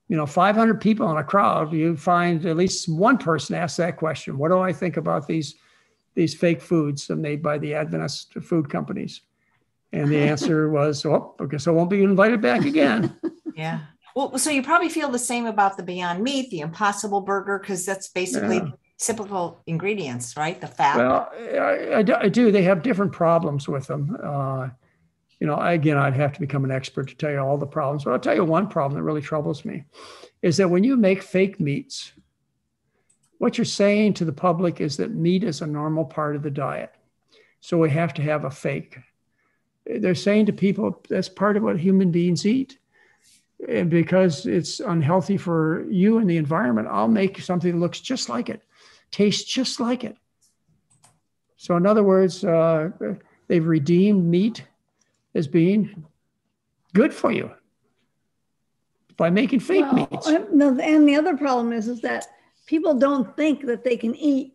you know, 500 people in a crowd, you find at least one person ask that question. What do I think about these, these fake foods made by the Adventist food companies? And the answer was, oh, I guess I won't be invited back again. Yeah. Well, so you probably feel the same about the Beyond Meat, the Impossible Burger, because that's basically Yeah. Typical ingredients, right? The fat. Well, I, I do. They have different problems with them. Uh, you know, again, I'd have to become an expert to tell you all the problems, but I'll tell you one problem that really troubles me is that when you make fake meats, what you're saying to the public is that meat is a normal part of the diet. So we have to have a fake. They're saying to people that's part of what human beings eat. and because it's unhealthy for you and the environment, I'll make something that looks just like it, tastes just like it. So, in other words, uh, they've redeemed meat as being good for you by making fake well, meats. And the other problem is, is that people don't think that they can eat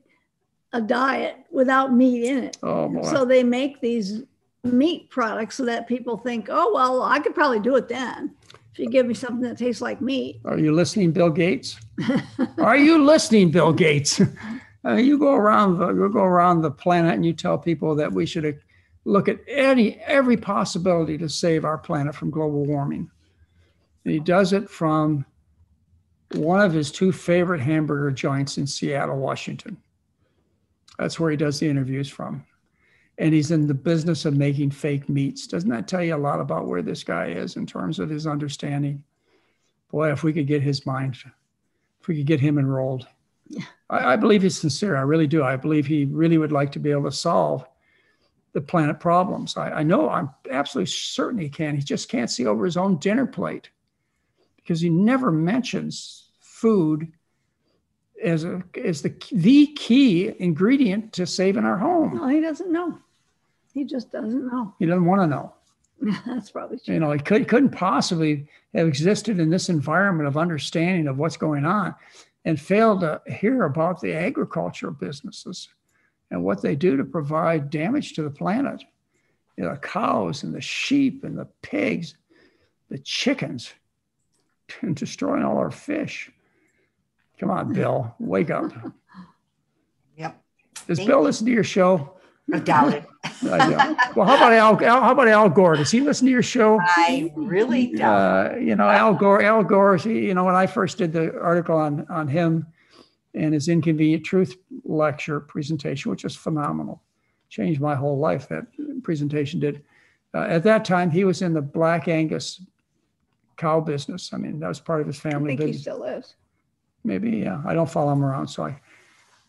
a diet without meat in it. Oh, boy. So they make these meat products so that people think, oh, well, I could probably do it then. If you give me something that tastes like meat. Are you listening, Bill Gates? Are you listening, Bill Gates? uh, you go around the you go around the planet and you tell people that we should look at any every possibility to save our planet from global warming. And he does it from one of his two favorite hamburger joints in Seattle, Washington. That's where he does the interviews from. And he's in the business of making fake meats. Doesn't that tell you a lot about where this guy is in terms of his understanding? Boy, if we could get his mind, if we could get him enrolled. Yeah. I, I believe he's sincere. I really do. I believe he really would like to be able to solve the planet problems. I, I know I'm absolutely certain he can. He just can't see over his own dinner plate because he never mentions food as a as the the key ingredient to saving our home. No, he doesn't know. He just doesn't know. He doesn't want to know. That's probably true. You know, he, could, couldn't possibly have existed in this environment of understanding of what's going on and failed to hear about the agricultural businesses and what they do to provide damage to the planet. You know, the cows and the sheep and the pigs, the chickens, and destroying all our fish. Come on, Bill, wake up. Yep. Does Thank Bill you. listen to your show? I doubt it. well, how about Al, Al, How about Al Gore? Does he listen to your show? I really doubt. Uh, you know, Al Gore. Al Gore. You know, when I first did the article on on him and his inconvenient truth lecture presentation, which was phenomenal, changed my whole life. That presentation did. Uh, at that time, he was in the Black Angus cow business. I mean, that was part of his family I think business. he still is. Maybe, yeah. I don't follow him around, so I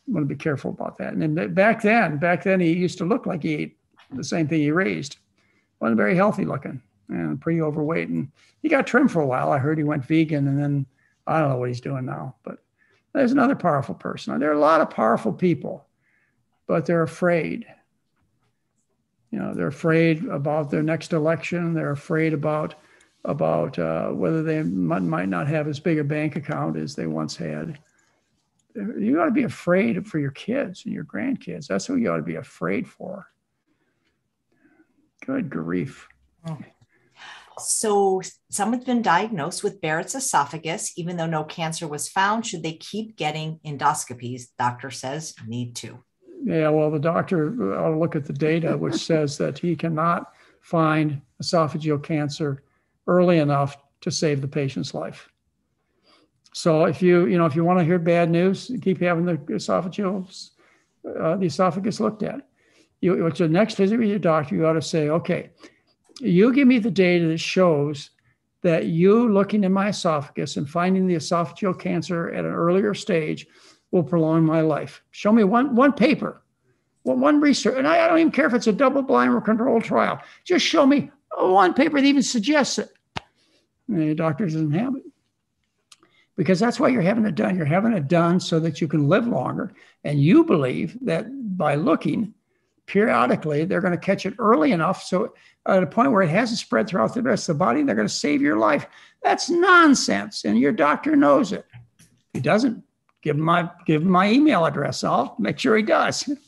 want to be careful about that. And then back then, back then he used to look like he ate the same thing he raised. wasn't very healthy looking and pretty overweight. And he got trim for a while. I heard he went vegan, and then I don't know what he's doing now. But there's another powerful person. There are a lot of powerful people, but they're afraid. You know, they're afraid about their next election. They're afraid about about uh, whether they might, might not have as big a bank account as they once had. You ought to be afraid for your kids and your grandkids. That's who you ought to be afraid for. Good grief. Oh. So, someone's been diagnosed with Barrett's esophagus, even though no cancer was found. Should they keep getting endoscopies? Doctor says need to. Yeah, well, the doctor ought to look at the data, which says that he cannot find esophageal cancer early enough to save the patient's life. So if you, you know, if you want to hear bad news, keep having the esophageal, uh, the esophagus looked at. You, at your next visit with your doctor, you ought to say, okay, you give me the data that shows that you looking in my esophagus and finding the esophageal cancer at an earlier stage will prolong my life. Show me one, one paper, one, one research, and I, I don't even care if it's a double-blind or controlled trial. Just show me one paper that even suggests it. The doctor doesn't have it. Because that's why you're having it done. You're having it done so that you can live longer. And you believe that by looking periodically, they're going to catch it early enough so at a point where it hasn't spread throughout the rest of the body, they're going to save your life. That's nonsense. And your doctor knows it. He doesn't, give my give him my email address. I'll make sure he does.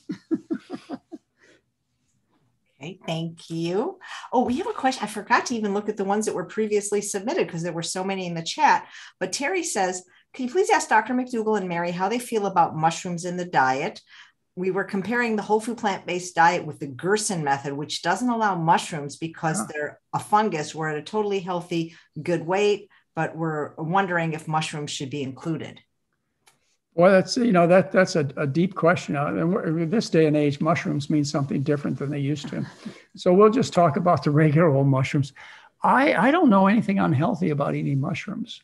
Okay, thank you. Oh, we have a question. I forgot to even look at the ones that were previously submitted because there were so many in the chat. But Terry says, can you please ask Dr. McDougall and Mary how they feel about mushrooms in the diet? We were comparing the whole food plant based diet with the Gerson method, which doesn't allow mushrooms because they're a fungus. We're at a totally healthy, good weight, but we're wondering if mushrooms should be included. Well, that's you know that that's a, a deep question. Uh, in this day and age, mushrooms mean something different than they used to. So we'll just talk about the regular old mushrooms. I I don't know anything unhealthy about eating mushrooms,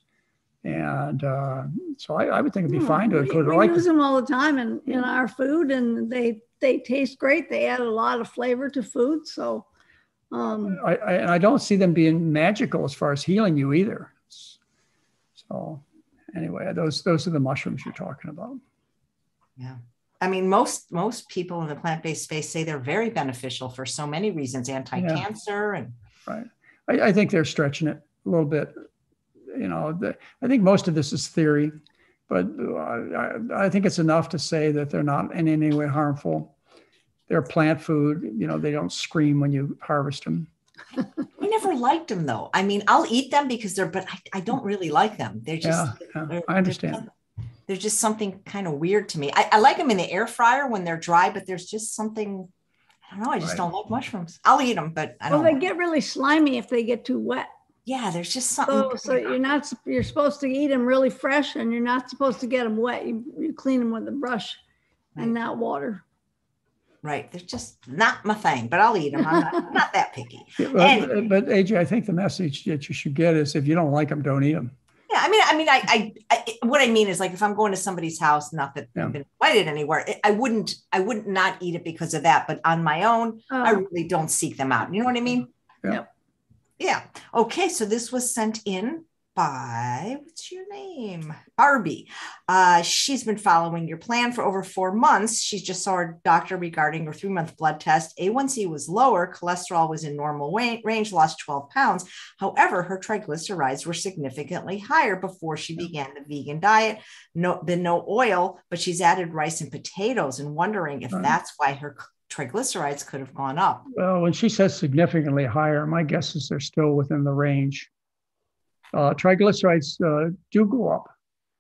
and uh, so I, I, would think it'd be hmm. fine to include. We, we use them all the time in in our food, and they they taste great. They add a lot of flavor to food. So um, I, I I don't see them being magical as far as healing you either. So anyway, those those are the mushrooms you're talking about. Yeah. I mean, most most people in the plant-based space say they're very beneficial for so many reasons, anti-cancer and right. I, I think they're stretching it a little bit. You know, the, I think most of this is theory, but uh, I, I think it's enough to say that they're not in any way harmful. They're plant food. You know, they don't scream when you harvest them. I never liked them though. I mean, I'll eat them because they're, but I, I don't really like them. They're just, Yeah, yeah, they're- I understand. They're, they're just something kind of weird to me. I, I like them in the air fryer when they're dry, but there's just something, I don't know. I just Right. don't like mushrooms. I'll eat them, but I Well, don't. they get really slimy if they get too wet. yeah, there's just something. So, so you're not, you're supposed to eat them really fresh and you're not supposed to get them wet. You, you clean them with a brush and not water. Right. They're just not my thing, but I'll eat them. I'm not, I'm not that picky. Yeah, But, And- but AJ, I think the message that you should get is if you don't like them, don't eat them. Yeah, I mean, I mean, I, I, I, what I mean is like if I'm going to somebody's house, not that Yeah. I've been invited anywhere, I- I wouldn't, I wouldn't not eat it because of that. But on my own, I Uh, really don't seek them out. You know what I mean? Yeah. Yep. Yeah. Okay. So this was sent in by what's your name? Barbie. Uh, she's been following your plan for over four months. She just saw her doctor regarding her three month blood test. A1C was lower, cholesterol was in normal range, lost 12 pounds. However, her triglycerides were significantly higher before she began the vegan diet. No, been no oil, but she's added rice and potatoes and wondering if that's why her triglycerides could have gone up. Well, when she says significantly higher, my guess is they're still within the range. Uh, triglycerides uh, do go up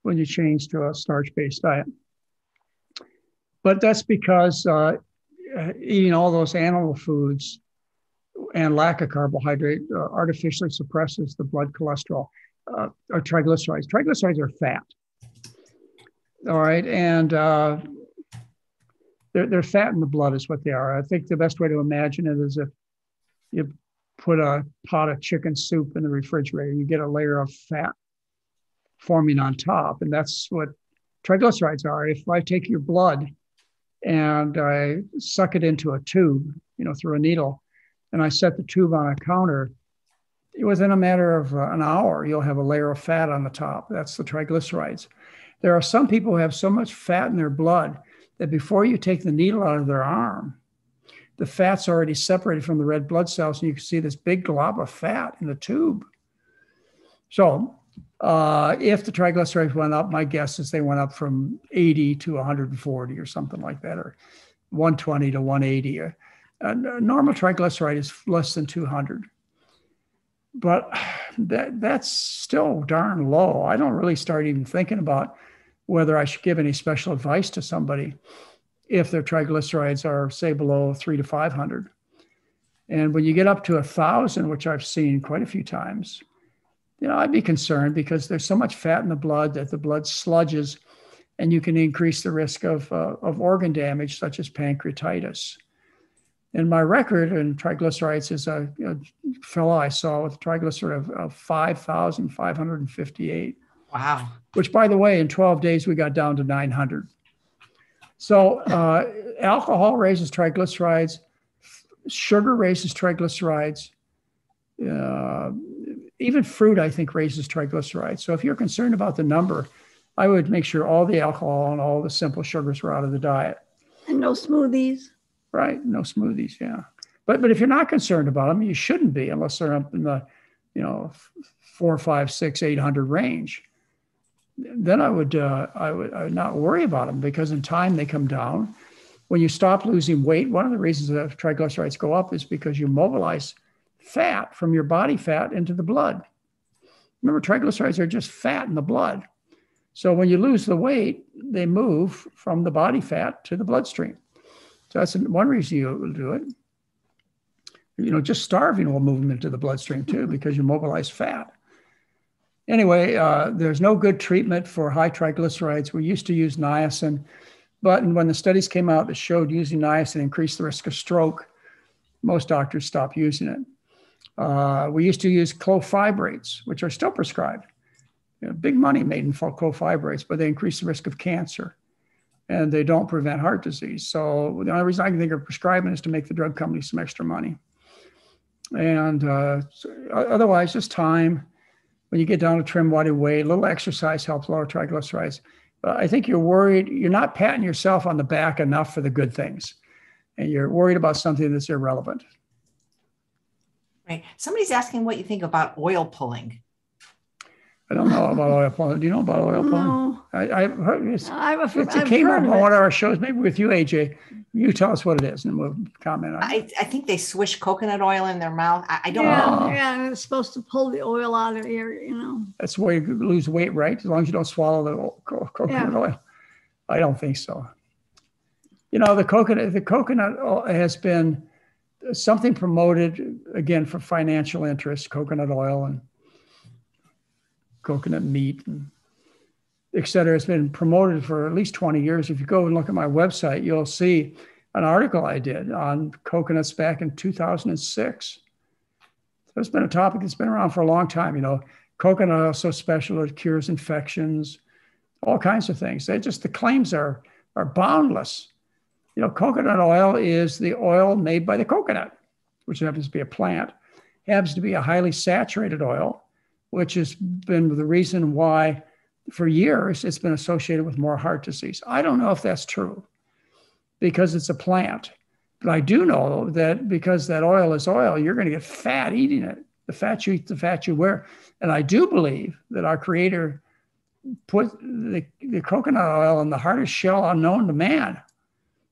when you change to a starch-based diet, but that's because uh, uh, eating all those animal foods and lack of carbohydrate uh, artificially suppresses the blood cholesterol uh, or triglycerides. Triglycerides are fat. All right, and uh, they're, they're fat in the blood is what they are. I think the best way to imagine it is if you put a pot of chicken soup in the refrigerator, you get a layer of fat forming on top. And that's what triglycerides are. If I take your blood and I suck it into a tube, you know, through a needle, and I set the tube on a counter, within a matter of uh, an hour, you'll have a layer of fat on the top. That's the triglycerides. There are some people who have so much fat in their blood that before you take the needle out of their arm, the fat's already separated from the red blood cells, and you can see this big glob of fat in the tube. So, uh, if the triglycerides went up, my guess is they went up from 80 to 140 or something like that, or 120 to 180. A, normal triglyceride is less than 200. But that that's still darn low. I don't really start even thinking about whether I should give any special advice to somebody if their triglycerides are say below three to 500. And when you get up to a thousand, which I've seen quite a few times, you know, I'd be concerned because there's so much fat in the blood that the blood sludges and you can increase the risk of, uh, of organ damage, such as pancreatitis. And my record in triglycerides is a, a fellow I saw with a triglyceride of, of 5,558 Wow. which by the way, in 12 days, we got down to 900. So uh, alcohol raises triglycerides, sugar raises triglycerides, uh, even fruit, I think, raises triglycerides. So if you're concerned about the number, I would make sure all the alcohol and all the simple sugars were out of the diet. and no smoothies. Right? No smoothies, yeah. But but if you're not concerned about them, you shouldn't be unless they're up in the, you know, four, five, six, eight hundred range. Then I would uh, I would I would not worry about them because in time they come down. When you stop losing weight, one of the reasons that triglycerides go up is because you mobilize fat from your body fat into the blood. Remember, triglycerides are just fat in the blood. So when you lose the weight, they move from the body fat to the bloodstream. So that's one reason you will do it. You know, just starving will move them into the bloodstream too because you mobilize fat. Anyway, uh, there's no good treatment for high triglycerides. We used to use niacin, but when the studies came out that showed using niacin increased the risk of stroke, most doctors stopped using it. Uh, we used to use clofibrates, which are still prescribed. You know, big money made in clofibrates, but they increase the risk of cancer and they don't prevent heart disease. So the only reason I can think of prescribing is to make the drug company some extra money. And uh, otherwise, just time. When you get down to trim body weight, a little exercise helps lower triglycerides. But I think you're worried, you're not patting yourself on the back enough for the good things. And you're worried about something that's irrelevant. Right. Somebody's asking what you think about oil pulling. I don't know about oil pulling. Do you know about oil pulling? No. I, I've heard it's, I've, it's, I've it came up on one of our shows, maybe with you, AJ. You tell us what it is and we'll comment on it. I, I think they swish coconut oil in their mouth. I, I don't yeah, know. know. yeah, and it's supposed to pull the oil out of your, you know. That's the way you lose weight, right? As long as you don't swallow the o- co- coconut Yeah. oil. I don't think so. You know, the coconut, the coconut oil has been something promoted again for financial interest, coconut oil and coconut meat and et cetera. It's been promoted for at least 20 years. If you go and look at my website, you'll see an article I did on coconuts back in 2006. So it's been a topic that's been around for a long time. You know, coconut oil is so special it cures infections, all kinds of things. They just the claims are are boundless. You know, coconut oil is the oil made by the coconut, which happens to be a plant, happens to be a highly saturated oil, which has been the reason why for years it's been associated with more heart disease. I don't know if that's true because it's a plant. But I do know that because that oil is oil, you're going to get fat eating it. The fat you eat, the fat you wear. And I do believe that our creator put the, the coconut oil in the hardest shell unknown to man.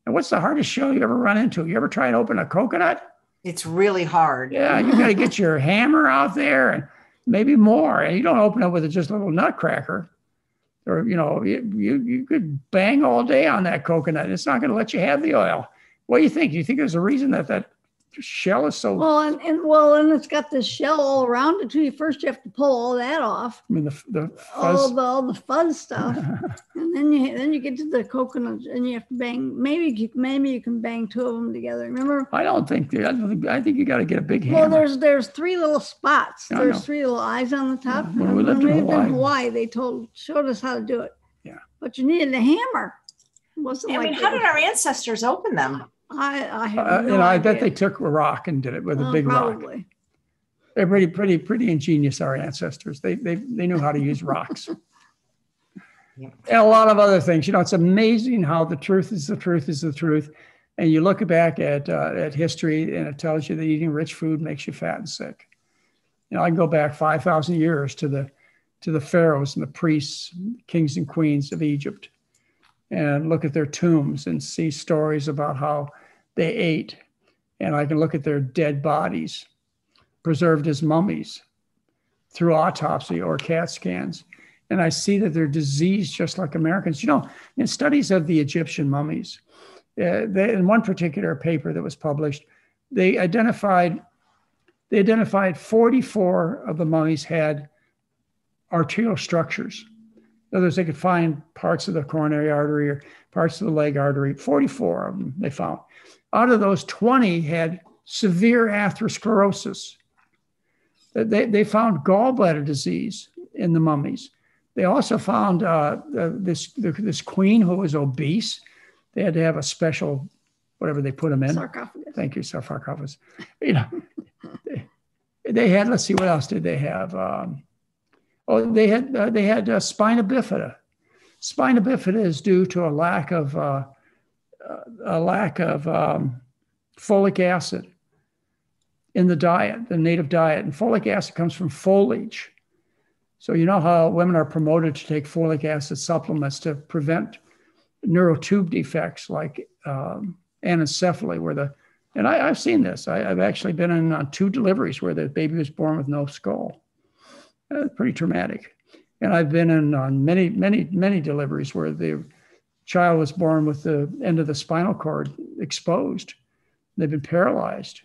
And what's the hardest shell you ever run into? You ever try and open a coconut? It's really hard. Yeah, you got to get your hammer out there and maybe more. And you don't open it with just a little nutcracker. Or, you know, you, you, you could bang all day on that coconut. It's not going to let you have the oil. What do you think? Do you think there's a reason that that shell is so? Well, and, and well, and it's got this shell all around it too. First, you have to pull all that off, I mean, the, the all the all the fuzz stuff, and then you then you get to the coconut, and you have to bang. Maybe you, maybe you can bang two of them together. Remember? I don't think. I don't think. I think you got to get a big hammer. Well, there's there's three little spots. I There's know. three little eyes on the top. Yeah, when we lived in we Hawaii. Hawaii, they told showed us how to do it. Yeah. But you needed a hammer. It wasn't I like mean, how they- did our ancestors open them? I I have Uh, no you know, I bet they took a rock and did it with a Uh, big rock. probably. They're pretty, pretty, pretty ingenious. Our ancestors. They, they, they knew how to use rocks. Yeah. and a lot of other things. You know, it's amazing how the truth is the truth is the truth. And you look back at uh, at history, and it tells you that eating rich food makes you fat and sick. You know, I can go back five thousand years to the to the pharaohs and the priests, kings and queens of Egypt, and look at their tombs and see stories about how they ate. And I can look at their dead bodies, preserved as mummies, through autopsy or CAT scans. And I see that they're diseased just like Americans. You know, in studies of the Egyptian mummies, uh, they, in one particular paper that was published, they identified they identified 44 of the mummies had arterial structures. In other words, they could find parts of the coronary artery or parts of the leg artery. 44 of them they found. Out of those, 20 had severe atherosclerosis. They, they found gallbladder disease in the mummies. They also found uh, this, this queen who was obese. They had to have a special, whatever they put them in. Sarcophagus. Thank you, sarcophagus. You know, they, they had. Let's see, what else did they have? Um, oh, they had uh, they had uh, spina bifida. Spina bifida is due to a lack of uh, a lack of um, folic acid in the diet, the native diet, and folic acid comes from foliage. So you know how women are promoted to take folic acid supplements to prevent neural tube defects like um, anencephaly, where the and I, have seen this. I, have actually been in on two deliveries where the baby was born with no skull. Uh, pretty traumatic. And I've been in on many, many, many deliveries where the child was born with the end of the spinal cord exposed. They've been paralyzed.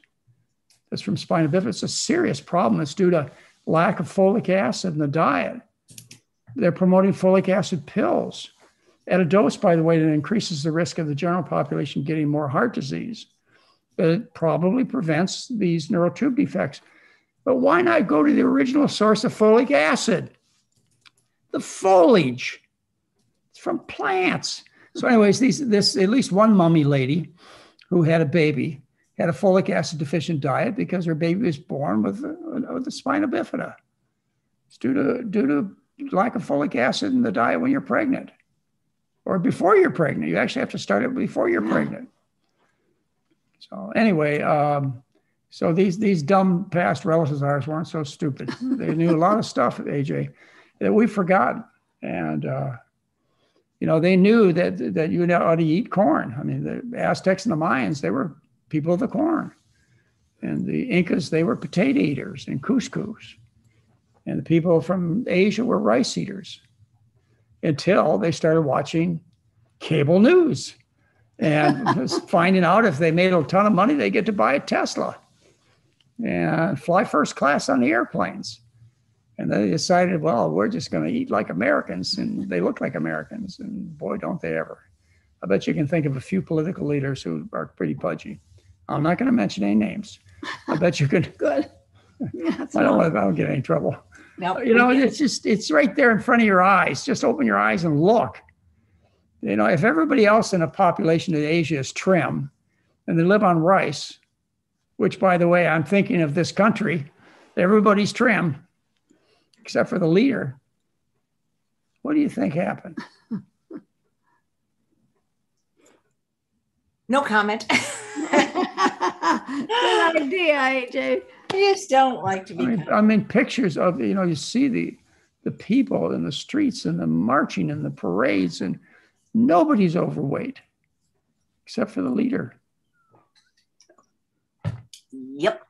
That's from spina bifida. It's a serious problem. It's due to lack of folic acid in the diet. They're promoting folic acid pills at a dose, by the way, that increases the risk of the general population getting more heart disease. But it probably prevents these neural tube defects. But why not go to the original source of folic acid? The foliage. It's from plants. So, anyways, these this at least one mummy lady who had a baby had a folic acid deficient diet because her baby was born with, with the spina bifida. It's due to due to lack of folic acid in the diet when you're pregnant, or before you're pregnant. You actually have to start it before you're pregnant. So anyway, um, so these these dumb past relatives of ours weren't so stupid. They knew a lot of stuff, AJ, that we've forgotten. And uh, you know, they knew that that you ought to eat corn. I mean, the Aztecs and the Mayans, they were people of the corn. And the Incas, they were potato eaters and couscous. And the people from Asia were rice eaters until they started watching cable news and finding out if they made a ton of money, they get to buy a Tesla and fly first class on the airplanes. And they decided, well, we're just going to eat like Americans, and they look like Americans, and boy, don't they ever. I bet you can think of a few political leaders who are pretty pudgy. I'm not going to mention any names. I bet you could. Good. Yeah, I don't. I don't get any trouble. No, You know, it's just it's right there in front of your eyes. Just open your eyes and look. You know, if everybody else in a population in Asia is trim, and they live on rice, which, by the way, I'm thinking of this country, everybody's trim except for the leader. What do you think happened? no comment. Good idea, AJ. I just don't like to I be. mean, I mean, pictures of you know, you see the the people in the streets and the marching and the parades, and nobody's overweight except for the leader. Yep.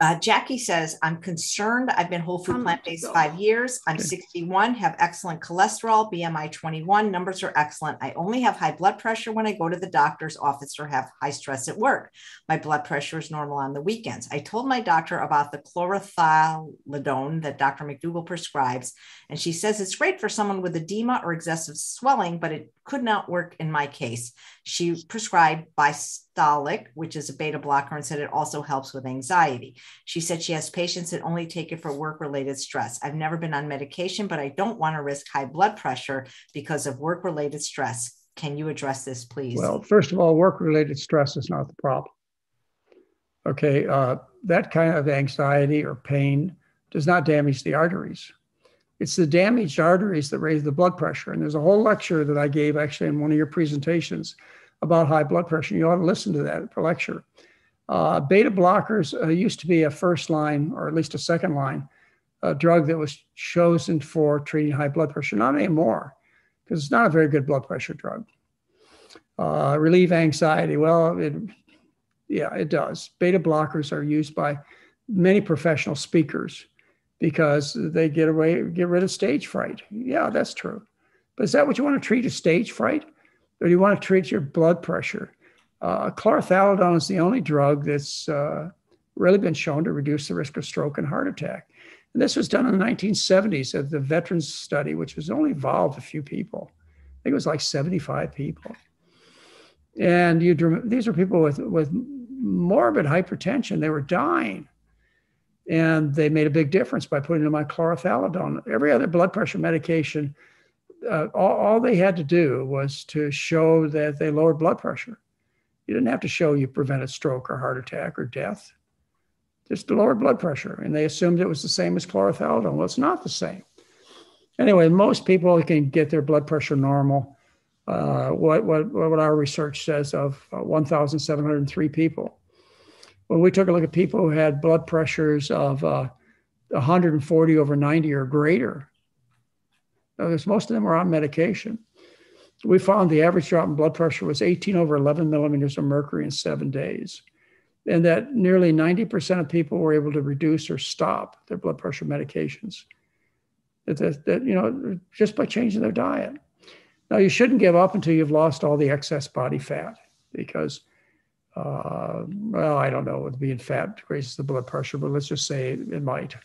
Uh, Jackie says, I'm concerned. I've been whole food plant based five years. I'm Okay. 61, have excellent cholesterol, BMI 21. Numbers are excellent. I only have high blood pressure when I go to the doctor's office or have high stress at work. My blood pressure is normal on the weekends. I told my doctor about the chlorthalidone that Dr. McDougall prescribes, and she says it's great for someone with edema or excessive swelling, but it could not work in my case. She prescribed Bystolic, which is a beta blocker, and said it also helps with anxiety. She said she has patients that only take it for work related stress. I've never been on medication, but I don't want to risk high blood pressure because of work related stress. Can you address this, please? Well, first of all, work-related stress is not the problem. Okay, uh, that kind of anxiety or pain does not damage the arteries. It's the damaged arteries that raise the blood pressure. And there's a whole lecture that I gave actually in one of your presentations about high blood pressure. You ought to listen to that lecture. Uh, beta blockers uh, used to be a first line, or at least a second line, uh, drug that was chosen for treating high blood pressure. Not anymore, because it's not a very good blood pressure drug. Uh, relieve anxiety. Well, it, yeah, it does. Beta blockers are used by many professional speakers because they get away, get rid of stage fright. Yeah, that's true. But is that what you want to treat? A stage fright, or do you want to treat your blood pressure? Uh, chlorthalidone is the only drug that's uh, really been shown to reduce the risk of stroke and heart attack. And this was done in the 1970s at the Veterans Study, which was only involved a few people. I think it was like 75 people. And you, these are people with, with morbid hypertension. They were dying. And they made a big difference by putting them on chlorthalidone. Every other blood pressure medication, uh, all, all they had to do was to show that they lowered blood pressure. You didn't have to show you prevented stroke or heart attack or death, just lowered blood pressure. And they assumed it was the same as chlorthalidone. Well, it's not the same. Anyway, most people can get their blood pressure normal. Uh, what, what, what our research says of uh, 1,703 people. When we took a look at people who had blood pressures of uh, 140 over 90 or greater, because most of them were on medication, we found the average drop in blood pressure was 18 over 11 millimeters of mercury in seven days. And that nearly 90% of people were able to reduce or stop their blood pressure medications. That, that, that you know, just by changing their diet. Now, you shouldn't give up until you've lost all the excess body fat because, uh, well, I don't know, being fat raises the blood pressure, but let's just say it, it might.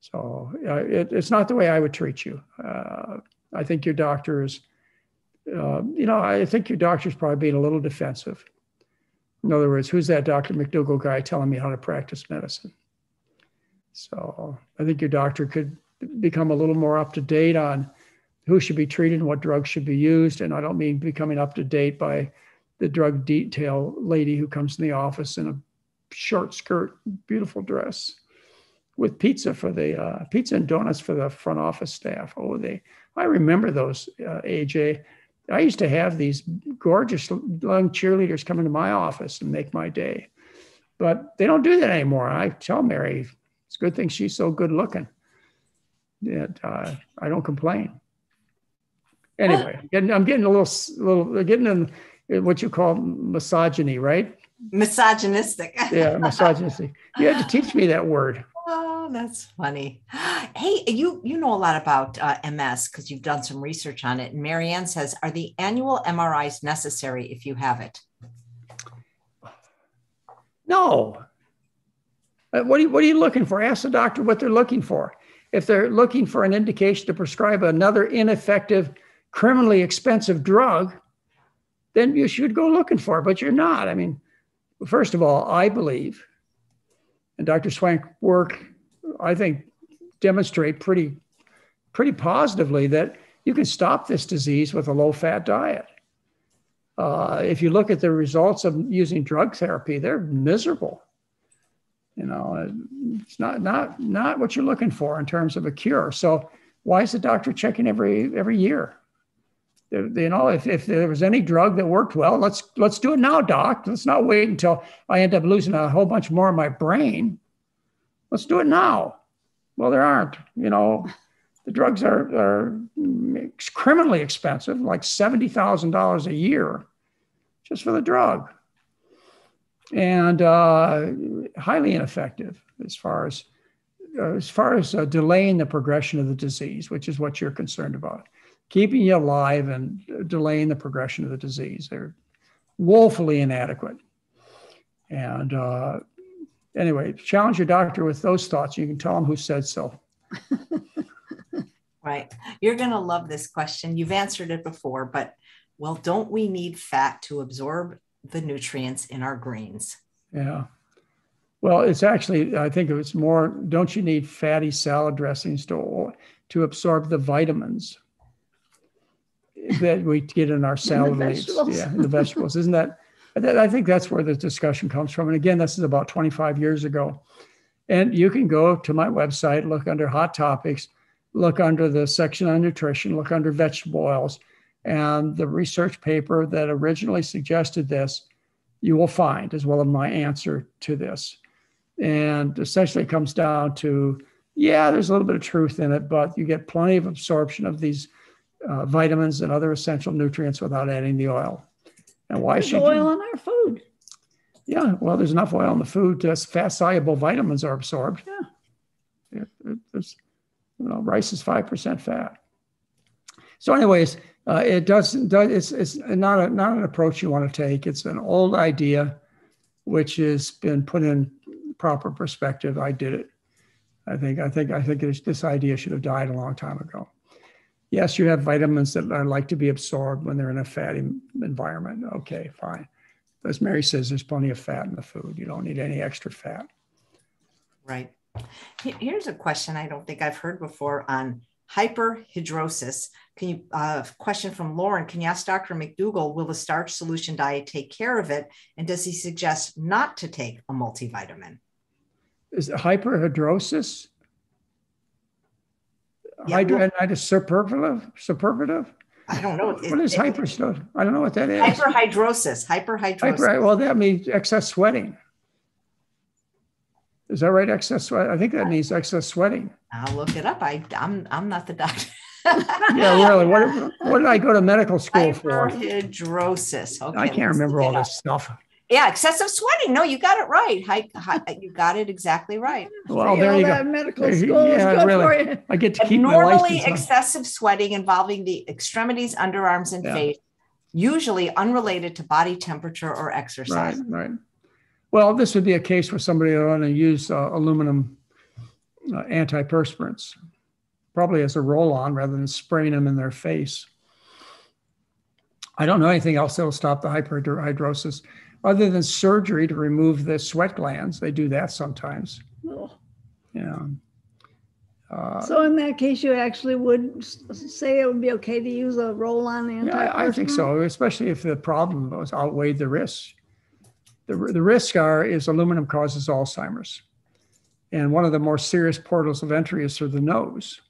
So uh, it, it's not the way I would treat you. Uh, I think your doctor is, uh, you know, I think your doctor's probably being a little defensive. In other words, who's that Dr. McDougall guy telling me how to practice medicine? So I think your doctor could become a little more up to date on who should be treated and what drugs should be used. And I don't mean becoming up to date by the drug detail lady who comes in the office in a short skirt, beautiful dress. with pizza for the uh, pizza and donuts for the front office staff. Oh, they I remember those uh, AJ. I used to have these gorgeous young cheerleaders come into my office and make my day, but they don't do that anymore. I tell Mary, it's a good thing she's so good looking. That uh, I don't complain. Anyway, I'm getting a little, little getting in what you call misogyny, right? Misogynistic. yeah, misogynistic. You had to teach me that word. Oh, that's funny. Hey, you you know a lot about uh, MS because you've done some research on it. And Marianne says, are the annual MRIs necessary if you have it? No. Uh, what are you, what are you looking for? Ask the doctor what they're looking for. If they're looking for an indication to prescribe another ineffective, criminally expensive drug, then you should go looking for it. But you're not. I mean, first of all, I believe and Dr. Swank work, I think, demonstrate pretty, pretty positively that you can stop this disease with a low-fat diet. Uh, if you look at the results of using drug therapy, they're miserable. You know, it's not not not what you're looking for in terms of a cure. So why is the doctor checking every every year? You know, if, if there was any drug that worked well, let's let's do it now, doc. Let's not wait until I end up losing a whole bunch more of my brain. Let's do it now. Well, there aren't. You know, the drugs are are criminally expensive, like seventy thousand dollars a year, just for the drug, and uh, highly ineffective as far as as far as uh, delaying the progression of the disease, which is what you're concerned about keeping you alive and delaying the progression of the disease. They're woefully inadequate. And uh, anyway, challenge your doctor with those thoughts. You can tell them who said so. right. You're going to love this question. You've answered it before, but well, don't we need fat to absorb the nutrients in our greens? Yeah. Well, it's actually, I think it's more, don't you need fatty salad dressings to, to absorb the vitamins? That we get in our salad leaves. Yeah, the vegetables. Isn't that? I think that's where the discussion comes from. And again, this is about 25 years ago. And you can go to my website, look under hot topics, look under the section on nutrition, look under vegetable oils, and the research paper that originally suggested this, you will find as well as my answer to this. And essentially, it comes down to yeah, there's a little bit of truth in it, but you get plenty of absorption of these uh, vitamins and other essential nutrients without adding the oil. And why there's should oil you, in our food? Yeah, well, there's enough oil in the food. To, fat soluble vitamins are absorbed. Yeah, it, it's, you know, rice is five percent fat. So, anyways, uh, it does, does it's it's not a, not an approach you want to take. It's an old idea, which has been put in proper perspective. I did it. I think I think I think this idea should have died a long time ago. Yes, you have vitamins that are like to be absorbed when they're in a fatty environment. Okay, fine. As Mary says, there's plenty of fat in the food. You don't need any extra fat. Right. Here's a question I don't think I've heard before on hyperhidrosis. Can you, uh, question from Lauren, can you ask Dr. McDougall, will the starch solution diet take care of it? And does he suggest not to take a multivitamin? Is it hyperhidrosis? Yeah, hidradenitis superlative? Superlative? I don't know. What is hyperhidrosis? I don't know what that is. Hyperhidrosis. Hyperhidrosis. Hyper, well, that means excess sweating. Is that right? Excess sweat. I think that means excess sweating. I'll look it up. I, I'm I'm not the doctor. yeah, really. What, what did I go to medical school for? Hyperhidrosis. Okay, I can't remember all this stuff. Yeah, excessive sweating. No, you got it right. Hi, hi, you got it exactly right. Well, there you go. Medical school yeah, really. I get to keep normally excessive sweating involving the extremities, underarms, and yeah. face, usually unrelated to body temperature or exercise. Right, right. Well, this would be a case where somebody would want to use uh, aluminum uh, antiperspirants, probably as a roll-on rather than spraying them in their face. I don't know anything else that will stop the hyperhidrosis other than surgery to remove the sweat glands. They do that sometimes. Oh. Yeah. Uh, so in that case, you actually would say it would be okay to use a roll-on anti. Yeah, I think so, especially if the problem was outweighed the risks. The, the risk are is aluminum causes Alzheimer's, And one of the more serious portals of entry is through the nose.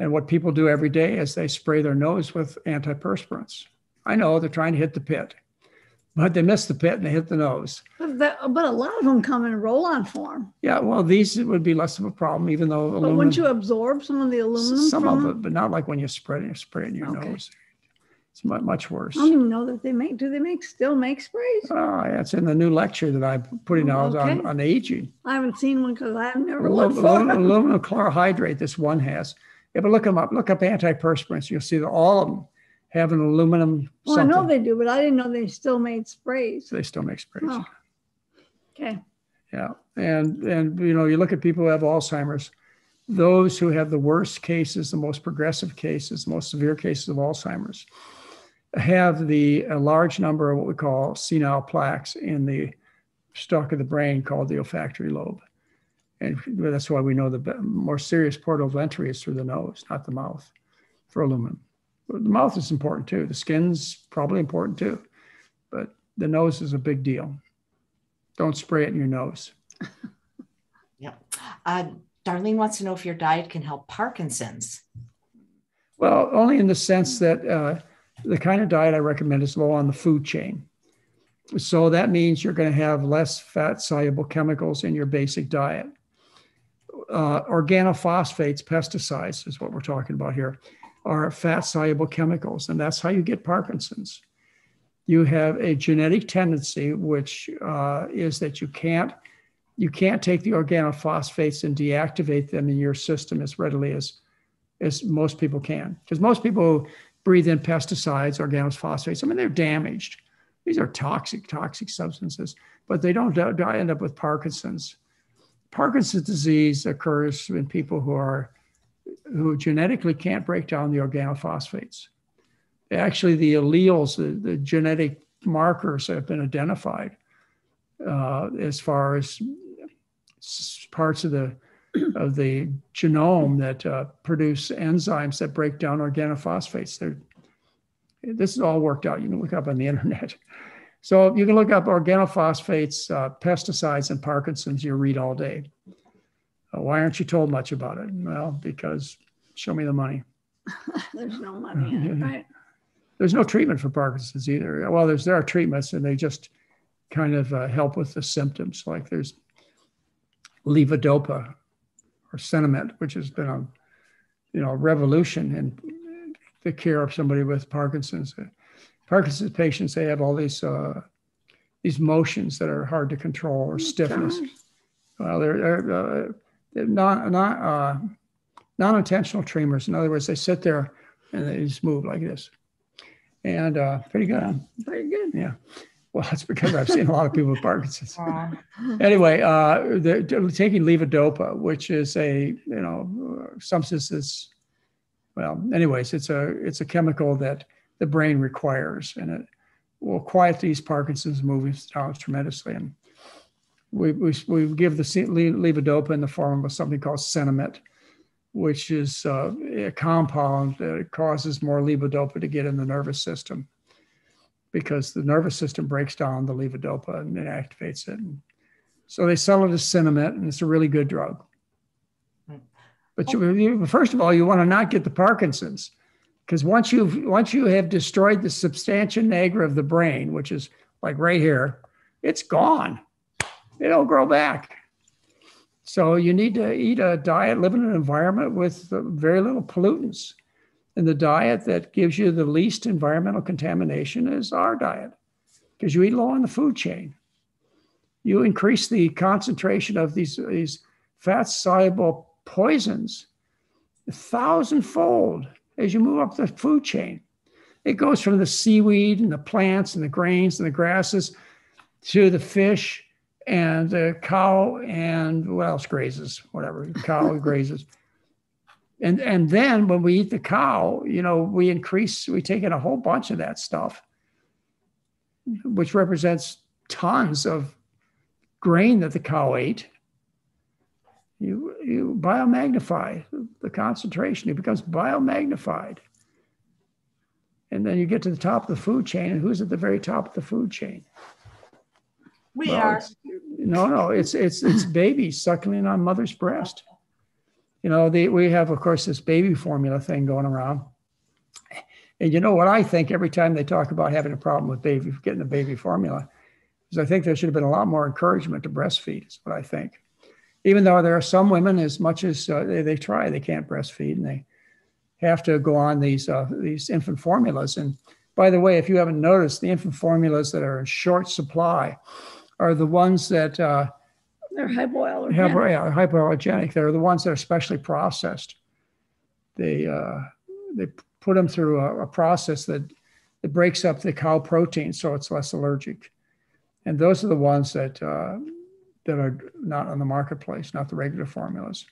And what people do every day is they spray their nose with antiperspirants. I know they're trying to hit the pit, but they miss the pit and they hit the nose. But, that, but a lot of them come in roll-on form. Yeah, well, these would be less of a problem, even though But aluminum. wouldn't you absorb some of the aluminum some of them? it, but not like when you're spraying, you spray it your Okay. nose. It's mu- much worse. I don't even know that they make. Do they make still make sprays? Oh, yeah, it's in the new lecture that I'm putting out on, Okay. on aging. I haven't seen one because I've never looked for alu- them. Aluminum chlorohydrate, this one has. Yeah, but look them up. Look up antiperspirants. You'll see that all of them have an aluminum Well, I know they do, but I didn't know they still made sprays. They still make sprays. Oh. Okay. Yeah, and and you know, you look at people who have Alzheimer's. Those who have the worst cases, the most progressive cases, the most severe cases of Alzheimer's, have the a large number of what we call senile plaques in the stalk of the brain called the olfactory lobe, and that's why we know the more serious portal of entry is through the nose, not the mouth, for aluminum. The mouth is important too. The skin's probably important too, but the nose is a big deal. Don't spray it in your nose. Uh, Darlene wants to know if your diet can help Parkinson's. Well, only in the sense that uh, the kind of diet I recommend is low on the food chain. So that means you're going to have less fat soluble chemicals in your basic diet. Uh, organophosphates, pesticides is what we're talking about here, are fat soluble chemicals, and that's how you get Parkinson's. You have a genetic tendency, which uh, is that you can't you can't take the organophosphates and deactivate them in your system as readily as as most people can. Because most people breathe in pesticides, organophosphates. I mean, they're damaged. These are toxic, toxic substances, but they don't die, end up with Parkinson's. Parkinson's disease occurs in people who are who genetically can't break down the organophosphates. Actually, the alleles, the, the genetic markers have been identified uh, as far as parts of the of the genome that uh, produce enzymes that break down organophosphates. They're, this is all worked out. You can look up on the internet. So you can look up organophosphates, uh, pesticides, and Parkinson's. You read all day. Uh, why aren't you told much about it? Well, because show me the money. There's no money in it, right? There's no treatment for Parkinson's either. Well, there's there are treatments, and they just kind of uh, help with the symptoms. Like there's levodopa or Sinemet, which has been a you know revolution in the care of somebody with Parkinson's. Parkinson's patients they have all these uh, these motions that are hard to control or stiffness. Well, they're, they're, uh, not not uh, non-intentional tremors. In other words, they sit there and they just move like this, and uh, pretty good. Huh? Very good. Yeah. Well, that's because I've seen a lot of people with Parkinson's. Anyway, uh, they're taking levodopa, which is a you know substance that's well, anyways, it's a it's a chemical that the brain requires, and it will quiet these Parkinson's movements down tremendously. And we we, we give the levodopa in the form of something called Sinemet, which is uh, a compound that causes more levodopa to get in the nervous system because the nervous system breaks down the levodopa and it activates it. And so they sell it as Sinemet, and it's a really good drug. But you, you, first of all, you want to not get the Parkinson's, because once you've once you have destroyed the substantia nigra of the brain, which is like right here, it's gone. It'll grow back. So you need to eat a diet, live in an environment with very little pollutants. And the diet that gives you the least environmental contamination is our diet, because you eat low on the food chain. You increase the concentration of these, these fat soluble poisons a thousandfold as you move up the food chain. It goes from the seaweed and the plants and the grains and the grasses to the fish and the cow and what else grazes, whatever, cow grazes. And and then when we eat the cow you know we increase we take in a whole bunch of that stuff which represents tons of grain that the cow ate. You you biomagnify the concentration it becomes biomagnified. And then you get to the top of the food chain and who's at the very top of the food chain We Well, are. No, no, it's it's it's babies suckling on mother's breast. You know, the, we have, of course, this baby formula thing going around. And you know what I think every time they talk about having a problem with baby getting the baby formula is I think there should have been a lot more encouragement to breastfeed. Is what I think. Even though there are some women, as much as uh, they, they try, they can't breastfeed and they have to go on these uh, these infant formulas. And by the way, if you haven't noticed, the infant formulas that are in short supply are the ones that uh, They're hypoallergenic. hypo, yeah, hypoallergenic. They're the ones that are specially processed. They uh, they put them through a, a process that that breaks up the cow protein so it's less allergic, and those are the ones that uh, that are not on the marketplace, not the regular formulas.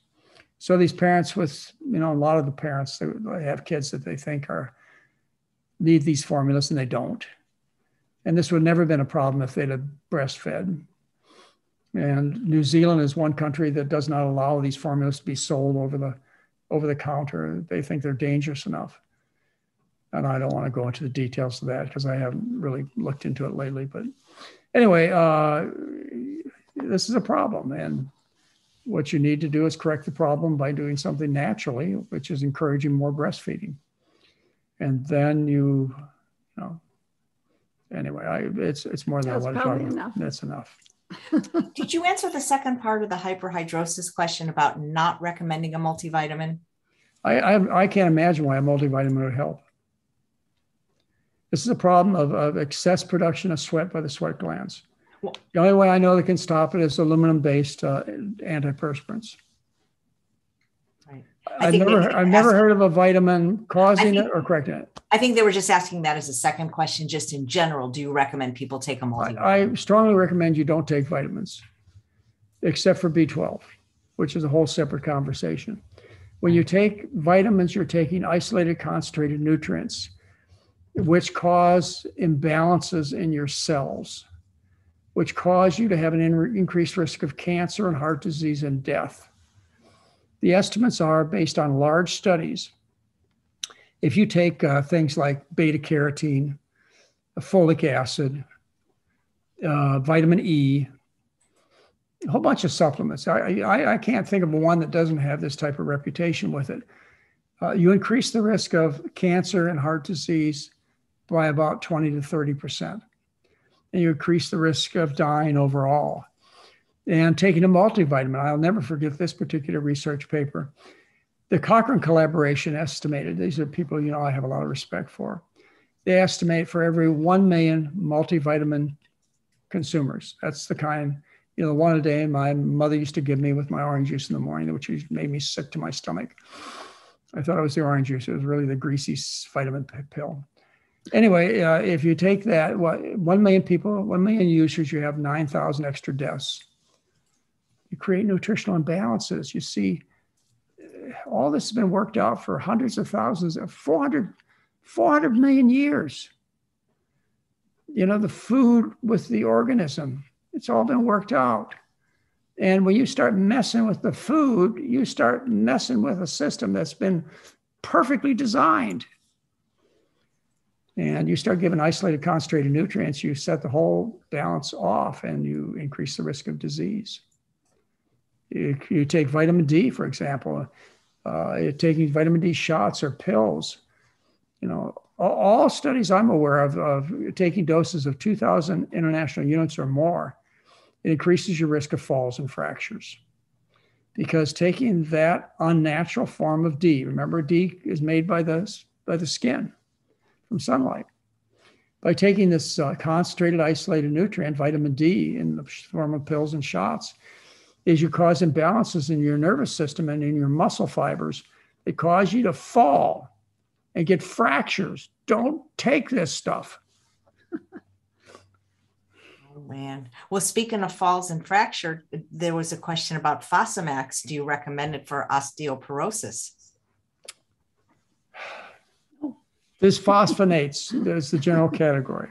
So these parents with you know a lot of the parents that have kids that they think are need these formulas and they don't. And this would never have been a problem if they'd have breastfed. And New Zealand is one country that does not allow these formulas to be sold over the over the counter. They think they're dangerous enough. And I don't want to go into the details of that because I haven't really looked into it lately. But anyway, uh, this is a problem. And what you need to do is correct the problem by doing something naturally, which is encouraging more breastfeeding. And then you, you know, anyway, I, it's it's more than That's I want to talk about. enough. That's enough. Did you answer the second part of the hyperhidrosis question about not recommending a multivitamin? I, I, I can't imagine why a multivitamin would help. This is a problem of, of excess production of sweat by the sweat glands. Well- the only way I know that can stop it is aluminum based uh, antiperspirants. I I've never, I've never heard of a vitamin causing think- it or correcting it. I think they were just asking that as a second question, just in general. Do you recommend people take a multivitamin? I, I strongly recommend you don't take vitamins, except for B12, which is a whole separate conversation. When you take vitamins, you're taking isolated concentrated nutrients, which cause imbalances in your cells, which cause you to have an in- increased risk of cancer and heart disease and death. The estimates are based on large studies. If you take uh, things like beta carotene, folic acid, uh, vitamin E, a whole bunch of supplements. I, I, I can't think of one that doesn't have this type of reputation with it. Uh, you increase the risk of cancer and heart disease by about 20 to 30%. And you increase the risk of dying overall. And taking a multivitamin, I'll never forget this particular research paper. The Cochrane collaboration estimated, these are people, you know, I have a lot of respect for. They estimate for every 1 million multivitamin consumers. That's the kind, you know, one a day my mother used to give me with my orange juice in the morning, which made me sick to my stomach. I thought it was the orange juice. It was really the greasy vitamin pill. Anyway, uh, if you take that, what, 1 million people, 1 million users, you have 9,000 extra deaths. You create nutritional imbalances. You see, all this has been worked out for hundreds of thousands of 400, 400 million years. You know, the food with the organism, it's all been worked out. And when you start messing with the food, you start messing with a system that's been perfectly designed. And you start giving isolated concentrated nutrients, you set the whole balance off and you increase the risk of disease. You, you take vitamin D, for example, uh, taking vitamin D shots or pills. You know, all, all studies I'm aware of, of taking doses of 2,000 international units or more, it increases your risk of falls and fractures. Because taking that unnatural form of D, remember D is made by the, by the skin from sunlight. By taking this uh, concentrated, isolated nutrient, vitamin D, in the form of pills and shots, is you cause imbalances in your nervous system and in your muscle fibers that cause you to fall and get fractures. Don't take this stuff. Oh, man. Well, speaking of falls and fracture, there was a question about Fosamax. Do you recommend it for osteoporosis? Bisphosphonates is the general category.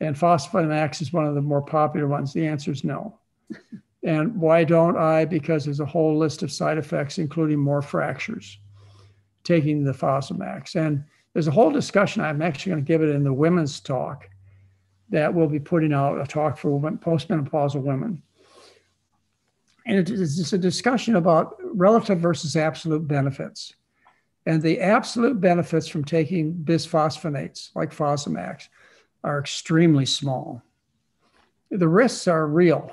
And Fosamax is one of the more popular ones. The answer is no. And why don't I? Because there's a whole list of side effects, including more fractures, taking the Fosamax. And there's a whole discussion. I'm actually going to give it in the women's talk that we'll be putting out a talk for women, postmenopausal women. and it is it's a discussion about relative versus absolute benefits. And the absolute benefits from taking bisphosphonates like Fosamax are extremely small. The risks are real,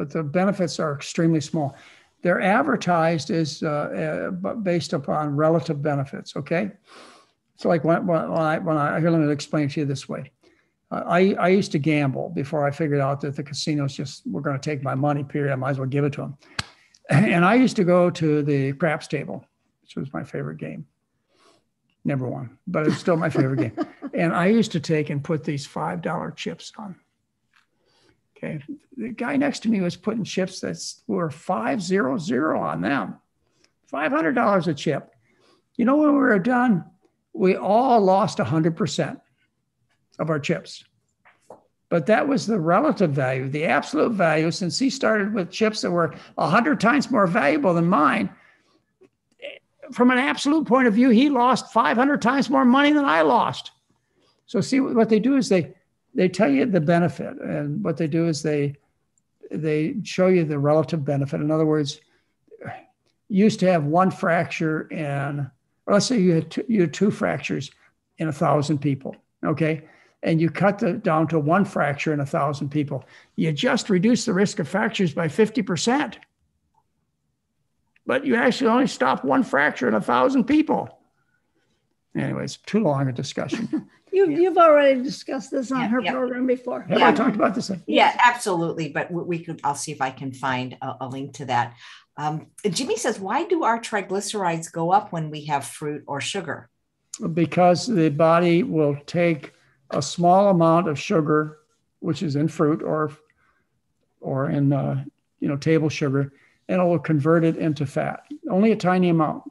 but the benefits are extremely small. They're advertised as uh, uh, based upon relative benefits. Okay, so like when, when I when I here let me explain to you this way. I, I used to gamble before I figured out that the casinos just were going to take my money, period. I might as well give it to them. And I used to go to the craps table, which was my favorite game. Never won, but it's still my favorite game. And I used to take and put these $5 chips on. Okay. The guy next to me was putting chips that were 500 on them, $500 a chip. You know, when we were done, we all lost 100% of our chips. But that was the relative value. The absolute value, since he started with chips that were 100 times more valuable than mine, from an absolute point of view, he lost 500 times more money than I lost. So, see what they do is they they tell you the benefit, and what they do is they they show you the relative benefit. In other words, you used to have one fracture in, let's say you had two, you had two fractures in a thousand people. Okay, and you cut the, down to one fracture in a thousand people, you just reduce the risk of fractures by 50%. But you actually only stop one fracture in a thousand people. Anyways, too long a discussion. you, you've already discussed this on Yeah, her yeah. program before. Have Yeah. I talked about this? Yeah, absolutely. But we- we could, I'll see if I can find a, a link to that. Um, Jimmy says, why do our triglycerides go up when we have fruit or sugar? Because the body will take a small amount of sugar, which is in fruit or or in uh, you know table sugar, and it will convert it into fat. Only a tiny amount.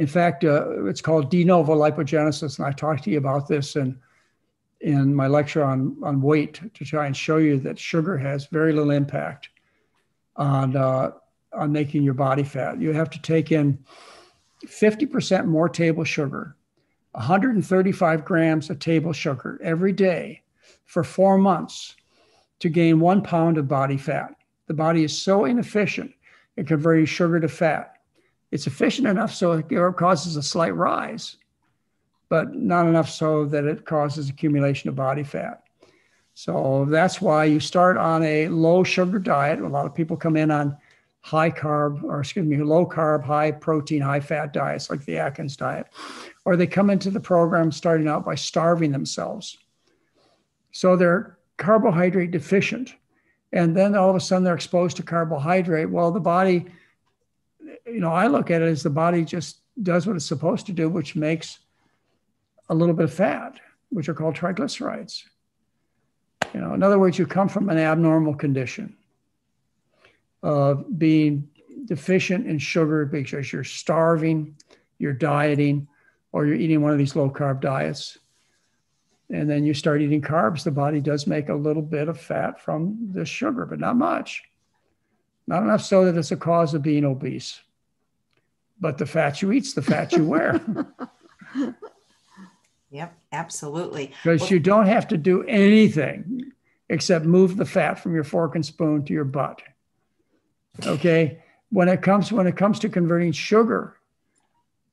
In fact, uh, it's called de novo lipogenesis, and I talked to you about this in in my lecture on on weight to try and show you that sugar has very little impact on uh, on making your body fat. You have to take in 50% more table sugar 135 grams of table sugar every day for four months to gain one pound of body fat. The body is so inefficient at converting sugar to fat. It's efficient enough so it causes a slight rise, but not enough so that it causes accumulation of body fat. So that's why you start on a low sugar diet. A lot of people come in on high carb, or excuse me, low carb, high protein, high fat diets like the Atkins diet or they come into the program starting out by starving themselves. So they're carbohydrate deficient. And then all of a sudden they're exposed to carbohydrate. Well, the body, you know, I look at it as the body just does what it's supposed to do, which makes a little bit of fat, which are called triglycerides. You know, in other words, you come from an abnormal condition of being deficient in sugar because you're starving, you're dieting, or you're eating one of these low carb diets, and then you start eating carbs, the body does make a little bit of fat from the sugar, but not much. Not enough so that it's a cause of being obese. But the fat you eat's the fat you wear Yep, absolutely. because Well- you don't have to do anything except move the fat from your fork and spoon to your butt. Okay. When it comes when it comes to converting sugar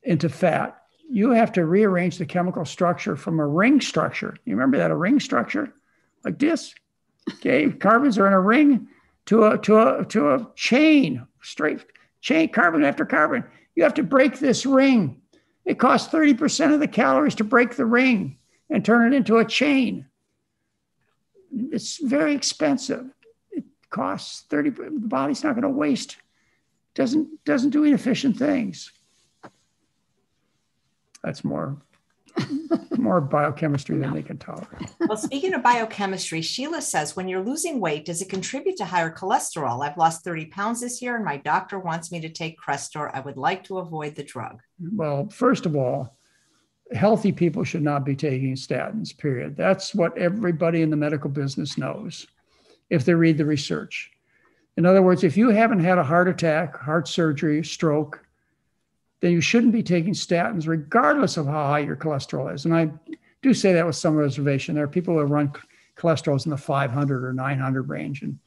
into fat, you have to rearrange the chemical structure from a ring structure. You remember that a ring structure like this? Okay, carbons are in a ring to a to a to a chain, straight chain, carbon after carbon. You have to break this ring. It costs 30% of the calories to break the ring and turn it into a chain. It's very expensive. It costs 30, the body's not going to waste, doesn't doesn't do inefficient things. That's more more biochemistry than they can tolerate. Well, speaking of biochemistry, Sheila says, when you're losing weight, does it contribute to higher cholesterol? I've lost 30 pounds this year and my doctor wants me to take Crestor. I would like to avoid the drug. Well, first of all, healthy people should not be taking statins, period. That's what everybody in the medical business knows if they read the research. In other words, if you haven't had a heart attack, heart surgery, stroke, then you shouldn't be taking statins, regardless of how high your cholesterol is. And I do say that with some reservation. There are people who run cholesterols in the 500 or 900 range, and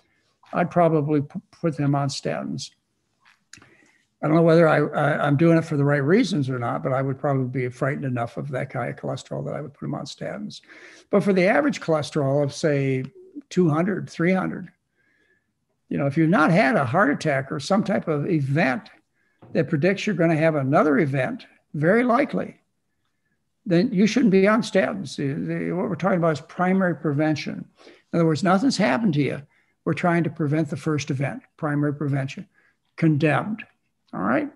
I'd probably put them on statins. I don't know whether I, am doing it for the right reasons or not, but I would probably be frightened enough of that kind of cholesterol that I would put them on statins. But for the average cholesterol of, say, 200, 300, you know, if you've not had a heart attack or some type of event that predicts you're going to have another event, very likely, then you shouldn't be on statins. What we're talking about is primary prevention. In other words, nothing's happened to you. We're trying to prevent the first event, primary prevention. Condemned. All right.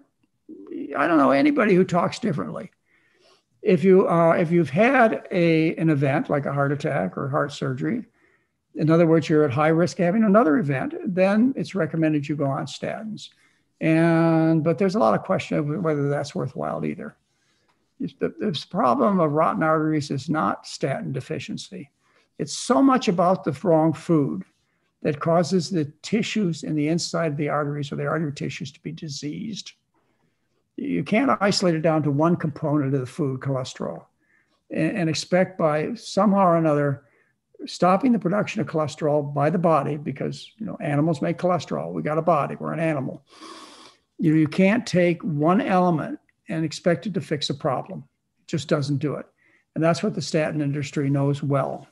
I don't know anybody who talks differently. If you uh, if you've had a an event like a heart attack or heart surgery, in other words, you're at high risk of having another event, then it's recommended you go on statins. And but there's a lot of question of whether that's worthwhile either. The, the problem of rotten arteries is not statin deficiency. It's so much about the wrong food that causes the tissues in the inside of the arteries or the artery tissues to be diseased. You can't isolate it down to one component of the food, cholesterol, and, and expect by somehow or another stopping the production of cholesterol by the body because you know animals make cholesterol. We got a body, we're an animal. You know, you can't take one element and expect it to fix a problem. It just doesn't do it. And that's what the statin industry knows well.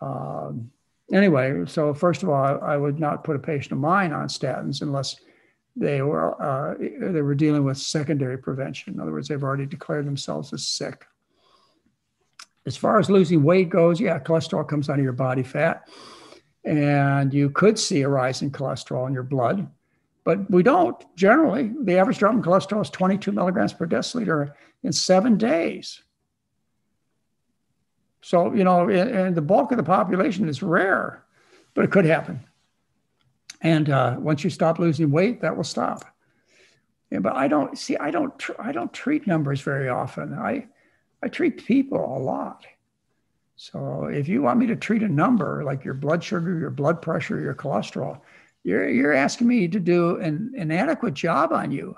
Um, anyway, so first of all, I, I, would not put a patient of mine on statins unless they were uh, they were dealing with secondary prevention. In other words, they've already declared themselves as sick. As far as losing weight goes, yeah, cholesterol comes out of your body fat, and you could see a rise in cholesterol in your blood, but we don't generally. The average drop in cholesterol is 22 milligrams per deciliter in seven days. So, you know, and the bulk of the population is rare, but it could happen. And uh, once you stop losing weight, that will stop. Yeah, but I don't see. I don't. Tr- I don't treat numbers very often. I, I treat people a lot. So if you want me to treat a number like your blood sugar, your blood pressure, your cholesterol, you're you're asking me to do an an adequate job on you.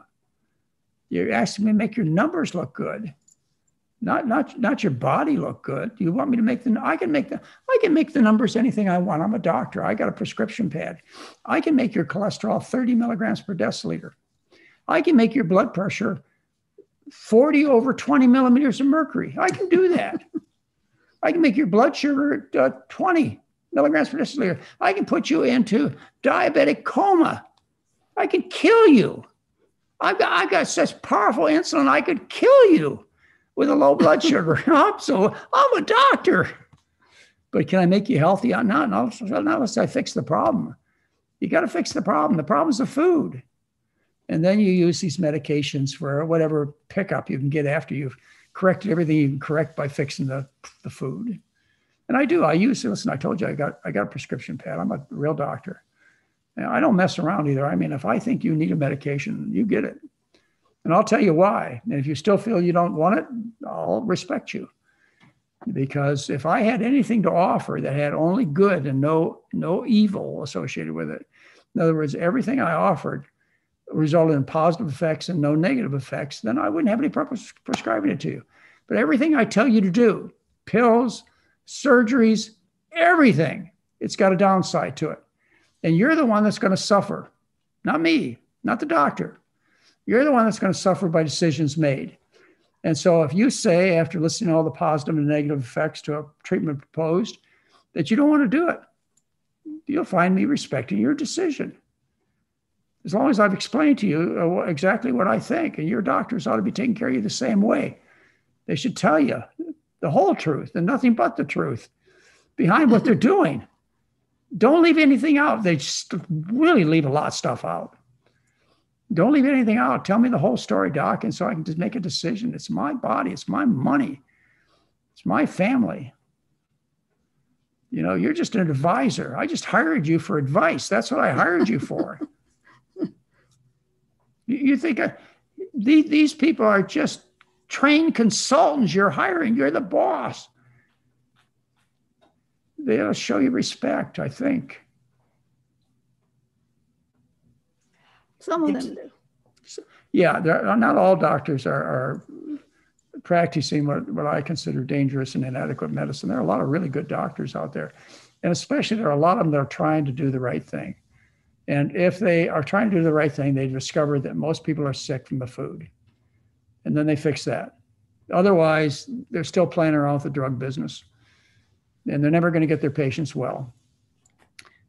You're asking me to make your numbers look good not not not your body look good. You want me to make the I can make the I can make the numbers anything I want. I'm a doctor. I got a prescription pad. I can make your cholesterol 30 milligrams per deciliter. I can make your blood pressure 40 over 20 millimeters of mercury. I can do that. I can make your blood sugar uh, 20 milligrams per deciliter. I can put you into diabetic coma. I can kill you. I've got, I've got such powerful insulin, I could kill you with a low blood sugar. so I'm a doctor. But can I make you healthy? Uh, not, not unless I fix the problem. You got to fix the problem. The problem's the food. And then you use these medications for whatever pickup you can get after you've corrected everything you can correct by fixing the, the food. And I do. I use, listen, I told you I got I got a prescription pad. I'm a real doctor. And I don't mess around either. I mean, if I think you need a medication, you get it. And I'll tell you why. And if you still feel you don't want it, I'll respect you. Because if I had anything to offer that had only good and no no evil associated with it, in other words, everything I offered resulted in positive effects and no negative effects, then I wouldn't have any purpose prescribing it to you. But everything I tell you to do, pills, surgeries, everything, it's got a downside to it. And you're the one that's going to suffer, not me, not the doctor. You're the one that's going to suffer by decisions made. And so if you say, after listening to all the positive and negative effects to a treatment proposed, that you don't want to do it, you'll find me respecting your decision. As long as I've explained to you uh, exactly what I think, and your doctors ought to be taking care of you the same way. They should tell you the whole truth and nothing but the truth behind what they're doing. Don't leave anything out. They just really leave a lot of stuff out. Don't leave anything out. Tell me the whole story, doc, and so I can just make a decision. It's my body, it's my money, it's my family. You know, you're just an advisor. I just hired you for advice. That's what I hired you for. you think uh, I, these, these people are just trained consultants you're hiring. You're the boss. They'll show you respect, I think. Some of them do. Yeah, not all doctors are, are practicing what, what I consider dangerous and inadequate medicine. There are a lot of really good doctors out there. And especially, there are a lot of them that are trying to do the right thing. And if they are trying to do the right thing, they discover that most people are sick from the food. And then they fix that. Otherwise, they're still playing around with the drug business and they're never going to get their patients well.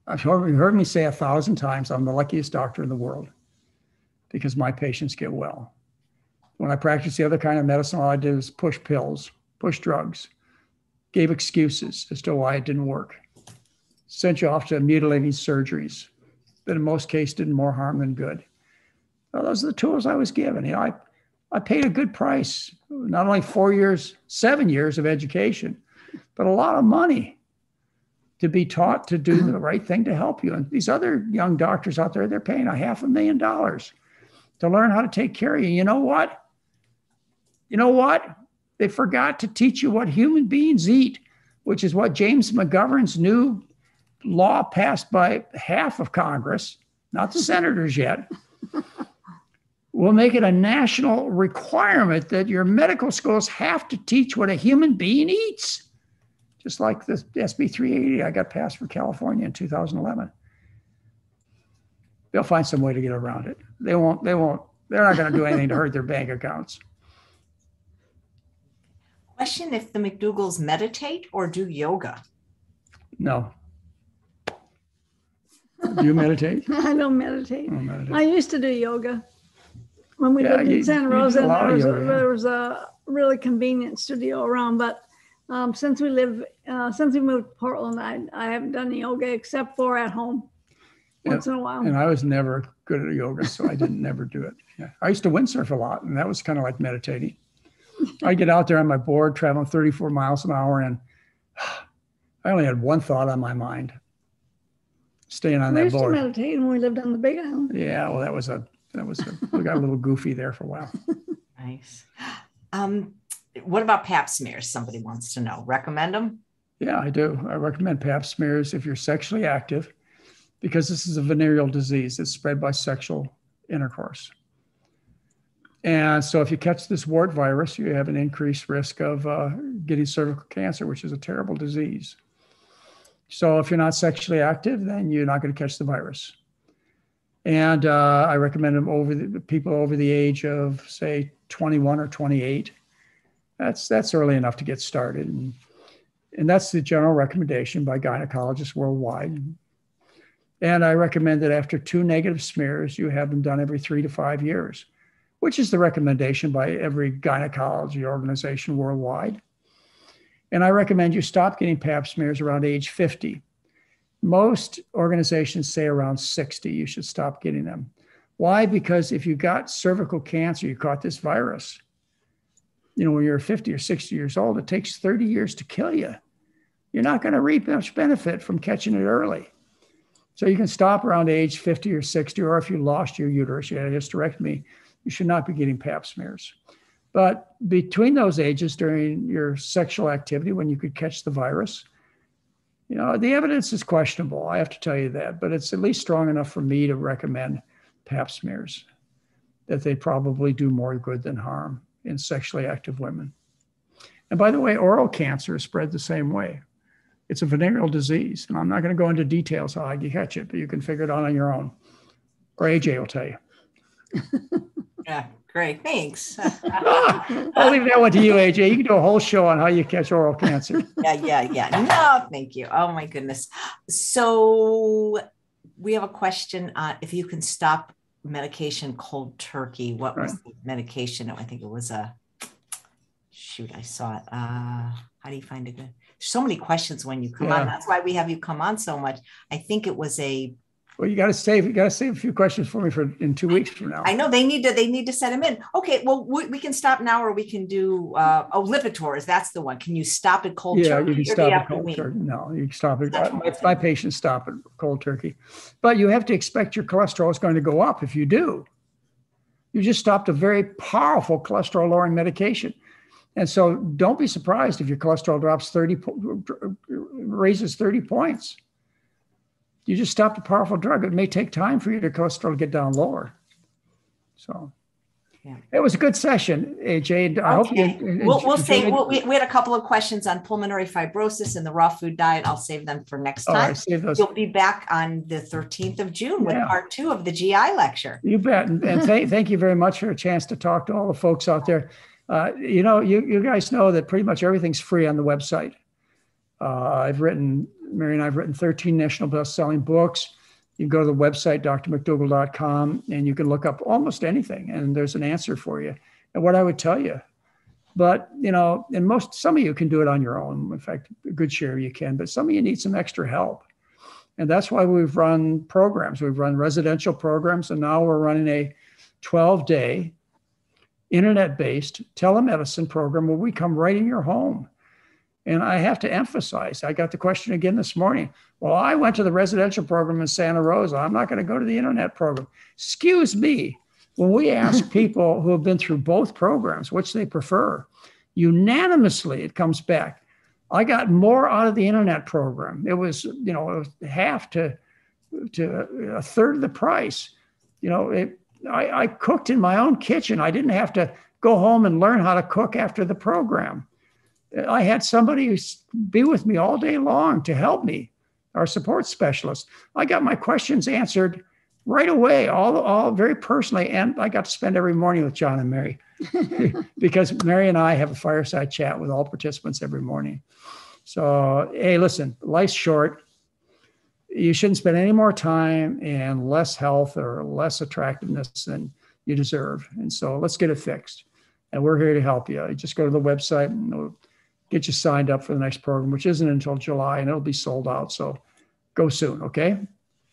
I've heard, heard me say a thousand times, I'm the luckiest doctor in the world because my patients get well. When I practiced the other kind of medicine, all I did was push pills, push drugs, gave excuses as to why it didn't work, sent you off to mutilating surgeries that in most cases did more harm than good. Well, those are the tools I was given. You know, I, I paid a good price, not only four years, seven years of education, but a lot of money to be taught to do the right thing to help you. And these other young doctors out there, they're paying a half a million dollars to learn how to take care of you. You know what? You know what? They forgot to teach you what human beings eat, which is what James McGovern's new law passed by half of Congress, not the senators yet, will make it a national requirement that your medical schools have to teach what a human being eats. Just like the SB 380 I got passed for California in 2011. They'll find some way to get around it. They won't, they won't, they're not going to do anything to hurt their bank accounts. Question if the McDougalls meditate or do yoga? No. Do you meditate? I don't meditate. I don't meditate. I used to do yoga when we Yeah, lived you- in Santa you did a Rosa. lot There was, a, yoga, there was a really convenient studio around, but um, since we live, uh, since we moved to Portland, I, I haven't done any yoga except for at home Yeah, once in a while. And I was never good at yoga, so I didn't never do it. Yeah. I used to windsurf a lot, and that was kind of like meditating. I get out there on my board, traveling 34 miles an hour, and I only had one thought on my mind: staying on we that used to board. meditate when we lived on the Big Island. Yeah, well, that was a that was a, we got a little goofy there for a while. Nice. Um, what about pap smears? Somebody wants to know. Recommend them? Yeah, I do. I recommend Pap smears if you're sexually active, because this is a venereal disease that's spread by sexual intercourse. And so, if you catch this wart virus, you have an increased risk of uh, getting cervical cancer, which is a terrible disease. So, if you're not sexually active, then you're not going to catch the virus. And uh, I recommend them over the people over the age of, say, 21 or 28. That's that's early enough to get started. And, and that's the general recommendation by gynecologists worldwide. And I recommend that after two negative smears, you have them done every three to five years, which is the recommendation by every gynecology organization worldwide. And I recommend you stop getting pap smears around age 50. Most organizations say around 60, you should stop getting them. Why? Because if you got cervical cancer, you caught this virus, you know, when you're 50 or 60 years old, it takes 30 years to kill you. You're not going to reap much benefit from catching it early. So you can stop around age 50 or 60, or if you lost your uterus, you had a hysterectomy, you should not be getting pap smears. But between those ages, during your sexual activity, when you could catch the virus, you know, the evidence is questionable. I have to tell you that, but it's at least strong enough for me to recommend pap smears that they probably do more good than harm in sexually active women. And by the way, oral cancer is spread the same way. It's a venereal disease, and I'm not going to go into details how you catch it, but you can figure it out on your own. Or AJ will tell you. Yeah, great. Thanks. I'll leave that one to you, AJ. You can do a whole show on how you catch oral cancer. yeah, yeah, yeah. No, thank you. Oh my goodness. So we have a question. Uh, if you can stop medication cold turkey, what was the medication? I think it was a shoot. I saw it. Uh, how do you find a good? So many questions when you come Yeah. on. That's why we have you come on so much. I think it was a. Well, you got to save. You got to save a few questions for me for in two weeks from now. I know they need to. They need to set them in. Okay. Well, we, we can stop now, or we can do. Uh, oh, Lipitor's. That's the one. Can you stop it cold yeah, turkey? you can stop it cold turkey. No, you can stop it. My, my patients stop it cold turkey, but you have to expect your cholesterol is going to go up if you do. You just stopped a very powerful cholesterol lowering medication. And so don't be surprised if your cholesterol drops 30, po- raises 30 points. You just stopped a powerful drug. It may take time for your cholesterol to get down lower. So, Yeah. It was a good session, AJ. I okay. hope you. We'll, we'll. We'll, we, we had a couple of questions on pulmonary fibrosis and the raw food diet. I'll save them for next time. Right. You'll be back on the 13th of June with yeah. part two of the GI lecture. You bet. And, and th- thank you very much for a chance to talk to all the folks out there. Uh, you know, you, you guys know that pretty much everything's free on the website. Uh, I've written, Mary and I've written 13 national best-selling books you can go to the website, drmcdougall.com, and you can look up almost anything, and there's an answer for you. And what I would tell you, but you know, and most some of you can do it on your own. In fact, a good share you can, but some of you need some extra help. And that's why we've run programs. We've run residential programs, and now we're running a 12 day internet based telemedicine program where we come right in your home and I have to emphasize, I got the question again this morning. Well, I went to the residential program in Santa Rosa. I'm not going to go to the internet program. Excuse me. When we ask people who have been through both programs which they prefer, unanimously it comes back. I got more out of the internet program. It was, you know, it was half to to a third of the price. You know, it, I, I cooked in my own kitchen. I didn't have to go home and learn how to cook after the program. I had somebody be with me all day long to help me, our support specialist. I got my questions answered right away, all, all very personally. And I got to spend every morning with John and Mary because Mary and I have a fireside chat with all participants every morning. So, hey, listen, life's short. You shouldn't spend any more time and less health or less attractiveness than you deserve. And so let's get it fixed. And we're here to help you. Just go to the website and get you signed up for the next program, which isn't until July and it'll be sold out. So go soon, okay?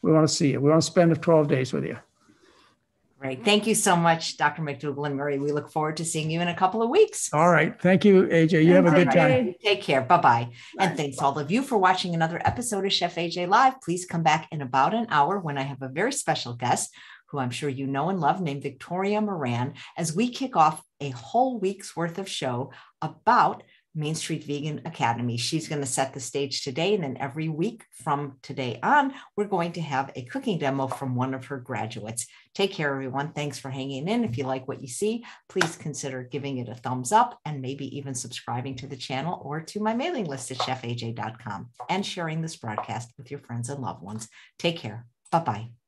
We want to see you. We want to spend 12 days with you. Great. Thank you so much, Dr. McDougall and Mary. We look forward to seeing you in a couple of weeks. All right. Thank you, AJ. You have a good time. Take care. Bye bye. And thanks all of you for watching another episode of Chef AJ Live. Please come back in about an hour when I have a very special guest who I'm sure you know and love, named Victoria Moran, as we kick off a whole week's worth of show about Main Street Vegan Academy. She's going to set the stage today. And then every week from today on, we're going to have a cooking demo from one of her graduates. Take care, everyone. Thanks for hanging in. If you like what you see, please consider giving it a thumbs up and maybe even subscribing to the channel or to my mailing list at chefaj.com and sharing this broadcast with your friends and loved ones. Take care. Bye bye.